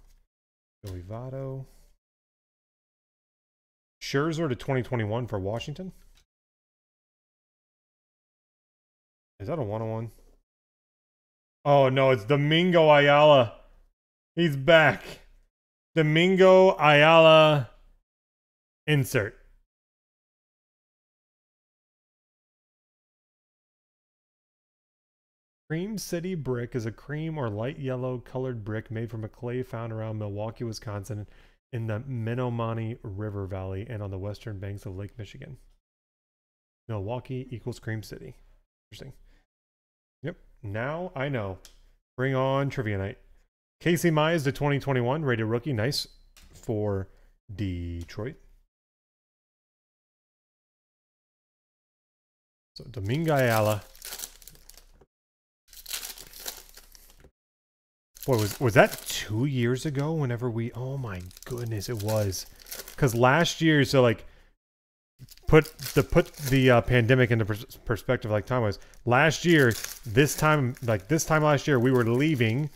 Joey Votto. Scherzer to 2021 for Washington. Is that a one on one? Oh no, it's Domingo Ayala. He's back. Domingo Ayala insert. Cream City brick is a cream or light yellow colored brick made from a clay found around Milwaukee, Wisconsin in the Menomonee River Valley and on the western banks of Lake Michigan. Milwaukee equals Cream City. Interesting. Yep. Now I know. Bring on trivia night. Casey Mize, the 2021 rated rookie. Nice for Detroit. So Domingo Ayala. Boy, was was that two years ago? Whenever we, oh my goodness, it was. Because last year, so like, put the put the uh, pandemic into pers- perspective, like time was last year. This time, like this time last year, we were leaving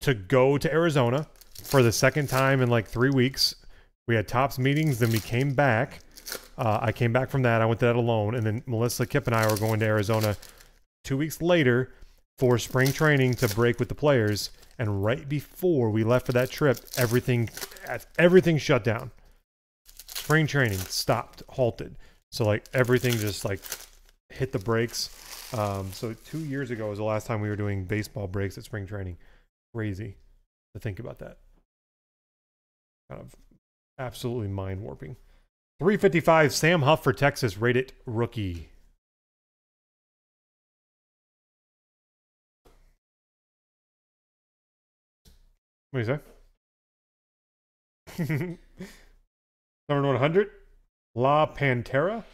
to go to Arizona for the second time in like three weeks. We had Topps meetings, then we came back. Uh, I came back from that. I went to that alone, and then Melissa Kip and I were going to Arizona two weeks later for spring training to break with the players. And right before we left for that trip, everything everything shut down. Spring training stopped, halted. So like everything just like hit the brakes. Um, so two years ago was the last time we were doing baseball breaks at spring training. Crazy to think about that. Kind of absolutely mind warping. 355 Sam Huff for Texas, rated rookie. What do you say? Number 100, La Pantera. Is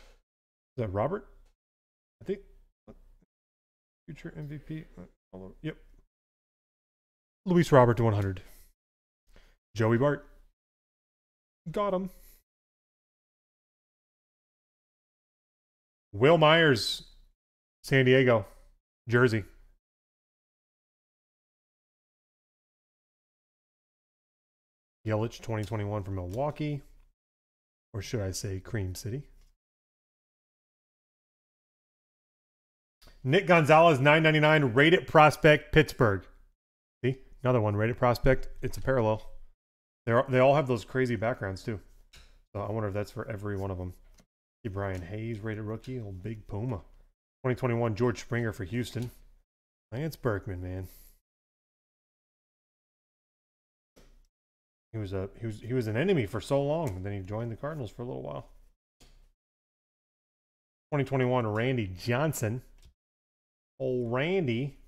that Robert? I think. Future MVP. Yep. Luis Robert to 100. Joey Bart. Got him. Wil Myers, San Diego, Jersey. Yelich 2021 from Milwaukee. Or should I say Cream City? Nick Gonzalez 999 rated prospect Pittsburgh. See? Another one rated prospect. It's a parallel. They they all have those crazy backgrounds too. So I wonder if that's for every one of them. Ke'Bryan Hayes rated rookie, old big Puma. 2021 George Springer for Houston. Lance Berkman, man. He was a he was he was an enemy for so long, and then he joined the Cardinals for a little while. 2021 Randy Johnson. Old Randy.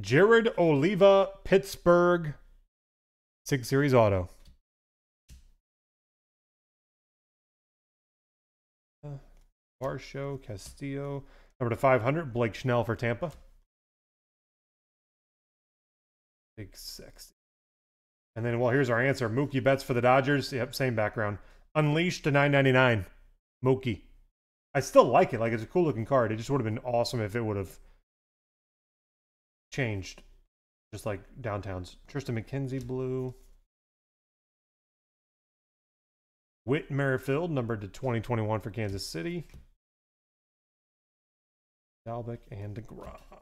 Jared Oliva, Pittsburgh. Sig Series Auto. Uh, Varsho, Castillo. Number to 500, Blake Snell for Tampa. Big sexy. And then, well, here's our answer. Mookie Betts for the Dodgers. Yep, same background. Unleashed to 9.99. Mookie. I still like it. Like it's a cool looking card. It just would have been awesome if it would have changed. Just like downtowns. Triston McKenzie blue. Whit Merrifield, numbered to 2021 for Kansas City. Dalbec and DeGrom.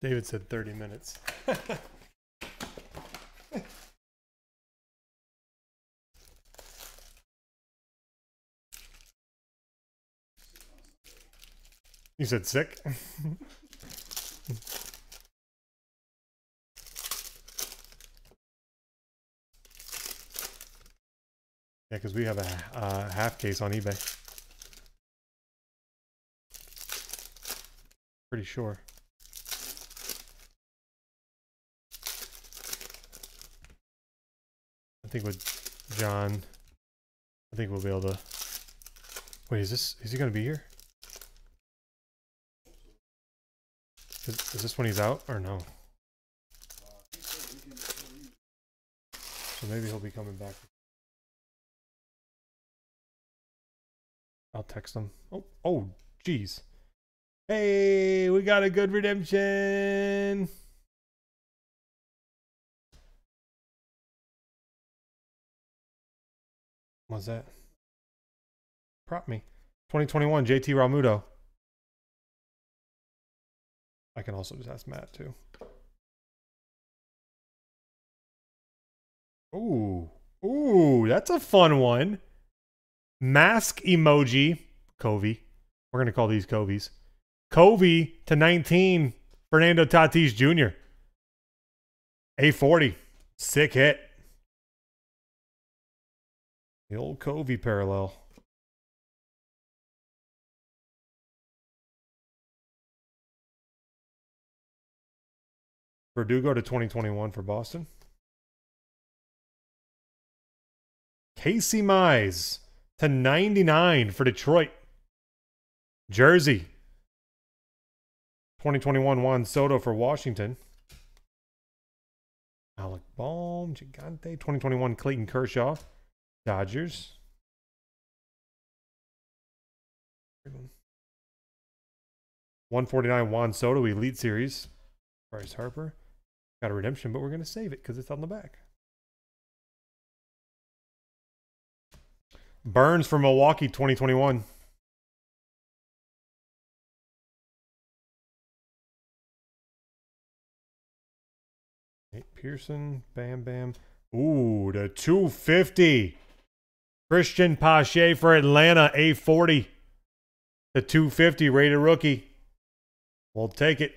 David said 30 minutes. you said sick? Yeah, because we have a half case on eBay. Pretty sure. I think with John, I think we'll be able to. Wait, is this? Is he going to be here? Is, is this when he's out or no? So maybe he'll be coming back. I'll text him. Oh, oh, jeez. Hey, we got a good redemption. was that? Prop me. 2021 JT Realmuto. I can also just ask Matt too. Ooh. Ooh, that's a fun one. Mask emoji. Kobe. We're going to call these Kobes. Kobe to 19. Fernando Tatis Jr. A40. Sick hit. The old Covey parallel. Verdugo to 2021 for Boston. Casey Mize to 99 for Detroit. Jersey. 2021 Juan Soto for Washington. Alec Bohm, Gigante. 2021 Clayton Kershaw. Dodgers. 149 Juan Soto Elite Series. Bryce Harper. Got a redemption, but we're to save it because it's on the back. Burnes for Milwaukee 2021. Nate Pearson, Bam Bam. Ooh, the 250. Cristian Pache for Atlanta, A40. The 250 rated rookie. We'll take it.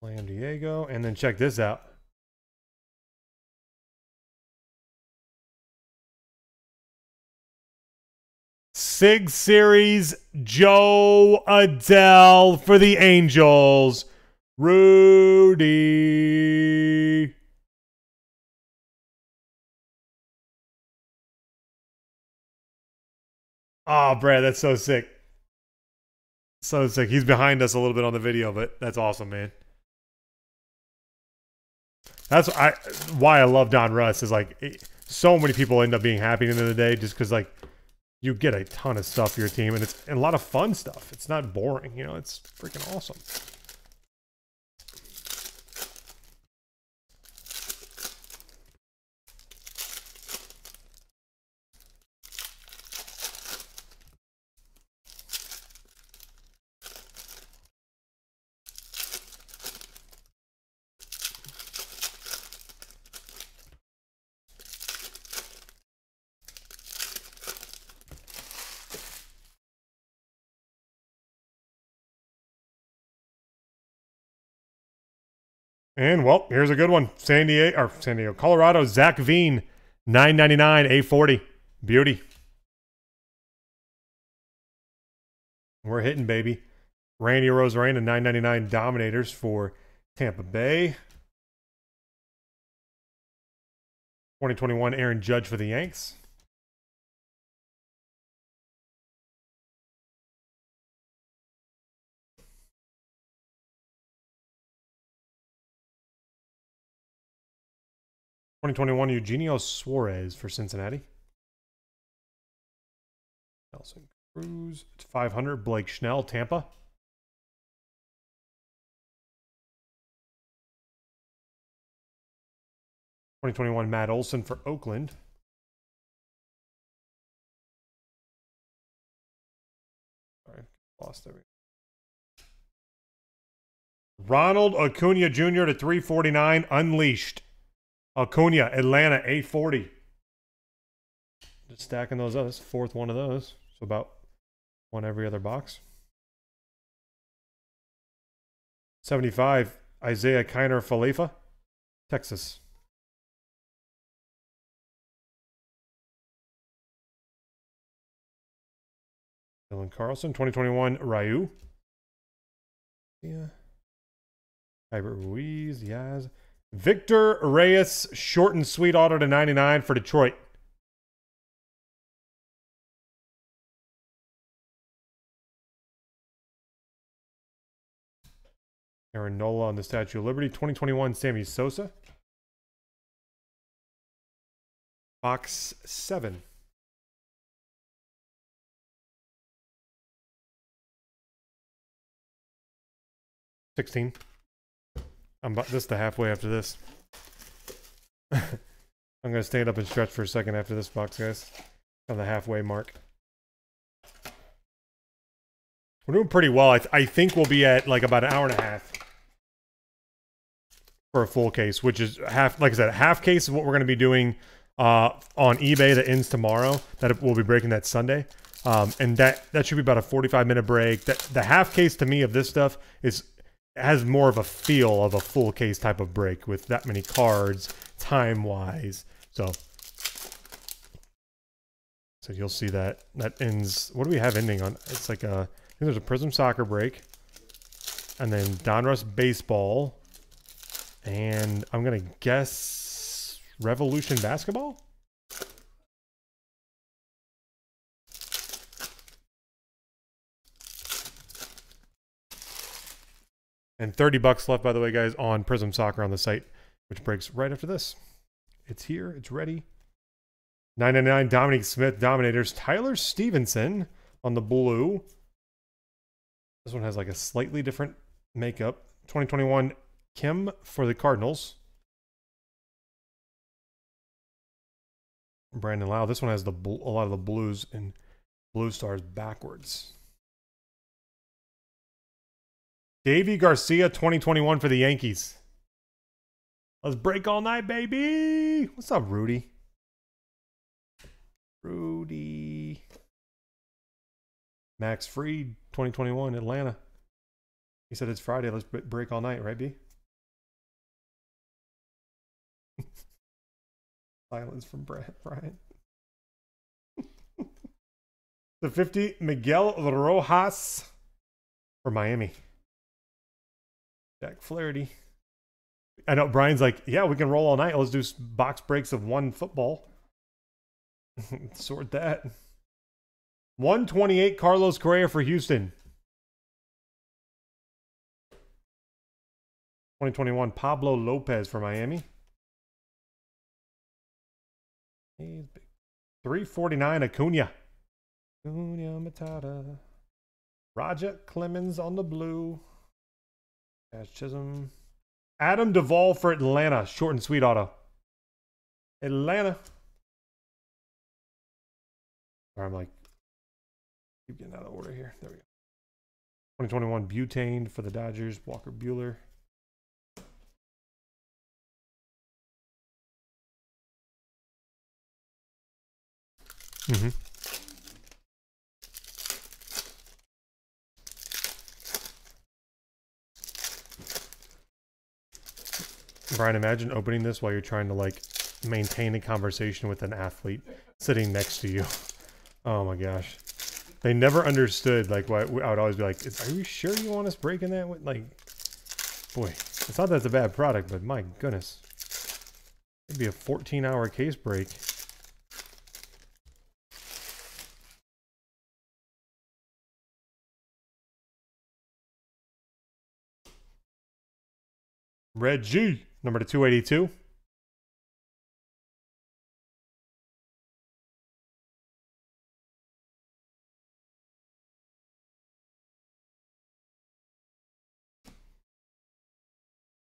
Lam Diego. And then check this out. Sig Series Jo Adell for the Angels. Rudy. Oh, Brad, that's so sick. So sick. He's behind us a little bit on the video, but that's awesome, man. That's I, why I love Donruss is like it, so many people end up being happy at the end of the day just because like you get a ton of stuff for your team and it's and a lot of fun stuff. It's not boring, you know. It's freaking awesome. And well, here's a good one. San Diego or San Diego, Colorado, Zach Veen, 999, A40. Beauty. We're hitting, baby. Randy Arozarena, 999 Dominators for Tampa Bay. 2021 Aaron Judge for the Yanks. Twenty twenty one Eugenio Suarez for Cincinnati. Nelson Cruz five hundred Blake Snell Tampa. Twenty twenty one Matt Olson for Oakland. Sorry, lost there. Ronald Acuna Jr. to 349 unleashed. Acuna, Atlanta, 840. Just stacking those up. That's fourth one of those. So about one every other box. 75, Isiah Kiner Falefa, Texas. Dylan Carlson, 2021, Ryu. Yeah. Hybert Ruiz, Yaz. Victor Reyes, short and sweet auto to 99 for Detroit. Aaron Nola on the Statue of Liberty. 2021 Sammy Sosa. Box 7. Sixteen. I'm about this the halfway after this. I'm gonna stand up and stretch for a second after this box, guys. On the halfway mark. We're doing pretty well. I, th I think we'll be at like about an hour and a half for a full case, which is half. Like I said, a half case is what we're going to be doing uh, on eBay that ends tomorrow. That we'll be breaking that Sunday. Um, and that that should be about a 45 minute break. That the half case to me of this stuff is has more of a feel of a full case type of break with that many cards, time wise. So, so you'll see that that ends. What do we have ending on? It's like a. There's a Prizm Soccer break, and then Donruss Baseball, and I'm gonna guess Revolution Basketball. And 30 bucks left, by the way, guys, on Prizm Soccer on the site, which breaks right after this. It's here. It's ready. 999 Dominic Smith Dominators. Tyler Stephenson on the blue. This one has like a slightly different makeup. 2021 Kim for the Cardinals. Brandon Lau. This one has the a lot of the blues and blue stars backwards. Deivi Garcia 2021 for the Yankees. Let's break all night, baby. What's up, Rudy? Rudy. Max Fried 2021 Atlanta. He said it's Friday. Let's break all night, right, B? Silence from Brad, Brian. the 50 Miguel Rojas for Miami. Jack Flaherty. I know Brian's like, yeah, we can roll all night. Let's do box breaks of one football. Sort that. 128 Carlos Correa for Houston. 2021 Pablo Lopez for Miami. He's big. 349 Acuna. Acuna Matata. Raja Clemens on the blue. Chisholm. Adam Duvall for Atlanta. Short and sweet auto. Atlanta. I'm like, keep getting out of order here. There we go. 2021 Butane for the Dodgers. Walker Buehler. Mm-hmm. Brian, imagine opening this while you're trying to like maintain a conversation with an athlete sitting next to you. Oh my gosh. They never understood like why I would always be like, "Are you sure you want us breaking that?" Like, boy, it's not that it's a bad product, but my goodness, it'd be a 14-hour case break. Red G, number to 282.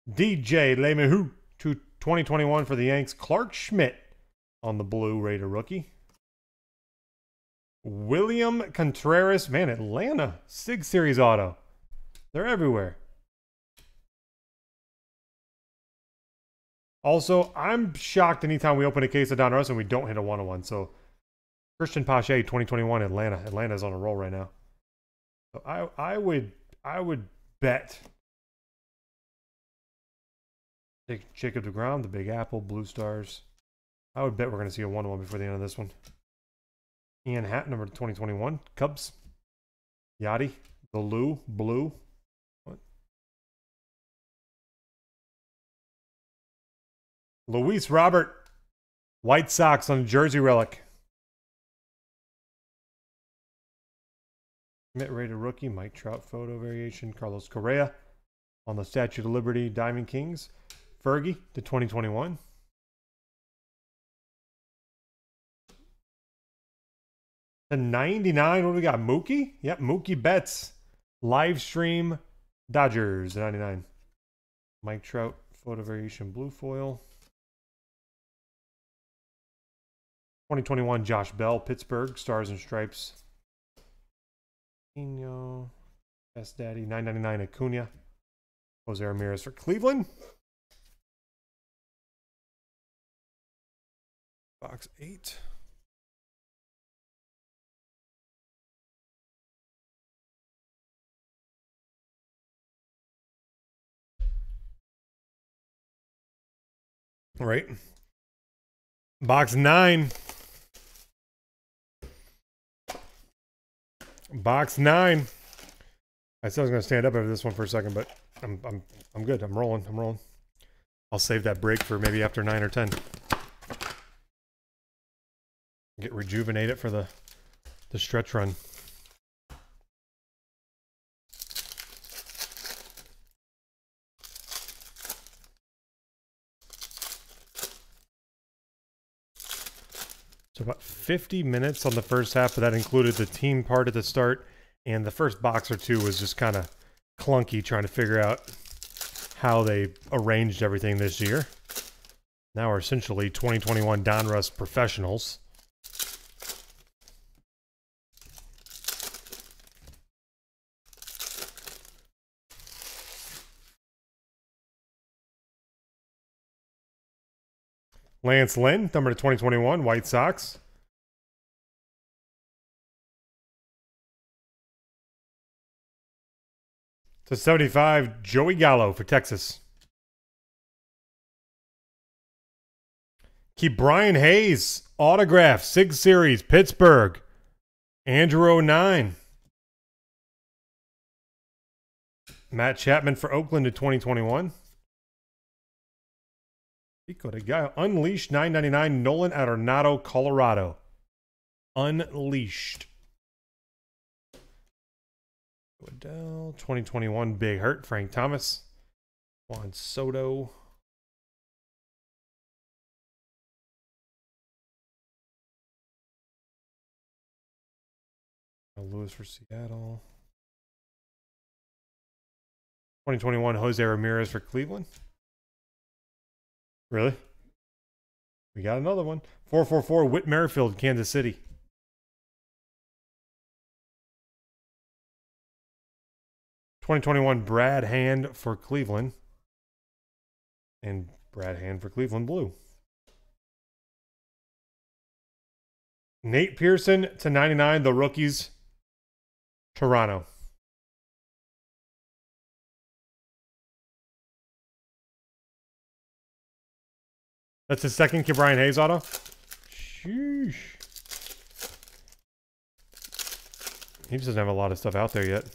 DJ LeMahieu to 2021 for the Yanks. Clarke Schmidt on the blue Rated rookie. William Contreras, man, Atlanta Sig Series auto. They're everywhere. Also, I'm shocked anytime we open a case of Donruss and we don't hit a one on one. So, Cristian Pache, 2021 Atlanta. Atlanta's on a roll right now. So I I would I would bet Take Jacob DeGrom, the Big Apple, Blue Stars. I would bet we're going to see a one on one before the end of this one. Ian Happ, number 2021. Cubs. Yachty. The Lou. Blue. Luis Robert. White Sox on Jersey Relic. Mitt Rated rookie. Mike Trout photo variation. Carlos Correa on the Statue of Liberty Diamond Kings. Fergie to 2021. To 99, what do we got? Mookie? Yep, Mookie Betts. Live stream Dodgers 99. Mike Trout photo variation blue foil. 2021 Josh Bell, Pittsburgh, Stars and Stripes. Pino, S Daddy, 999 Acuna. Jose Ramirez for Cleveland. Box eight. All right. Box nine. Box nine. I said I was going to stand up over this one for a second, but I'm I'm I'm good. I'm rolling. I'm rolling. I'll save that break for maybe after nine or ten. Get rejuvenated for the the stretch run. So about 50 minutes on the first half, but that included the team part at the start, and the first box or two was just kind of clunky trying to figure out how they arranged everything this year. Now we're essentially 2021 Donruss professionals. Lance Lynn, number to 2021, White Sox. To 75, Joey Gallo for Texas. Ke'Bryan Hayes, autograph, Sig Series, Pittsburgh. Andrew 09. Matt Chapman for Oakland to 2021. Pico de Gallo. Unleashed 999 Nolan Arenado, Colorado. Unleashed. Waddell, 2021 Big Hurt, Frank Thomas. Juan Soto. Lewis for Seattle. 2021 Jose Ramirez for Cleveland. Really? We got another one. 444 Whit Merrifield, Kansas City. Twenty twenty one Brad Hand for Cleveland. And Brad Hand for Cleveland Blue. Nate Pearson to 99, the rookies. Toronto. That's his second Brian Hayes auto. Sheesh. He just doesn't have a lot of stuff out there yet.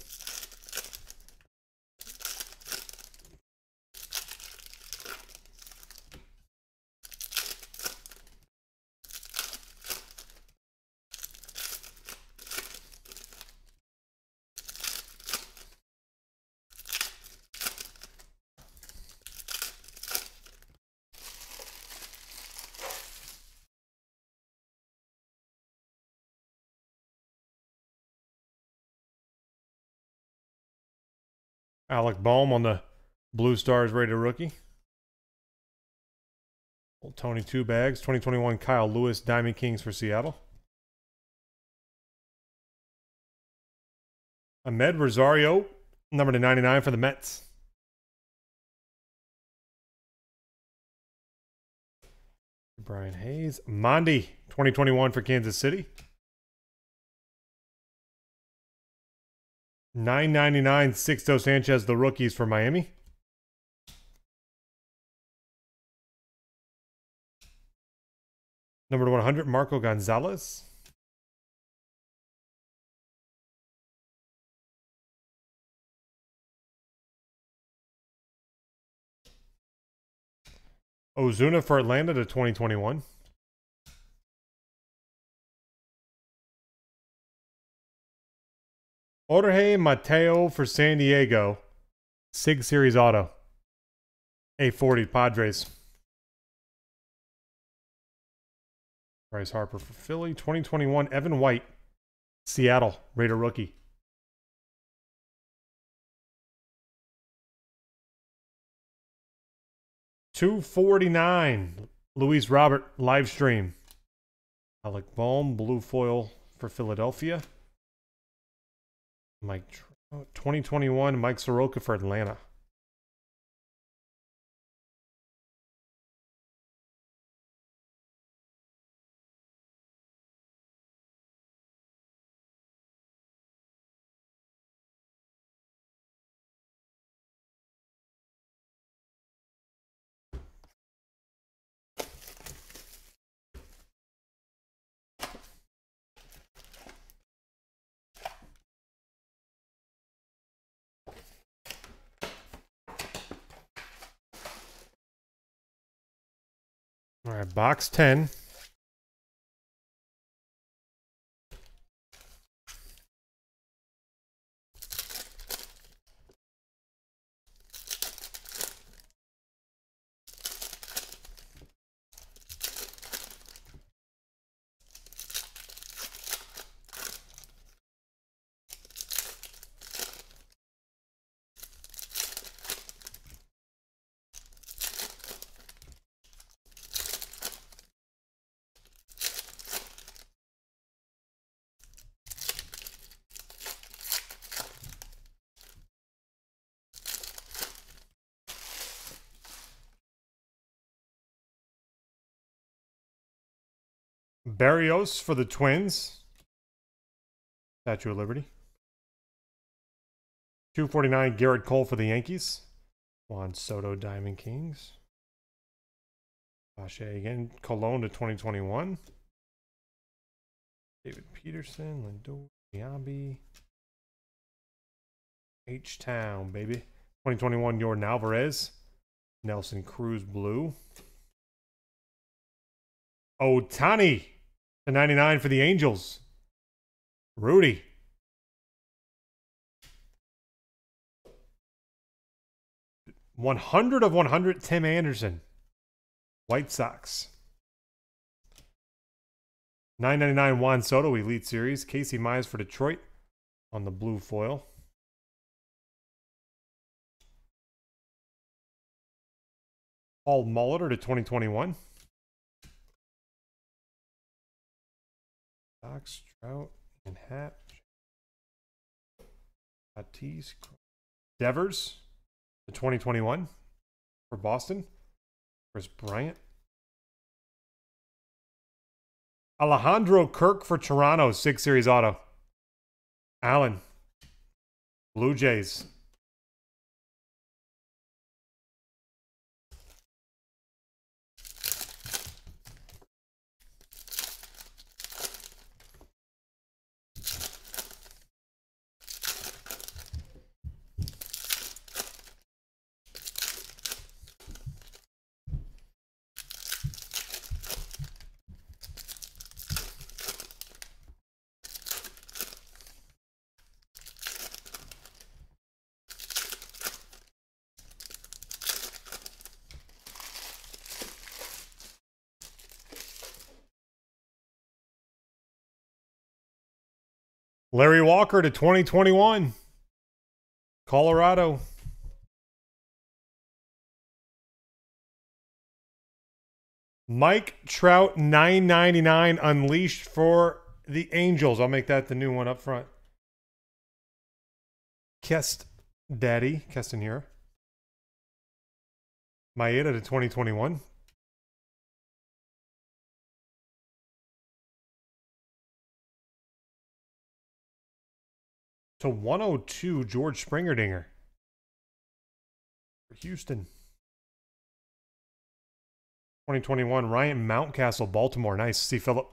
Alec Bohm on the Blue Stars rated rookie. Old Tony Two Bags, 2021 Kyle Lewis Diamond Kings for Seattle. Amed Rosario, number to 99 for the Mets. Brian Hayes. Mondi, 2021 for Kansas City. Nine ninety nine. Sixto Sanchez, the rookies for Miami. Number one hundred, Marco Gonzales. Ozuna for Atlanta to 2021. Jorge Mateo for San Diego. Sig Series Auto. A40 Padres. Bryce Harper for Philly. 2021 Evan White. Seattle. Rated rookie. Two forty nine. Luis Robert live stream. Alec Bohm blue foil for Philadelphia. Mike Trout. 2021 Mike Soroka for Atlanta. Box 10. Barrios for the Twins. Statue of Liberty. 249 Gerrit Cole for the Yankees. Juan Soto Diamond Kings. Pache again. Cologne to 2021. David Peterson, Lindor, Giambi. H Town, baby. 2021 Yordan Alvarez. Nelson Cruz Blue. Ohtani to 99 for the Angels. Rudy. One hundred of one hundred. Tim Anderson, White Sox. Nine ninety nine. Juan Soto Elite Series. Casey Mize for Detroit on the blue foil. Paul Molitor to twenty twenty one. Fox, Trout, and Hat. Tatis, Devers, the 2021 for Boston. Kris Bryant. Alejandro Kirk for Toronto, Sig Series auto. Allen, Blue Jays. Larry Walker to 2021. Colorado. Mike Trout 999 unleashed for the Angels. I'll make that the new one up front. Kest Daddy, Keston here. Maeda to 2021. To 102, George Springerdinger. For Houston. 2021, Ryan Mountcastle, Baltimore. Nice. See Philip.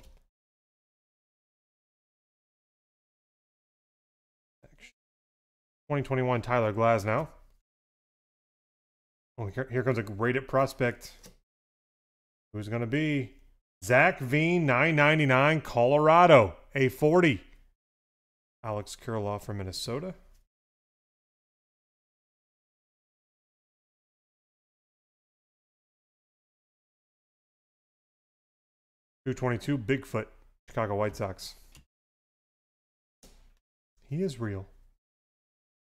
2021 Tyler Glasnow. Oh, here, here comes a rated prospect. Who's going to be? Zach Veen, 999, Colorado, a 40. Alex Kirilloff from Minnesota. Two twenty-two, Bigfoot, Chicago White Sox. He is real.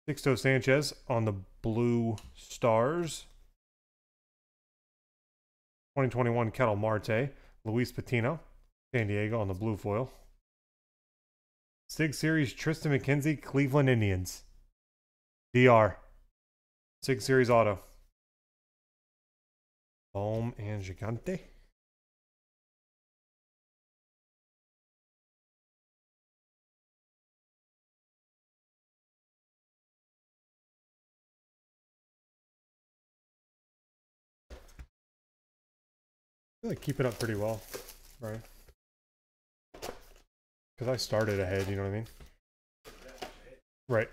Sixto Sanchez on the Blue Stars. 2021 Ketel Marte. Luis Patino. San Diego on the blue foil. Sig Series Triston McKenzie, Cleveland Indians. DR. Sig Series Auto. Bohm and Gigante. Like keep it up pretty well, right? Because I started ahead, you know what I mean? Right.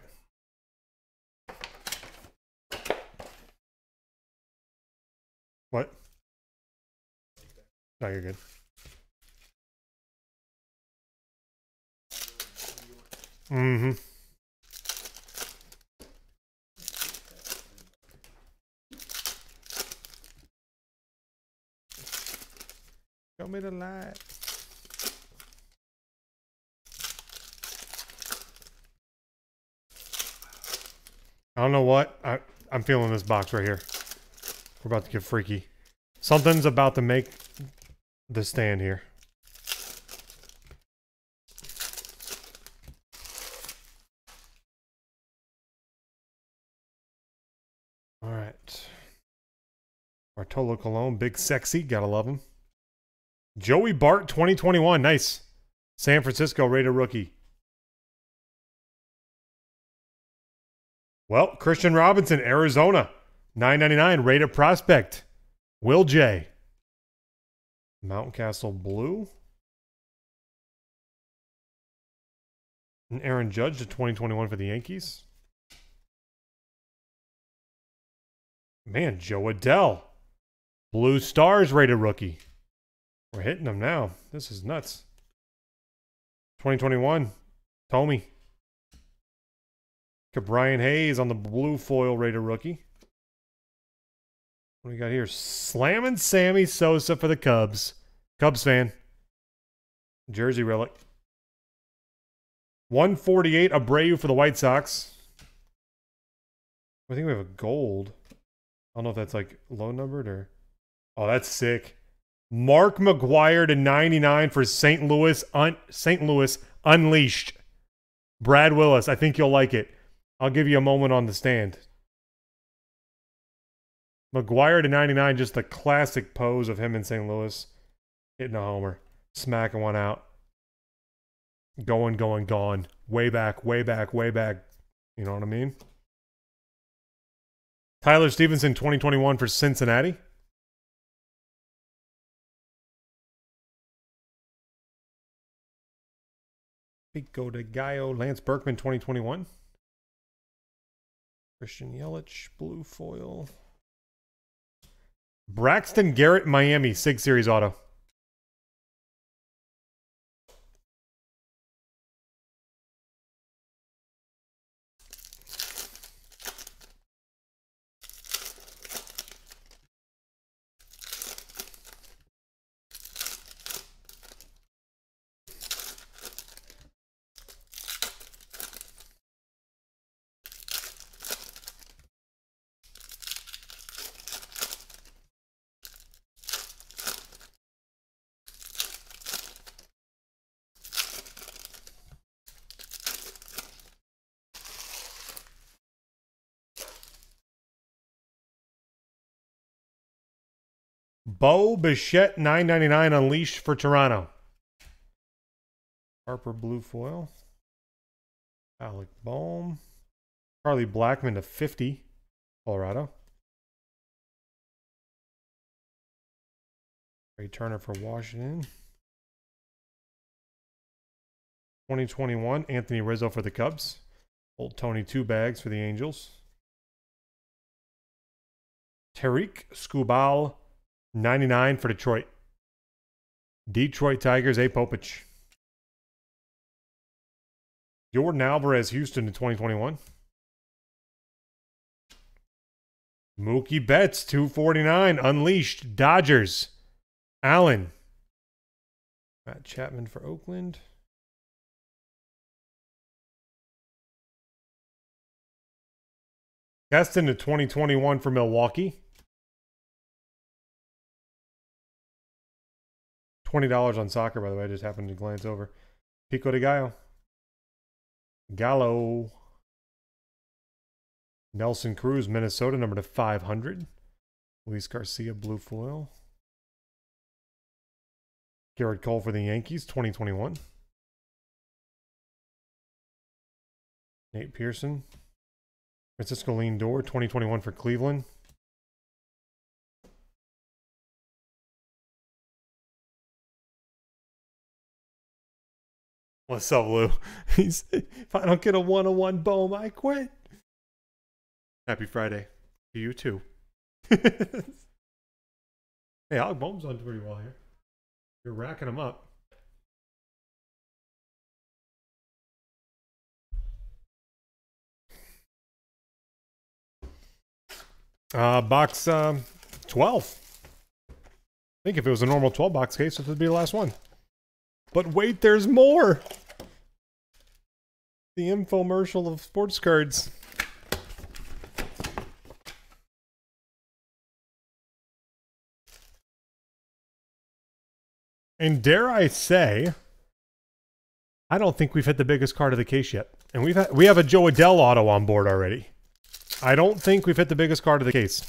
What? No, you're good. Mm-hmm. Show me the light. I don't know what. I, I'm feeling this box right here. We're about to get freaky. Something's about to make the stand here. All right. Bartolo Colon, big sexy. Gotta love him. Joey Bart, 2021. Nice. San Francisco rated rookie. Well, Kristian Robinson, Arizona. 999 rated prospect. Will J. Mountain Mountcastle Blue. And Aaron Judge to 2021 for the Yankees. Man, Jo Adell. Blue Stars rated rookie. We're hitting them now. This is nuts. 2021. Tommy. Brian Hayes on the blue foil rated rookie. What do we got here? Slamming Sammy Sosa for the Cubs. Cubs fan. Jersey relic. 148 Abreu for the White Sox. I think we have a gold. I don't know if that's like low numbered or. Oh, that's sick. Mark McGwire to 99 for St. Louis. Un- St. Louis Unleashed. Brad Willis. I think you'll like it. I'll give you a moment on the stand. McGwire to 99, just the classic pose of him in St. Louis. Hitting a homer. Smacking one out. Going, going, gone. Way back, way back, way back. You know what I mean? Tyler Stephenson, 2021 for Cincinnati. Pico de Gallo, Lance Berkman, 2021. Christian Yelich, blue foil. Braxton Garrett, Miami, SIG Series auto. Bo Bichette, 999 Unleashed for Toronto. Harper Blue Foil. Alec Bohm. Charlie Blackmon to 50, Colorado. Ray Turner for Washington. 2021, Anthony Rizzo for the Cubs. Old Tony Two Bags for the Angels. Tarik Skubal 99 for Detroit. Detroit Tigers, A. Popich. Yordan Alvarez, Houston in 2021. Mookie Betts, 249. Unleashed, Dodgers. Allen. Matt Chapman for Oakland. Keston to 2021 for Milwaukee. Twenty dollars on soccer, by the way. I just happened to glance over. Pico de Gallo. Gallo. Nelson Cruz, Minnesota, number to 500. Luis Garcia, blue foil. Gerrit Cole for the Yankees, 2021. Nate Pearson. Francisco Lindor, 2021 for Cleveland. What's up, Lou? He's if I don't get a one on one boom, I quit. Happy Friday. To you too. hey, Alec Bohm's on pretty well here. You're racking them up. Uh, box um, 12. I think if it was a normal 12 box case, this would be the last one. But wait, there's more. The infomercial of sports cards. And dare I say, I don't think we've hit the biggest card of the case yet. And we've had, we have a Jo Adell auto on board already. I don't think we've hit the biggest card of the case.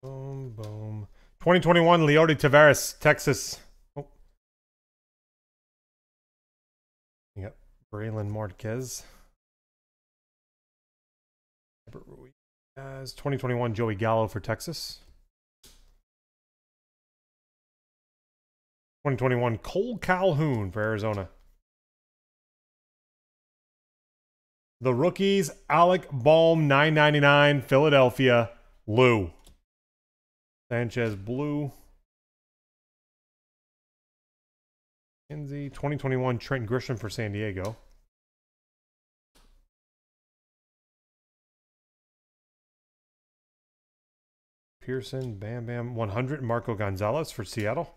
Boom, boom. 2021 Leody Taveras, Texas. Oh. Got Brailyn Marquez. As 2021 Joey Gallo for Texas. 2021 Kole Calhoun for Arizona. The rookies Alec Bohm 999 Philadelphia Lou. Sanchez blue. Kinsey 2021 Trent Grisham for San Diego. Pearson, Bam Bam 100 Marco Gonzales for Seattle.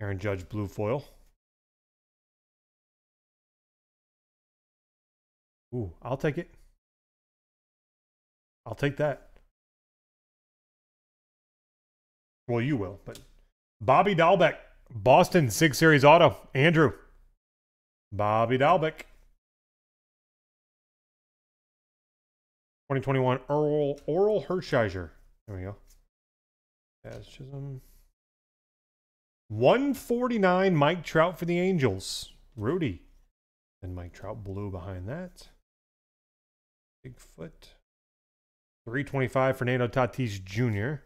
Aaron Judge blue foil. Ooh, I'll take it. I'll take that. Well, you will, but Bobby Dalbec, Boston Sig Series Auto, Andrew. Bobby Dalbec. 2021 Earl Orel Hershiser. There we go. That's Chisholm. 149 Mike Trout for the Angels. Rudy. And Mike Trout blue behind that. Bigfoot. 325 Fernando Tatis Jr.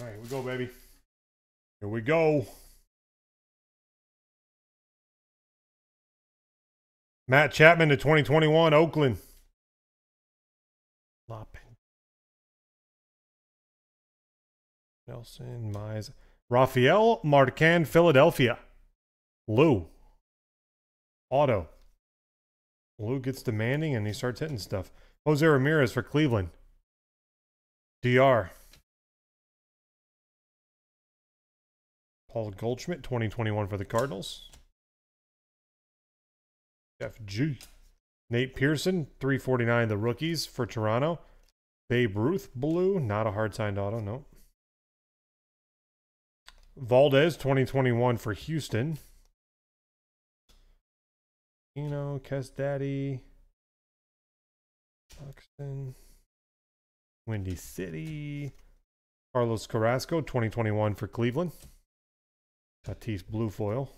All right, here we go, baby. Here we go. Matt Chapman to 2021, Oakland. Loppin. Nelson, Mize. Rafael Marchan, Philadelphia. Lou. Auto. Lou gets demanding and he starts hitting stuff. Jose Ramirez for Cleveland. DR. Paul Goldschmidt, 2021 for the Cardinals. Jeff G. Nate Pearson, 349 the rookies for Toronto. Babe Ruth, blue, not a hard signed auto, no. Valdez, 2021 for Houston. You know, Kes Daddy. Buxton. Windy City. Carlos Carrasco, 2021 for Cleveland. Tatis blue foil.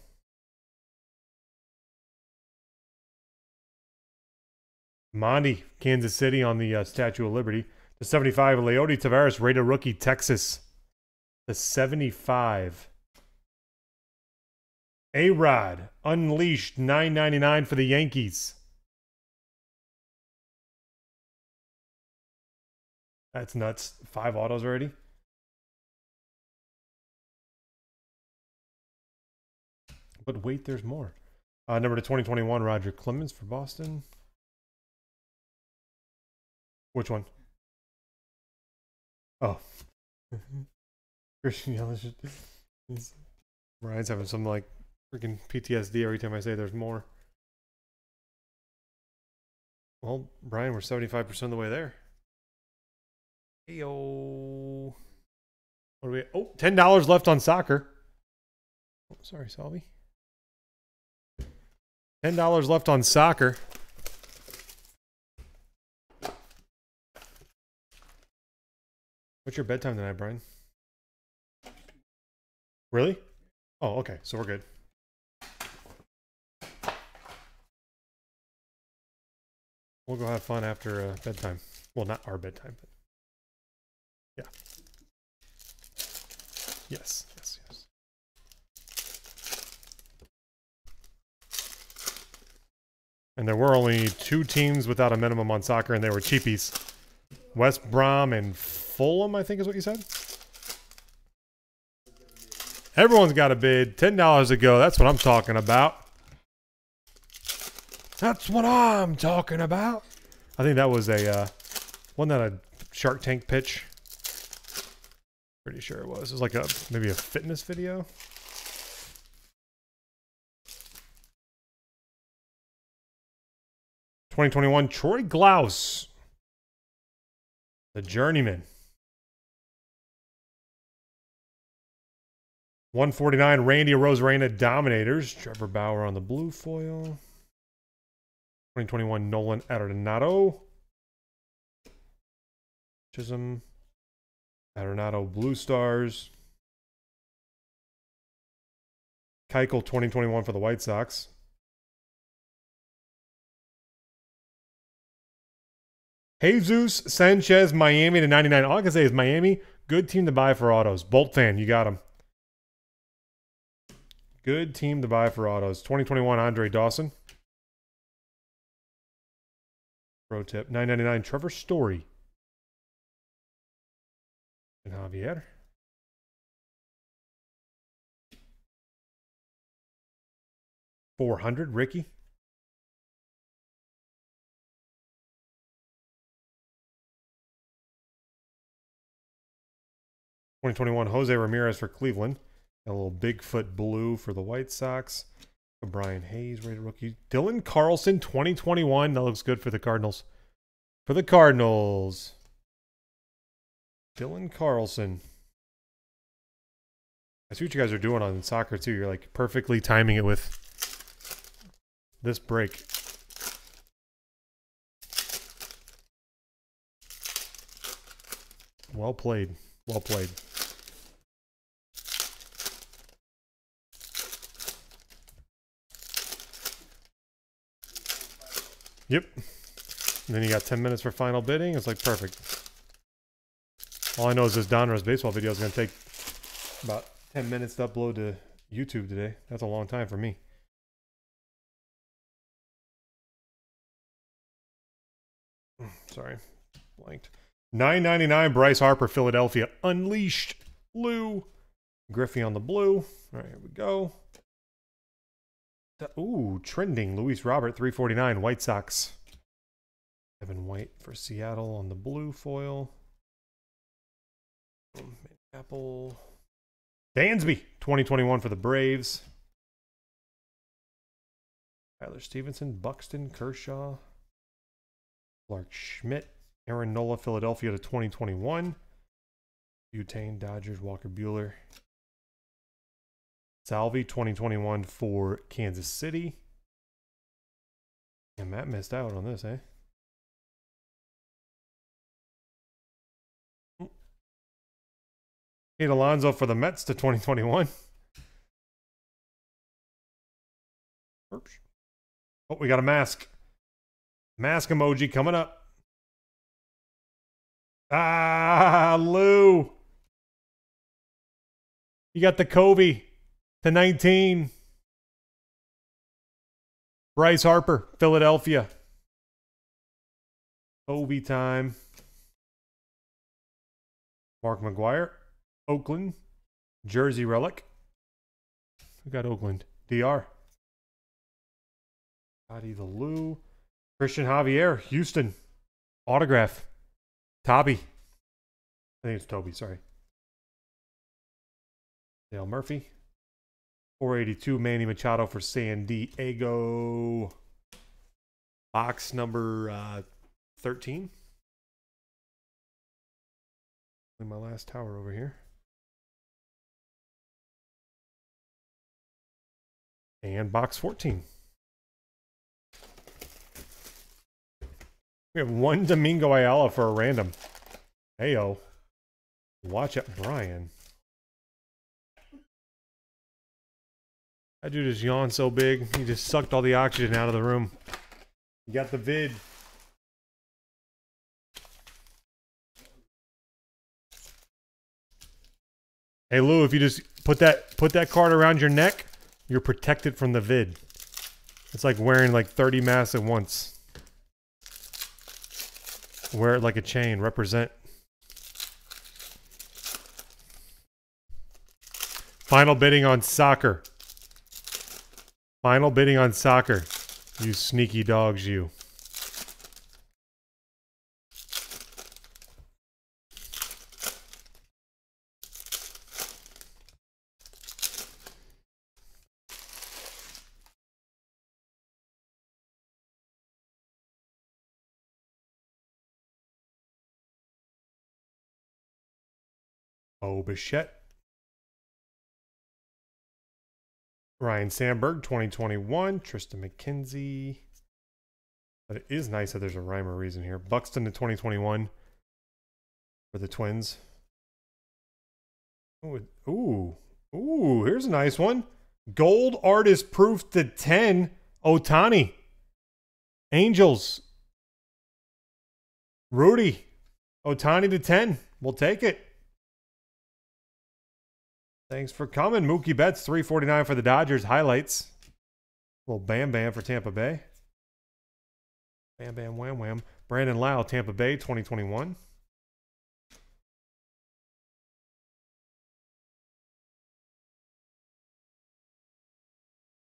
Monty, Kansas City on the uh, Statue of Liberty. The 75, Leody Taveras, rated rookie, Texas. The 75. A Rod, Unleashed, 9.99 for the Yankees. That's nuts. Five autos already. But wait, there's more. Uh, number to 2021, Roger Clemens for Boston. Which one? Oh. Christian Yelich. is- Ryan's having some like freaking PTSD every time I say there's more. Well, Brian, we're 75% of the way there. Heyo. What do we? Oh, $10 left on soccer. Oh, sorry, Salvi. $10 left on soccer. What's your bedtime tonight, Brian? Really? Oh, okay. So we're good. We'll go have fun after uh, bedtime. Well, not our bedtime, but yeah. Yes, yes, yes. And there were only two teams without a minimum on soccer, and they were cheapies. West Brom and Fulham, I think is what you said. Everyone's got a bid. Ten dollars a go. That's what I'm talking about. That's what I'm talking about. I think that was a uh, wasn't that a Shark Tank pitch? Pretty sure it was. It was like a maybe a fitness video. Twenty twenty one. Troy Glaus, the journeyman. 149 Randy Arozarena Dominators. Trevor Bauer on the blue foil. 2021 Nolan Arenado. Chisholm. Arenado Blue Stars. Keuchel 2021 for the White Sox. Jesus Sanchez Miami to 99. All I can say is Miami, good team to buy for autos. Bolt fan, you got him. Good team to buy for autos. 2021 Andre Dawson. Pro tip 999 Trevor Story. And Javier. Four hundred, Ricky. Twenty twenty one Jose Ramirez for Cleveland. A little Bigfoot blue for the White Sox. Brian Hayes, rated rookie. Dylan Carlson, 2021. That looks good for the Cardinals. For the Cardinals. Dylan Carlson. I see what you guys are doing on soccer too. You're like perfectly timing it with this break. Well played. Well played. Yep. And then you got 10 minutes for final bidding. It's like perfect. All I know is this Donruss baseball video is going to take about 10 minutes to upload to YouTube today. That's a long time for me. Sorry, blanked. 9.99 Bryce Harper, Philadelphia, unleashed. Blue, Griffey on the blue. All right, here we go. Ooh, trending. Luis Robert, 349, White Sox. Evan White for Seattle on the blue foil. Apple. Dansby, 2021 for the Braves. Tyler Stephenson, Buxton, Kershaw. Clarke Schmidt, Aaron Nola, Philadelphia to 2021. Butane, Dodgers, Walker Buehler. Salvi 2021 for Kansas City. And Matt missed out on this, eh? Kate Alonso for the Mets to 2021. Oops. Oh, we got a mask. Mask emoji coming up. Ah, Lou. You got the Kobe to 19. Bryce Harper, Philadelphia. Kobe time. Mark McGwire, Oakland, Jersey Relic. We got Oakland DR. Scotty the Lou. Cristian Javier, Houston. Autograph. Toby. I think it's Toby, sorry. Dale Murphy. 482 Manny Machado for San Diego. Box number uh, 13. My last tower over here. And box 14. We have one Domingo Ayala for a random. Heyo. Watch out, Brian. That dude just yawned so big, he just sucked all the oxygen out of the room. You got the vid. Hey Lou, if you just put that put that card around your neck, you're protected from the vid. It's like wearing like 30 masks at once. Wear it like a chain. Represent. Final bidding on soccer. Final bidding on soccer. You sneaky dogs, you. Oh, Bichette. Ryne Sandberg, 2021. Triston McKenzie. But it is nice that there's a rhyme or reason here. Buxton to 2021 for the Twins. Ooh, ooh, ooh, here's a nice one. Gold artist proof to 10. Ohtani. Angels. Rudy. Ohtani to 10. We'll take it. Thanks for coming. Mookie Betts, 349 for the Dodgers. Highlights. Little Bam Bam for Tampa Bay. Bam Bam Wham Wham. Brandon Lowe, Tampa Bay, 2021.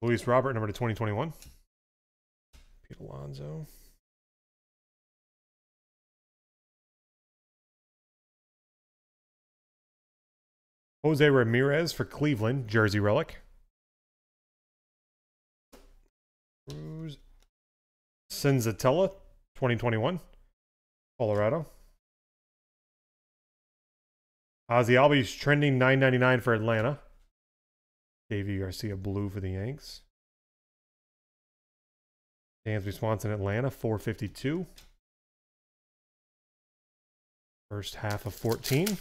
Luis Robert, number to 2021. Pete Alonso. Jose Ramirez for Cleveland, jersey relic. Cruz. Senzatela, 2021, Colorado. Ozzie Albies trending 9.99 for Atlanta. Deivi Garcia blue for the Yanks. Dansby Swanson Atlanta 452. First half of 14.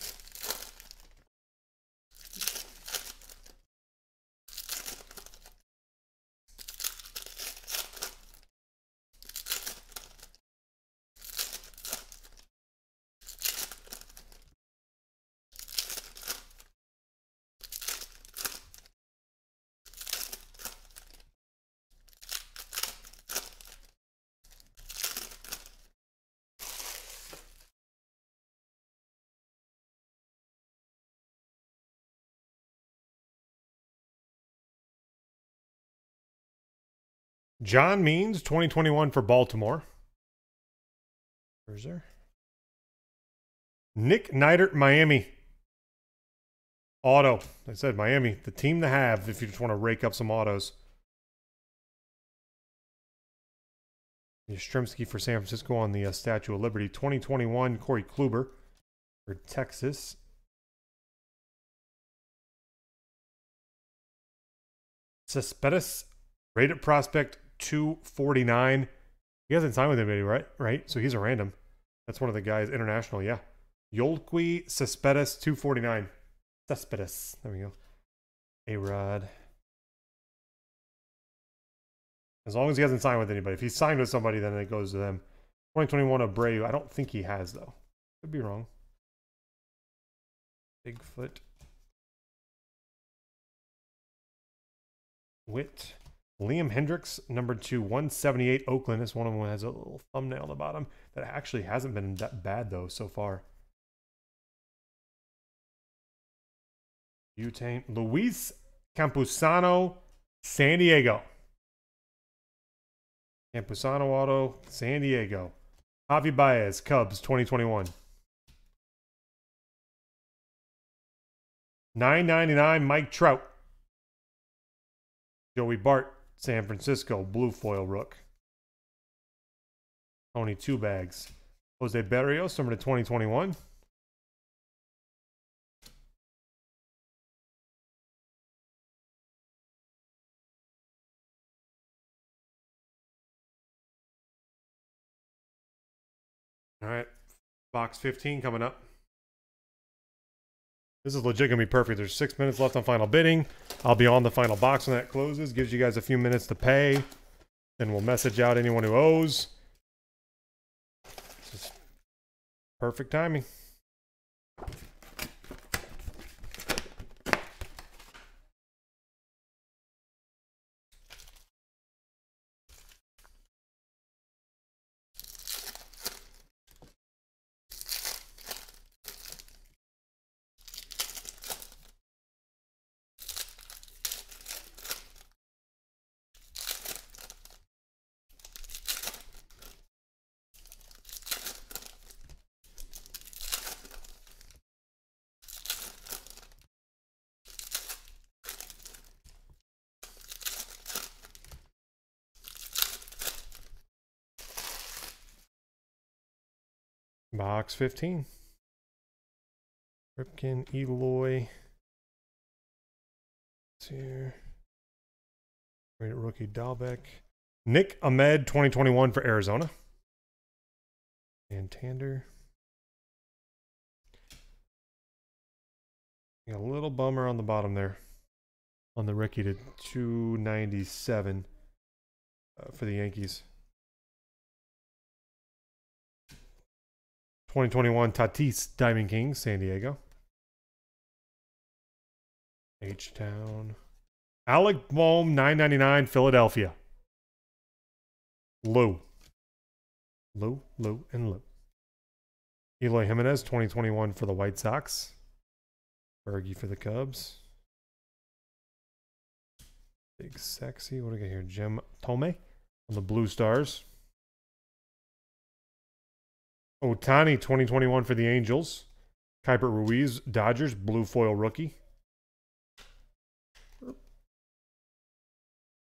John Means, 2021 for Baltimore. Where's there? Nick Neidert, Miami. Auto. I said Miami, the team to have if you just want to rake up some autos. Yastrzemski for San Francisco on the uh, Statue of Liberty. 2021, Corey Kluber for Texas. Cespedes, rated prospect 249. He hasn't signed with anybody, right? Right? So he's a random. That's one of the guys, international, yeah. Yoelqui Cespedes 249. Cespedes. There we go. A Rod. As long as he hasn't signed with anybody. If he's signed with somebody, then it goes to them. 2021 Abreu. I don't think he has, though. Could be wrong. Bigfoot. Wit. Liam Hendriks, number two, 178 Oakland. This one of them has a little thumbnail on the bottom that actually hasn't been that bad, though, so far. Butane. Luis Campusano, San Diego. Campusano Auto, San Diego. Javi Baez, Cubs, 2021. 999 Mike Trout. Joey Bart, San Francisco, blue foil rook. Only two bags. Jose Berrios, number to 2021. All right. Box 15 coming up. This is legit gonna be perfect. There's six minutes left on final bidding. I'll be on the final box when that closes. Gives you guys a few minutes to pay. Then we'll message out anyone who owes. Perfect timing. Box 15. Ripken, Eloy. It's here. Rookie Dalbec. Nick Ahmed, 2021 for Arizona. And Tander. A little bummer on the bottom there. On the rookie to 297 uh, for the Yankees. 2021 Tatis Diamond King, San Diego. H Town. Alec Bohm, 999, Philadelphia. Lou. Lou, Lou, and Lou. Eloy Jimenez, 2021 for the White Sox. Bergie for the Cubs. Big sexy. What do we got here? Jim Thome on the Blue Stars. Ohtani 2021 for the Angels. Keibert Ruiz, Dodgers, blue foil rookie.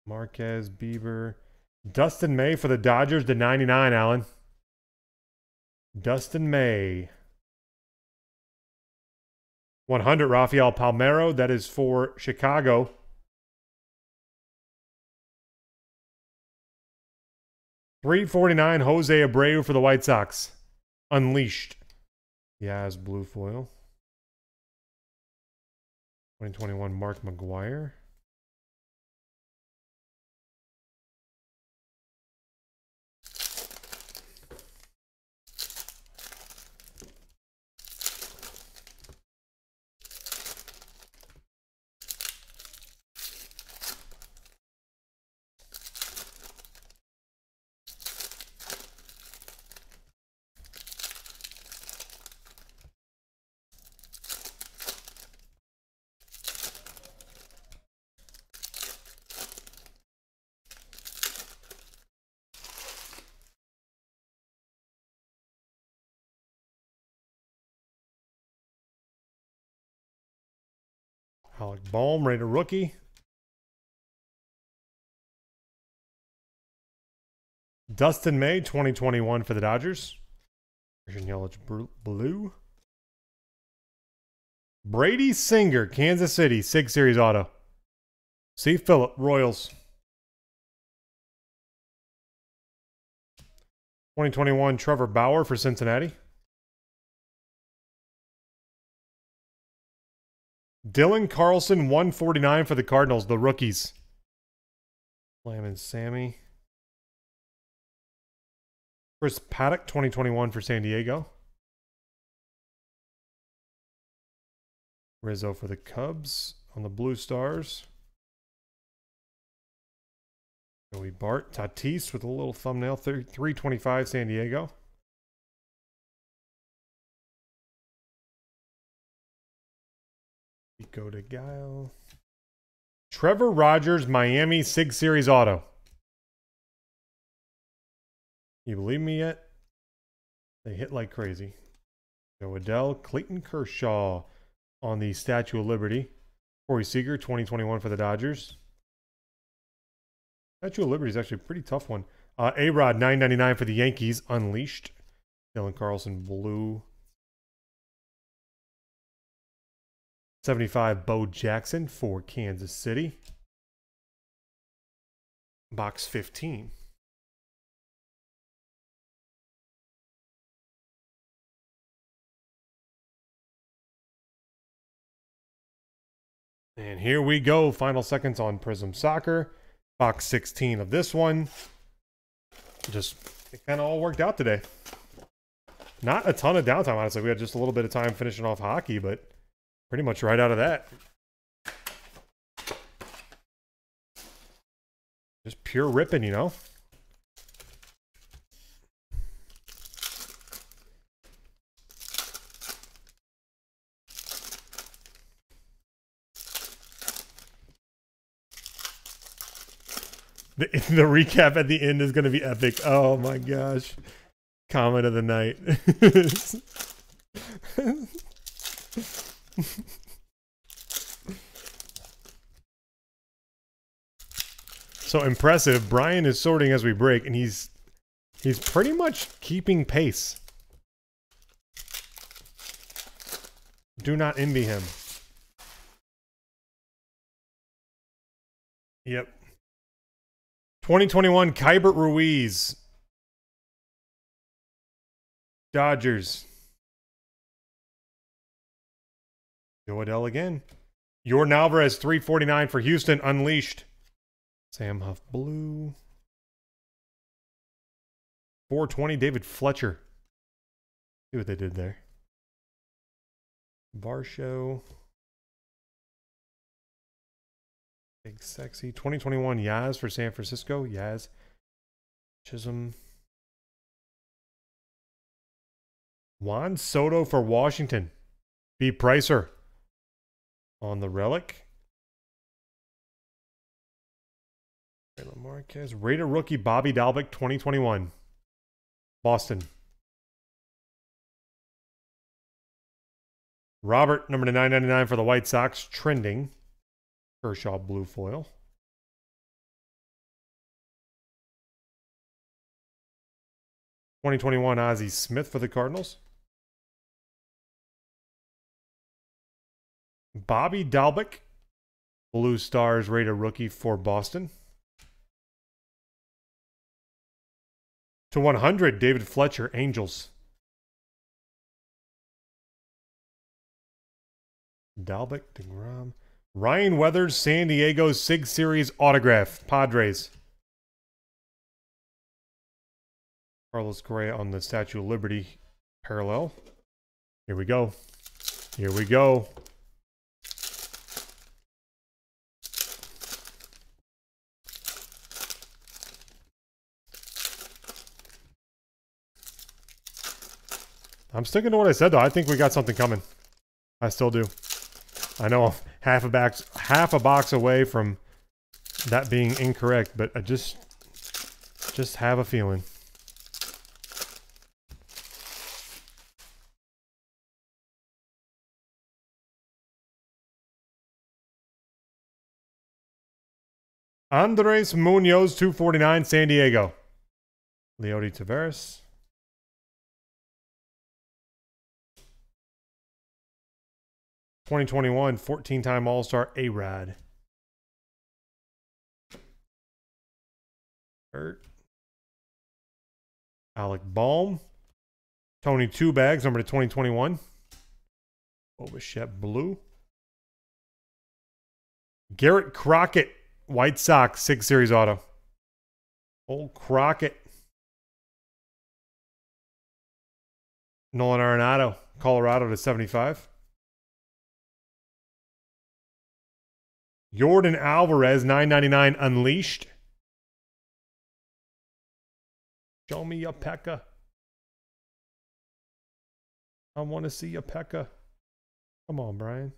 Marquez, Bieber. Dustin May for the Dodgers to 99, Allen. Dustin May. 100, Rafael Palmeiro. That is for Chicago. Three forty nine, Jose Abreu for the White Sox. Unleashed. Yaz blue foil. 2021 Mark McGwire. Alec Bohm, rated rookie. Dustin May, 2021 for the Dodgers. Christian Yelich blue. Brady Singer, Kansas City, Sig Series auto. C. Phillip, Royals. 2021 Trevor Bauer for Cincinnati. Dylan Carlson, 149 for the Cardinals, the rookies. Lamb and Sammy. Chris Paddack, 2021 for San Diego. Rizzo for the Cubs on the Blue Stars. Joey Bart, Tatis with a little thumbnail, 325 San Diego. Go to Guile. Trevor Rogers, Miami Sig Series Auto. You believe me yet? They hit like crazy. Jo Adell, Clayton Kershaw on the Statue of Liberty. Corey Seager, 2021 for the Dodgers. Statue of Liberty is actually a pretty tough one. Uh, A Rod, 999 for the Yankees, Unleashed. Dylan Carlson, blue. 75, Bo Jackson for Kansas City. Box 15. And here we go. Final seconds on Prizm Soccer. Box 16 of this one. Just, it kind of all worked out today. Not a ton of downtime, honestly. We had just a little bit of time finishing off hockey, but pretty much right out of that. Just pure ripping, you know? The, the recap at the end is going to be epic. Oh my gosh. Comment of the night. so impressive. Brian is sorting as we break, and he's he's pretty much keeping pace. Do not envy him. Yep. 2021 Keibert Ruiz. Dodgers. Jo Adell again. Yordan Alvarez, 349 for Houston, unleashed. Sam Huff Blue. 420, David Fletcher. See what they did there. Varsho. Big sexy. 2021 Yaz for San Francisco. Yaz. Chisholm. Juan Soto for Washington. B. Pricer on the relic. Taylor Marquez. Rated rookie Bobby Dalbec 2021. Boston. Robert, number to 999 for the White Sox, trending. Kershaw blue foil. Twenty twenty one Ozzie Smith for the Cardinals. Bobby Dalbec, Blue Stars rated rookie for Boston. To 100, David Fletcher, Angels. Dalbec, DeGrom. Ryan Weathers, San Diego Sig Series autograph, Padres. Carlos Correa on the Statue of Liberty parallel. Here we go. Here we go. I'm sticking to what I said, though. I think we got something coming. I still do. I know half a box, half a box away from that being incorrect, but I just, just have a feeling. Andres Munoz, 249, San Diego. Leody Taveras. 2021 14 time All Star A Rod. Hurt. Alec Bohm. Tony Two Bags, number to 2021. Obachet Blue. Garrett Crockett, White Sox, Sig Series auto. Old Crockett. Nolan Arenado, Colorado to 75. Yordan Alvarez, 999 Unleashed. Show me a Pekka. I want to see a Pekka. Come on, Brian.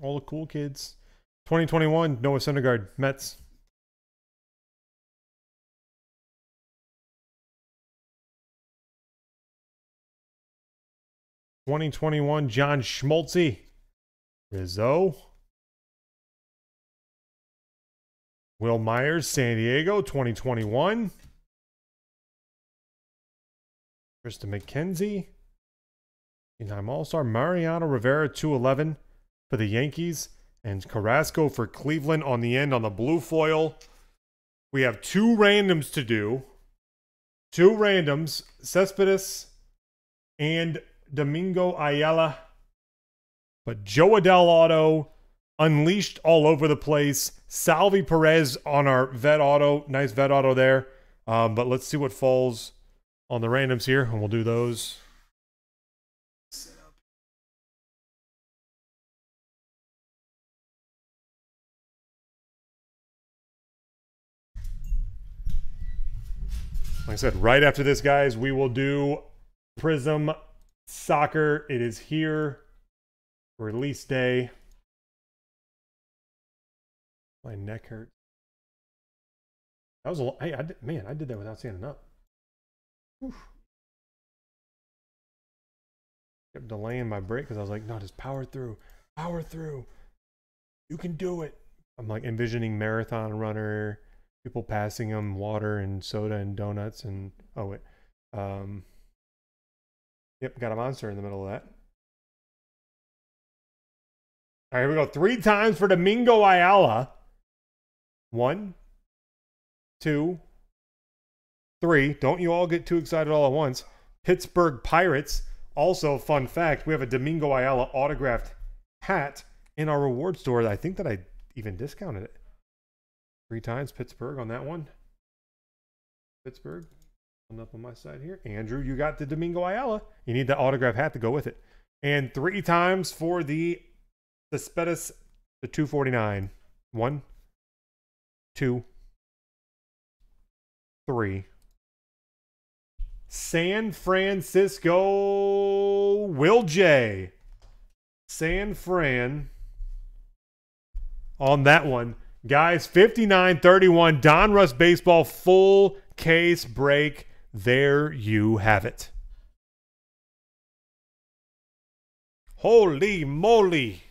All the cool kids. 2021, Noah Syndergaard, Mets. Twenty twenty one, John Smoltz, Rizzo, Wil Myers, San Diego, twenty twenty one, Krista McKenzie, I'm All Star, Mariano Rivera, two eleven for the Yankees, and Carrasco for Cleveland on the end on the blue foil. We have two randoms to do. Two randoms, Cespedes and Domingo Ayala. But Jo Adell Auto unleashed all over the place. Salvy Perez on our vet auto. Nice vet auto there. Um, but let's see what falls on the randoms here, and we'll do those. Like I said, right after this, guys, we will do Prizm Soccer. It is here. Release day. My neck hurt. That was a hey, I did, man, I did that without standing up. Whew. Kept delaying my break because I was like, no, just power through, power through. You can do it. I'm like envisioning marathon runner, people passing them water and soda and donuts and oh wait, um, yep, got a monster in the middle of that. All right, here we go. Three times for Domingo Ayala. One, two, three. Don't you all get too excited all at once. Pittsburgh Pirates. Also, fun fact: we have a Domingo Ayala autographed hat in our reward store. I think that I even discounted it. Three times Pittsburgh on that one. Pittsburgh. Up on my side here. Andrew, you got the Domingo Ayala. You need the autograph hat to go with it. And three times for the Cespedes, the 249. One, two, three. San Francisco Will J. San Fran on that one. Guys, 59 31, Donruss Baseball full case break. There you have it. Holy moly.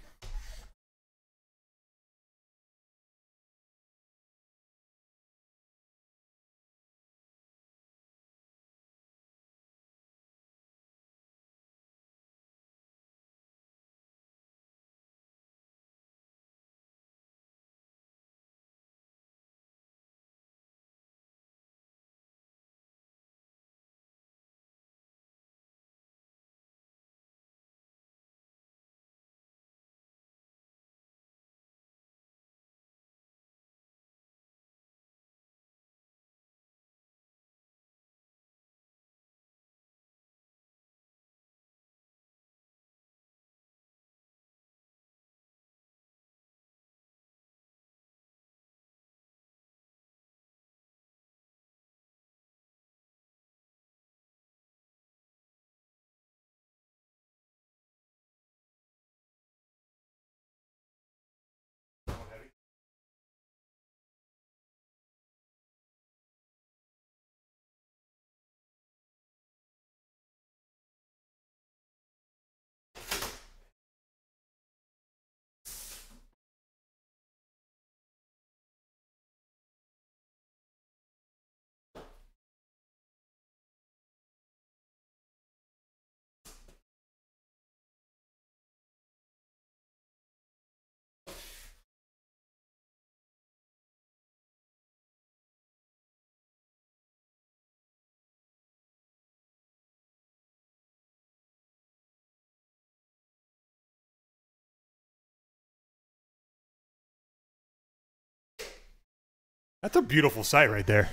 That's a beautiful sight right there.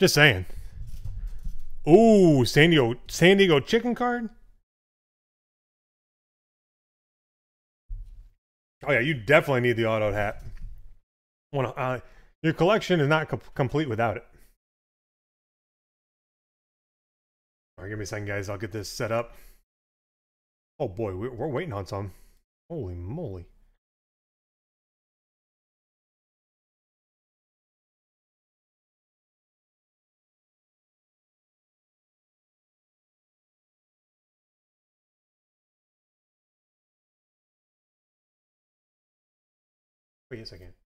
Just saying. Ooh, San Diego, San Diego chicken card. Oh yeah, you definitely need the auto hat. Uh, your collection is not co- complete without it. All right, give me a second, guys. I'll get this set up. Oh boy, we- we're waiting on some. Holy moly! Oh, a I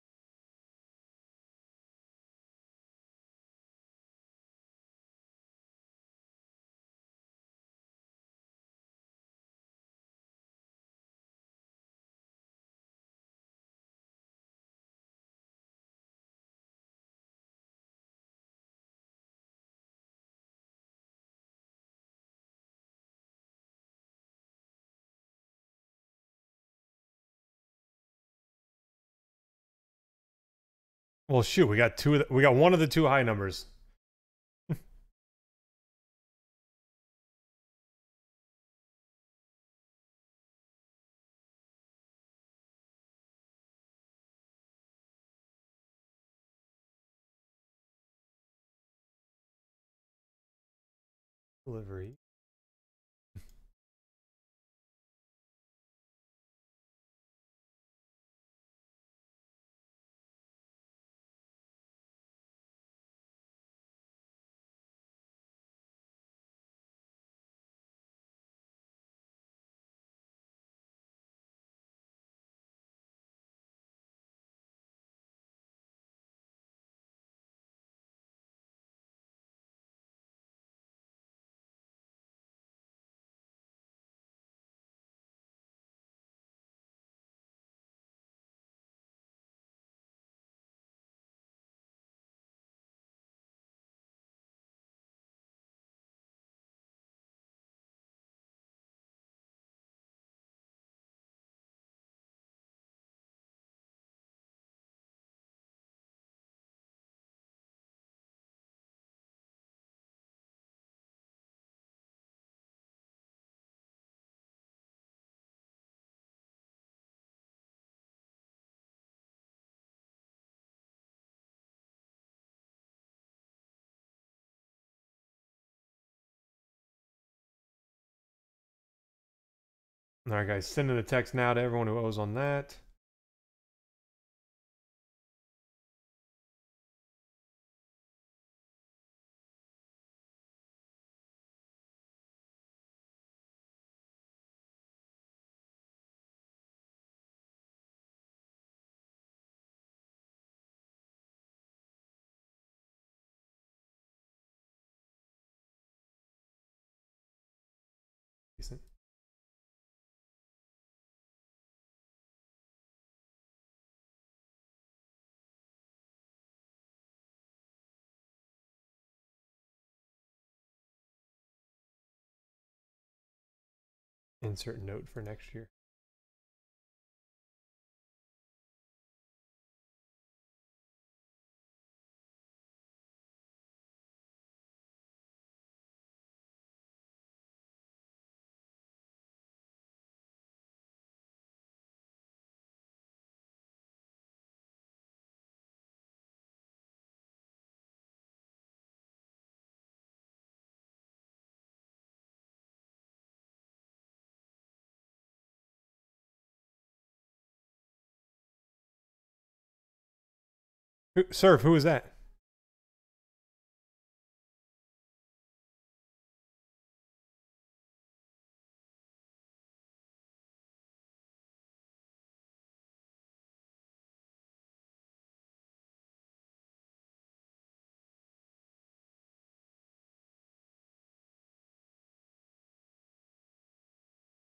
Well, shoot, we got two. Of the, we got one of the two high numbers. Delivery. All right, guys, sending a text now to everyone who owes on that. Insert note for next year. Who, Serve, who is that?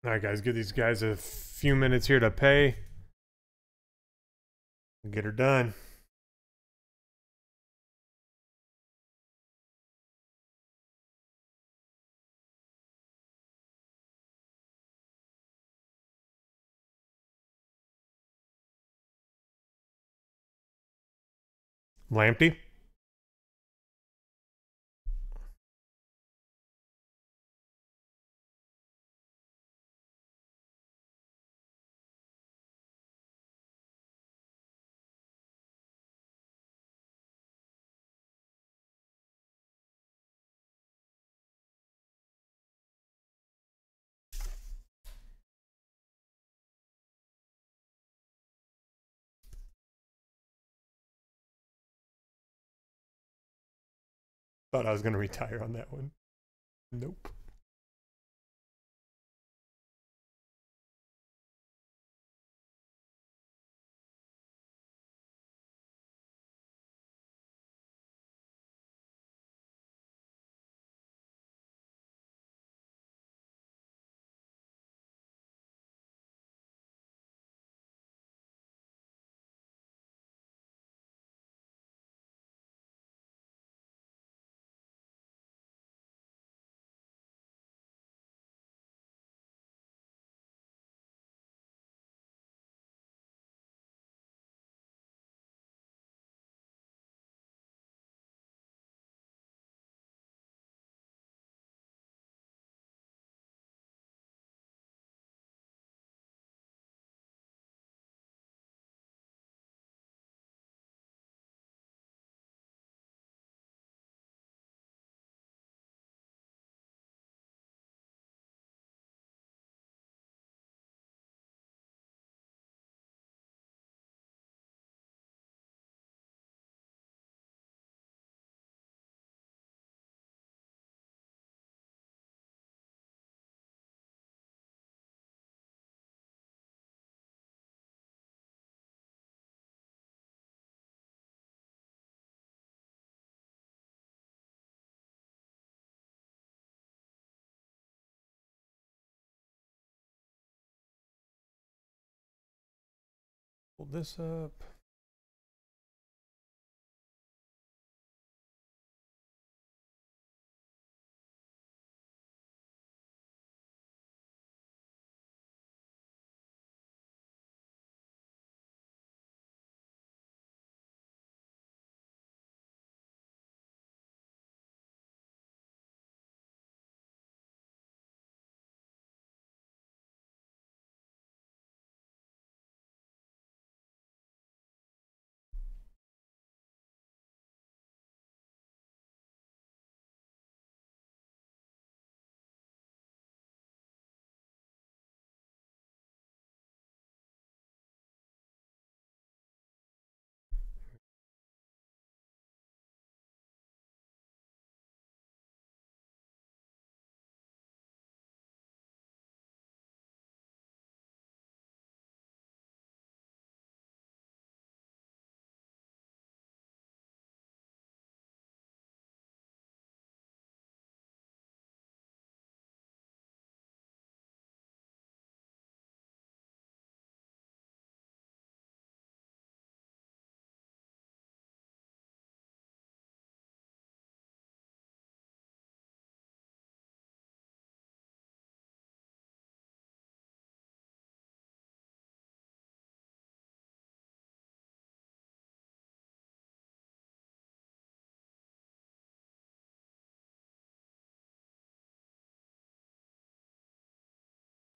All right, guys, give these guys a few minutes here to pay. Get her done. Lampty? Thought I was going to retire on that one. Nope. Hold this up.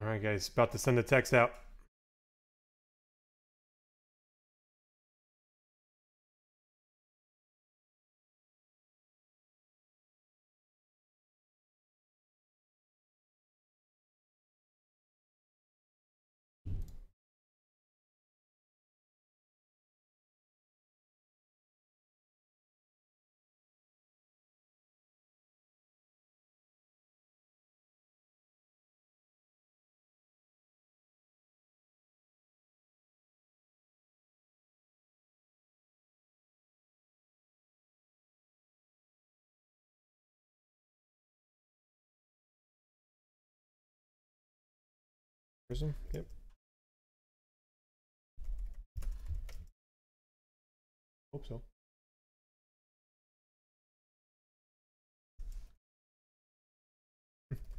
All right, guys, about to send the text out. Prizm, yep. Hope so.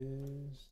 Is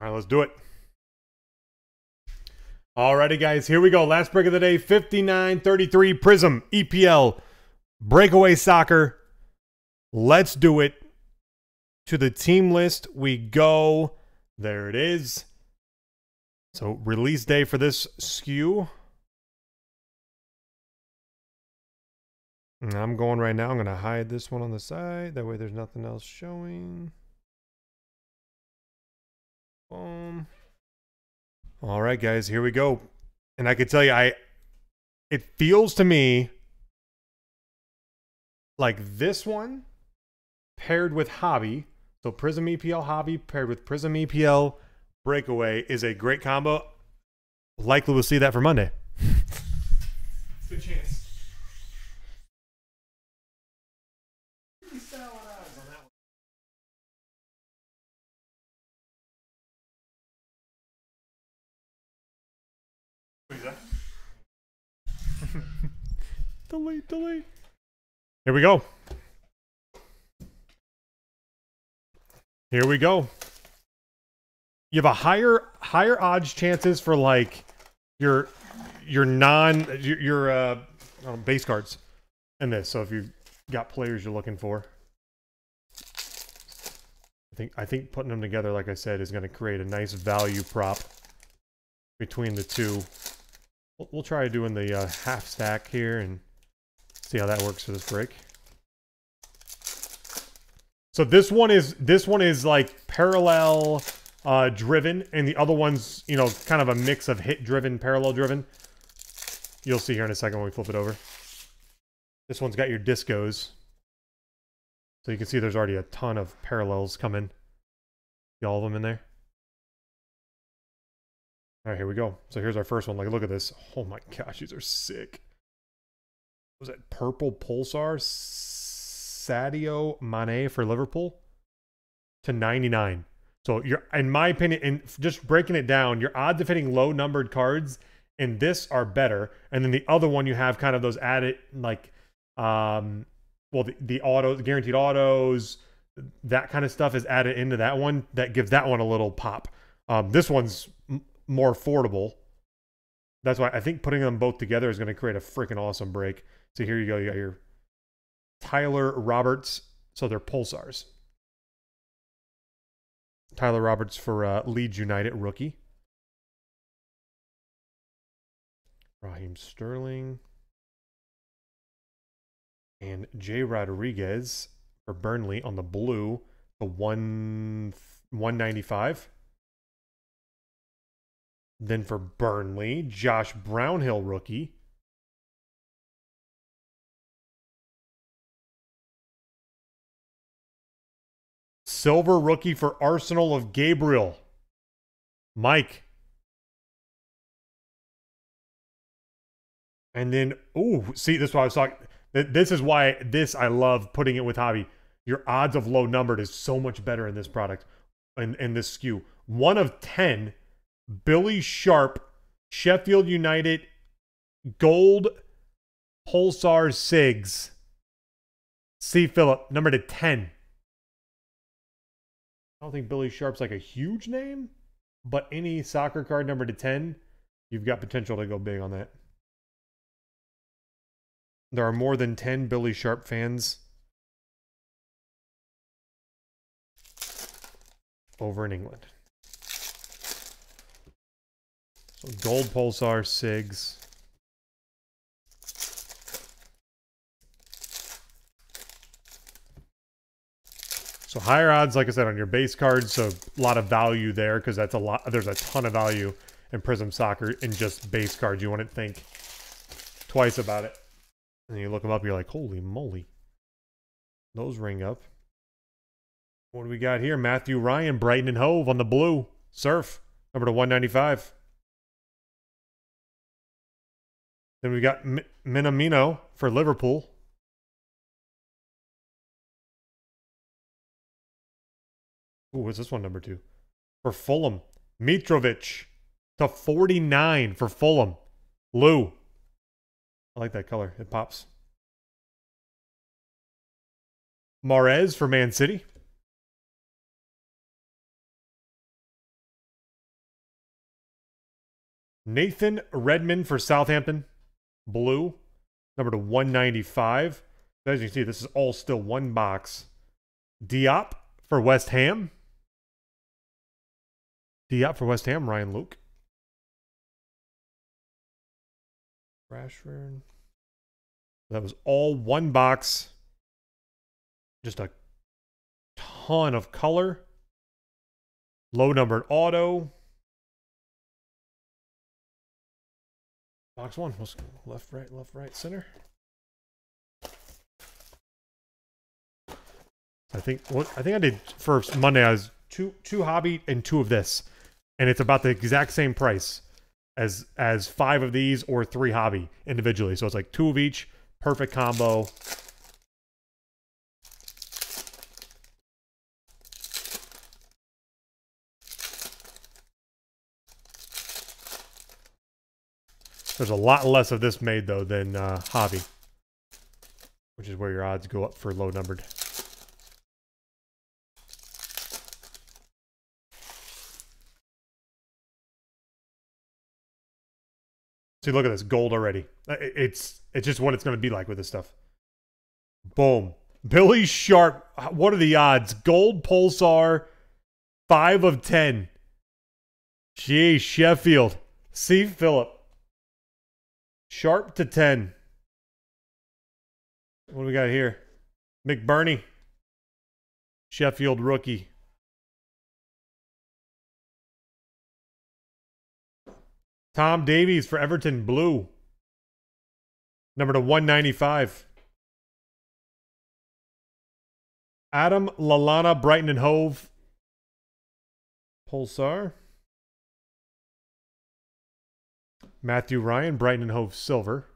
All right, let's do it. Alrighty, guys, here we go. Last break of the day 5933 Prizm EPL Breakaway Soccer. Let's do it. To the team list we go. There it is. So, release day for this SKU. And I'm going right now. I'm going to hide this one on the side. That way there's nothing else showing. Boom. All right, guys, here we go. And I can tell you, I it feels to me like this one paired with Hobby. So Prizm EPL Hobby paired with Prizm EPL Breakaway is a great combo. Likely we'll see that for Monday. Good chance. Delete, delete. Here we go. Here we go. You have a higher higher odds chances for like your your non your, your uh base cards in this. So if you've got players you're looking for, I think I think putting them together, like I said, is going to create a nice value prop between the two. We'll, we'll try doing the uh, half stack here and see how that works for this break. So this one is this one is like parallel uh, driven, and the other one's you know kind of a mix of hit driven, parallel driven. You'll see here in a second when we flip it over. This one's got your discos, so you can see there's already a ton of parallels coming. See all of them in there. All right, here we go. So here's our first one. Like, look at this. Oh my gosh, these are sick. Was it purple pulsar? Sadio Mane for Liverpool to 99. So you're, in my opinion, and just breaking it down, your odds of hitting low numbered cards in this are better, and then the other one you have kind of those added like, um, well the, the auto the guaranteed autos, that kind of stuff is added into that one that gives that one a little pop. Um, this one's more affordable. That's why I think putting them both together is going to create a freaking awesome break. So here you go. You got your Tyler Roberts. So they're pulsars. Tyler Roberts for uh, Leeds United rookie. Raheem Sterling. And Jay Rodriguez for Burnley on the blue, the one 195. Then for Burnley, Josh Brownhill rookie. Silver rookie for Arsenal of Gabriel. Mike. And then, oh, see, this is why I was talking. This is why this I love putting it with hobby. Your odds of low numbered is so much better in this product, in, in this SKU. One of 10, Billy Sharp, Sheffield United, Gold, Pulsar Sigs, C. Philip, number to 10. I don't think Billy Sharp's like a huge name, but any soccer card number to 10, you've got potential to go big on that. There are more than 10 Billy Sharp fans over in England. So gold pulsar SIGs. So higher odds, like I said, on your base cards. So a lot of value there because that's a lot. There's a ton of value in Prizm Soccer in just base cards. You to think twice about it. And you look them up, you're like, holy moly. Those ring up. What do we got here? Matthew Ryan, Brighton and Hove on the blue. Surf, number to 195. Then we got M- Minamino for Liverpool. Ooh, what's this one number two? For Fulham. Mitrovic to 49 for Fulham. Lou. I like that color. It pops. Mahrez for Man City. Nathan Redmond for Southampton. Blue. Number to 195. As you can see, this is all still one box. Diop for West Ham. Diop for West Ham, Ryan Luke. Rashford. That was all one box. Just a ton of color. Low numbered auto. Box one was left, right, left, right, center. I think what I think I did first Monday. I was two two hobby and two of this, and it's about the exact same price as as five of these or three hobby individually. So it's like two of each, perfect combo. There's a lot less of this made though than uh, hobby, which is where your odds go up for low numbered. See, look at this gold already. Uh, it's it's just what it's going to be like with this stuff. Boom. Billy Sharp. What are the odds? Gold Pulsar, five of ten. Gee, Sheffield. See Philip. Sharp to ten. What do we got here? McBurnie. Sheffield rookie. Tom Davies for Everton, blue. Number to 195. Adam Lallana, Brighton and Hove. Pulsar. Matthew Ryan, Brighton and Hove, silver.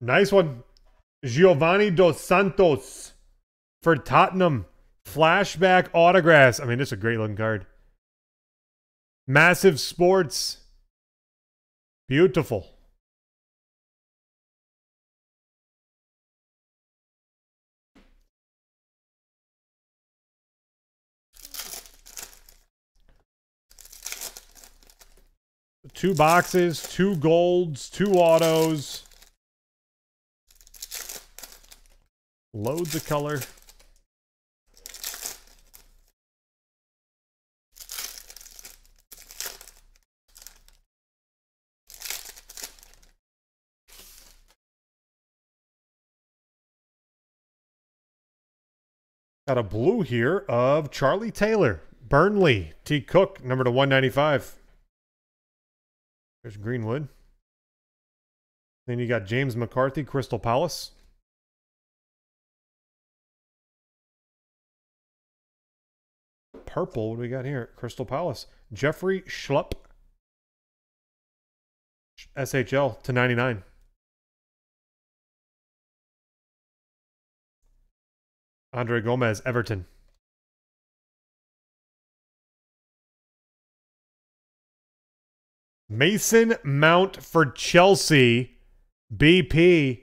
Nice one. Giovanni Dos Santos for Tottenham. Flashback autographs. I mean, this is a great looking card. Massive Sports. Beautiful. Two boxes, two golds, two autos. Loads of color. Got a blue here of Charlie Taylor. Burnley. T. Cook, number to 195. There's Greenwood. Then you got James McCarthy, Crystal Palace. Purple, what do we got here? Crystal Palace. Jeffrey Schlupp. SHL to 99. Andre Gomes, Everton. Mason Mount for Chelsea. BP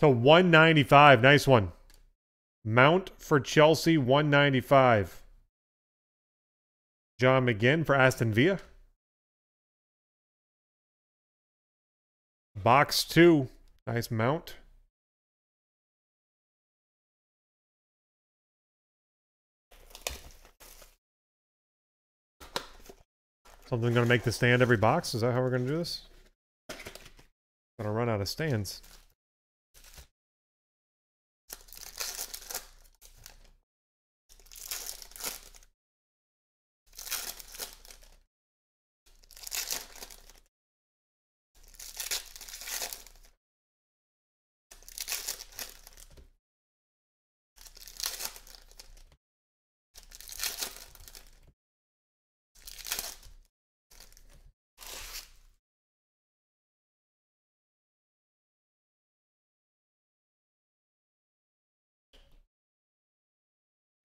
to 195. Nice one. Mount for Chelsea, 195. John McGinn for Aston Villa. Box two. Nice mount. Something to make the stand every box? Is that how we're to do this? To run out of stands.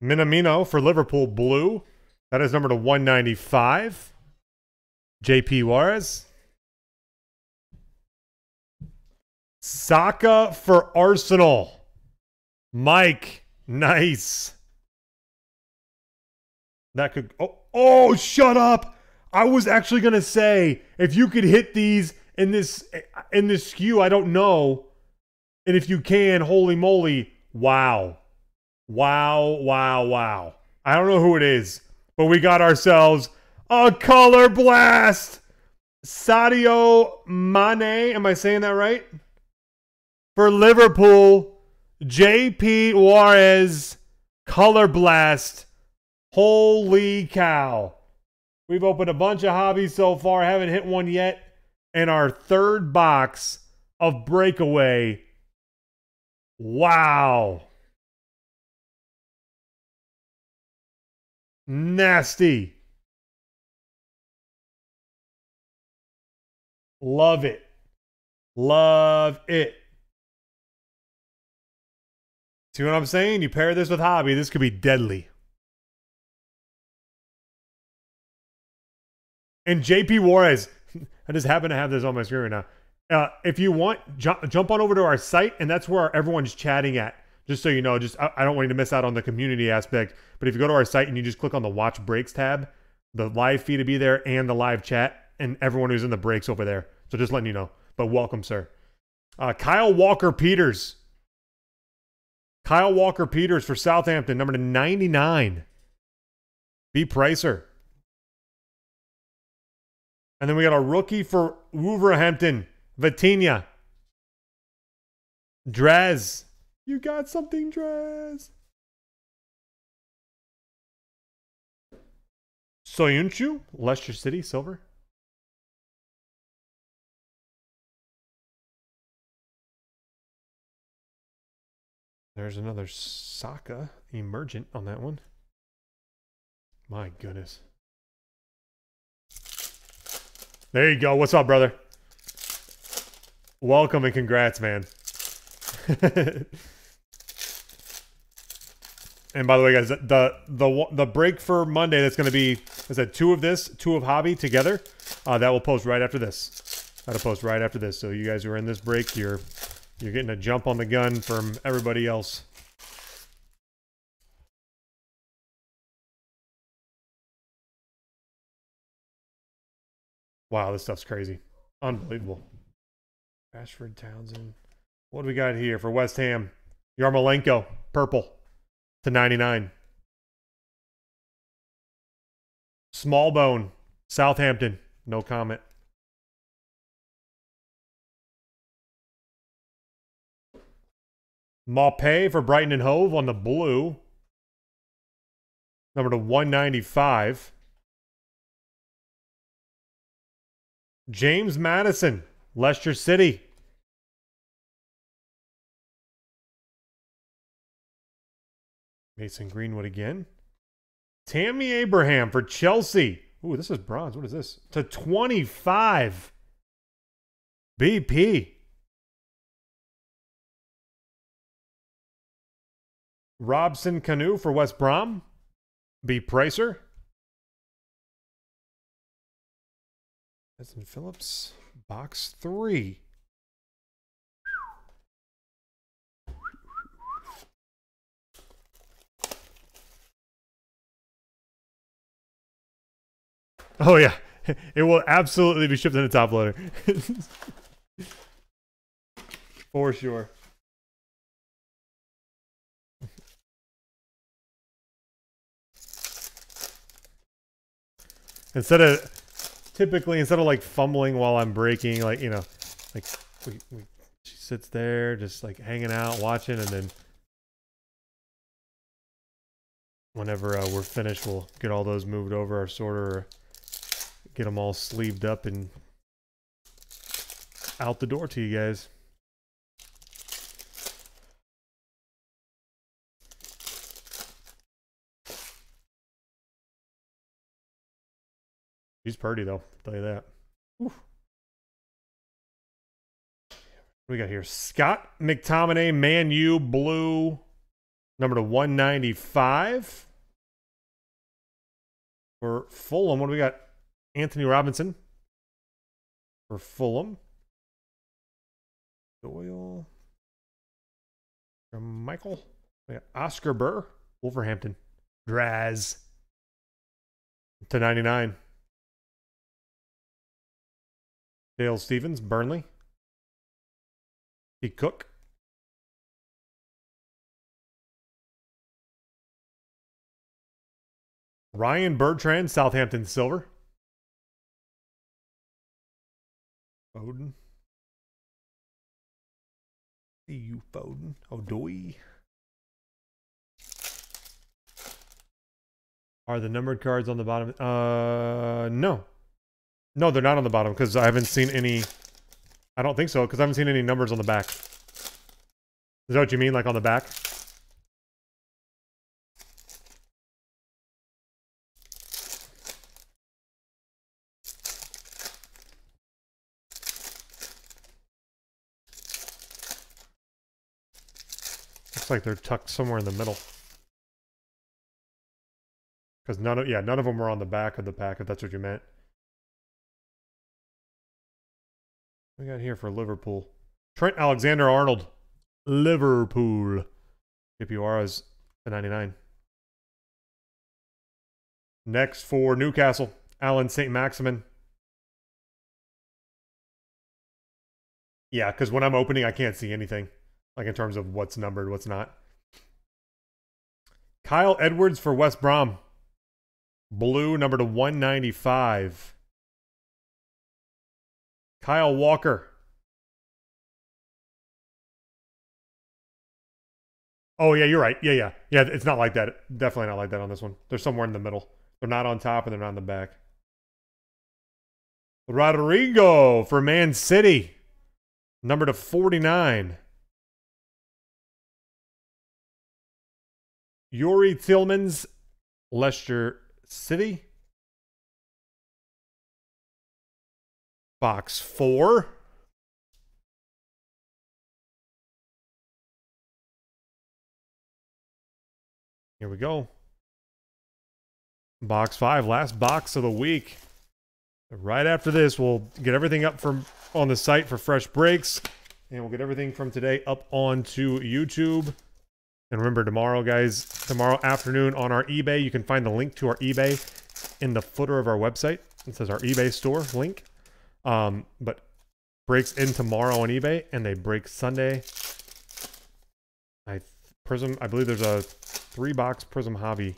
Minamino for Liverpool, blue. That is number to 195. JP Juarez. Saka for Arsenal. Mike, nice. That could oh oh shut up. I was actually gonna say if you could hit these in this in this SKU, I don't know. And if you can, holy moly, wow. Wow, wow, wow. I don't know who it is, but we got ourselves a color blast. Sadio Mane. Am I saying that right? For Liverpool, JP Juarez, Color Blast. Holy cow. We've opened a bunch of hobbies so far, haven't hit one yet. And our third box of Breakaway. Wow. Nasty. Love it. Love it. See what I'm saying? You pair this with hobby, this could be deadly. And JP Juarez, I just happen to have this on my screen right now. Uh, if you want, jump, jump on over to our site, and that's where everyone's chatting at. Just so you know, just I, I don't want you to miss out on the community aspect. But if you go to our site and you just click on the Watch Breaks tab, the live feed will be there and the live chat and everyone who's in the breaks over there. So just letting you know. But welcome, sir. Uh, Kyle Walker Peters. Kyle Walker Peters for Southampton, number 99. B. Pricer. And then we got a rookie for Wolverhampton, Vitinha. Drez. You got something, Drez. Soyuncu, Leicester City, silver. There's another Saka emergent on that one. My goodness. There you go. What's up, brother? Welcome and congrats, man. and by the way, guys, the the the break for Monday that's going to be I said, two of this, two of hobby together. Uh, that will post right after this. That'll post right after this. So you guys who are in this break, you're you're getting a jump on the gun from everybody else. Wow, this stuff's crazy. Unbelievable. Ashford Townsend. What do we got here for West Ham? Yarmolenko, purple to 99. Smallbone, Southampton, no comment. Maupay for Brighton and Hove on the blue. Number to 195. James Maddison, Leicester City. Mason Greenwood again. Tammy Abraham for Chelsea. Ooh, this is bronze. What is this? To 25. BP. Robson Kanu for West Brom. B. Pricer. That's in Phillips. Box three. Oh yeah, it will absolutely be shipped in a top loader. For sure. Instead of typically instead of like fumbling while I'm breaking, like you know, like we, we, she sits there just like hanging out, watching, and then whenever uh, we're finished, we'll get all those moved over our sorter, get them all sleeved up and out the door to you guys. He's pretty though, I'll tell you that. We got here? Scott McTominay, Man U, blue, number to 195. For Fulham, what do we got? Antonee Robinson. For Fulham. Doyle. Michael. Oh, Got Oskar Buur, Wolverhampton. Draz. To 99. Dale Stephens, Burnley. He Cook. Ryan Bertrand, Southampton Silver. Foden. See you, Foden. Odoi. Are the numbered cards on the bottom? Uh, no. No, they're not on the bottom because I haven't seen any. I don't think so because I haven't seen any numbers on the back. Is that what you mean, like on the back? Looks like they're tucked somewhere in the middle. Because none of yeah, none of them were on the back of the pack, if that's what you meant. We got here for Liverpool. Trent Alexander Arnold. Liverpool. JP is the 99. Next for Newcastle, Allan St. Maximin. Yeah, because when I'm opening, I can't see anything. Like in terms of what's numbered, what's not. Kyle Edwards for West Brom. Blue, number to 195. Kyle Walker. Oh, yeah, you're right. Yeah, yeah. Yeah, it's not like that. Definitely not like that on this one. They're somewhere in the middle. They're not on top and they're not in the back. Rodrigo for Man City. Number to 49. Youri Tielemans, Leicester City. Box four. Here we go. Box five, last box of the week. Right after this, we'll get everything up from on the site for fresh breaks, and we'll get everything from today up onto YouTube. And remember, tomorrow, guys, tomorrow afternoon on our eBay, you can find the link to our eBay in the footer of our website. It says our eBay store link. Um, but breaks in tomorrow on eBay, and they break Sunday. I Prizm, I believe there's a three box Prizm Hobby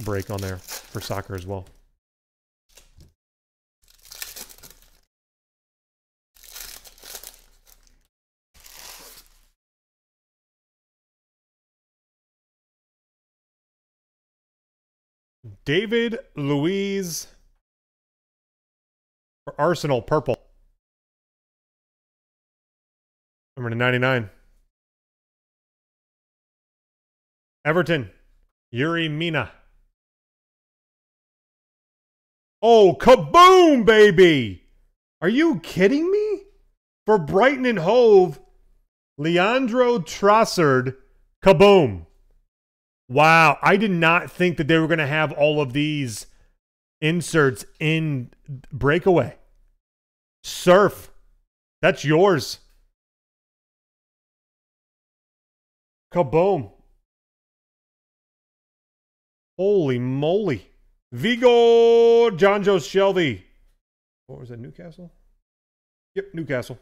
break on there for soccer as well. David Luiz for Arsenal, purple. Number 99. Everton, Yerry Mina. Oh, kaboom, baby! Are you kidding me? For Brighton and Hove, Leandro Trossard, kaboom. Wow, I did not think that they were going to have all of these inserts in Breakaway. Surf, that's yours. Kaboom. Holy moly. Vigo Jonjo Shelvey. What was that, Newcastle? Yep, Newcastle.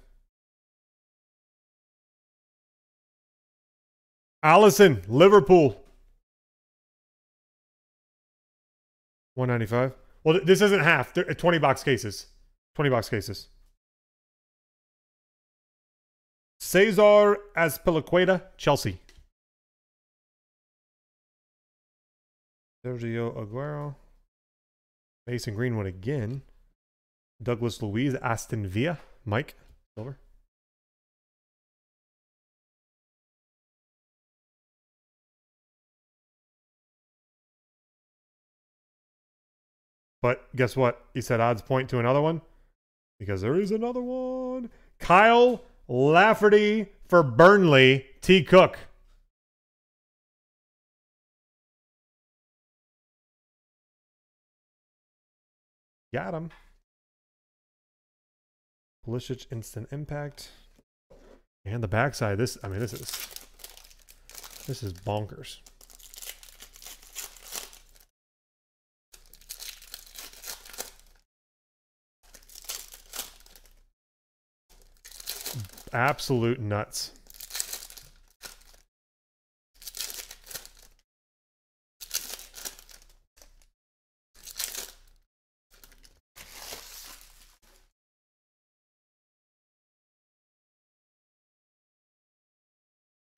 Alisson, Liverpool. 195. Well, this isn't half. They're uh, 20 box cases. 20 box cases. Cesar Azpilicueta, Chelsea. Sergio Aguero. Mason Greenwood again. Douglas Luiz, Aston Villa. Mike, Silver. But guess what? He said odds point to another one because there is another one. Kyle Lafferty for Burnley. T. Cook. Got him. Pulisic instant impact. And the backside, this I mean this is this is bonkers. Absolute nuts.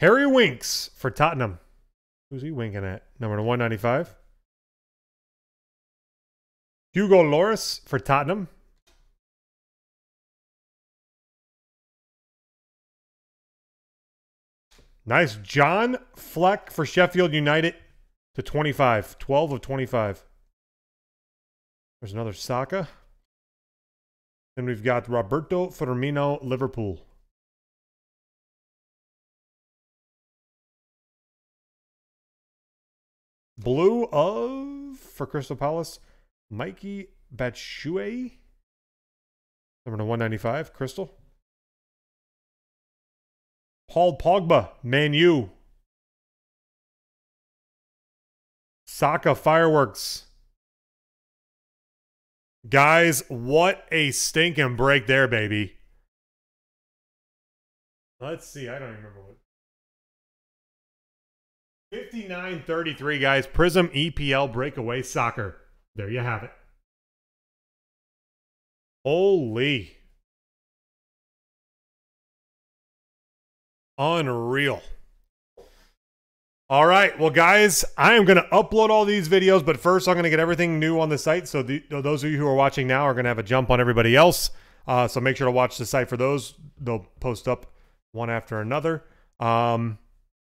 Harry Winks for Tottenham. Who's he winking at? Number 195. Hugo Lloris for Tottenham. Nice. John Fleck for Sheffield United to 25. 12 of 25. There's another Saka. Then we've got Roberto Firmino, Liverpool. Blue of, for Crystal Palace, Michy Batshuayi. Number 195, Crystal. Paul Pogba, Man U. Saka Fireworks. Guys, what a stinking break there, baby. Let's see. I don't remember what. 5933, guys. Prizm EPL Breakaway Soccer. There you have it. Holy. Unreal. All right. Well, guys, I am going to upload all these videos, but first I'm going to get everything new on the site. So the, those of you who are watching now are going to have a jump on everybody else. Uh, so make sure to watch the site for those. They'll post up one after another. Um,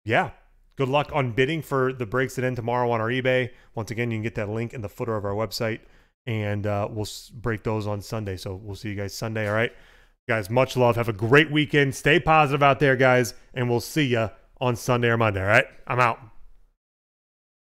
yeah. Good luck on bidding for the breaks that end tomorrow on our eBay. Once again, you can get that link in the footer of our website, and uh, we'll break those on Sunday. So we'll see you guys Sunday. All right. Guys, much love. Have a great weekend. Stay positive out there, guys, and we'll see you on Sunday or Monday. All right. I'm out.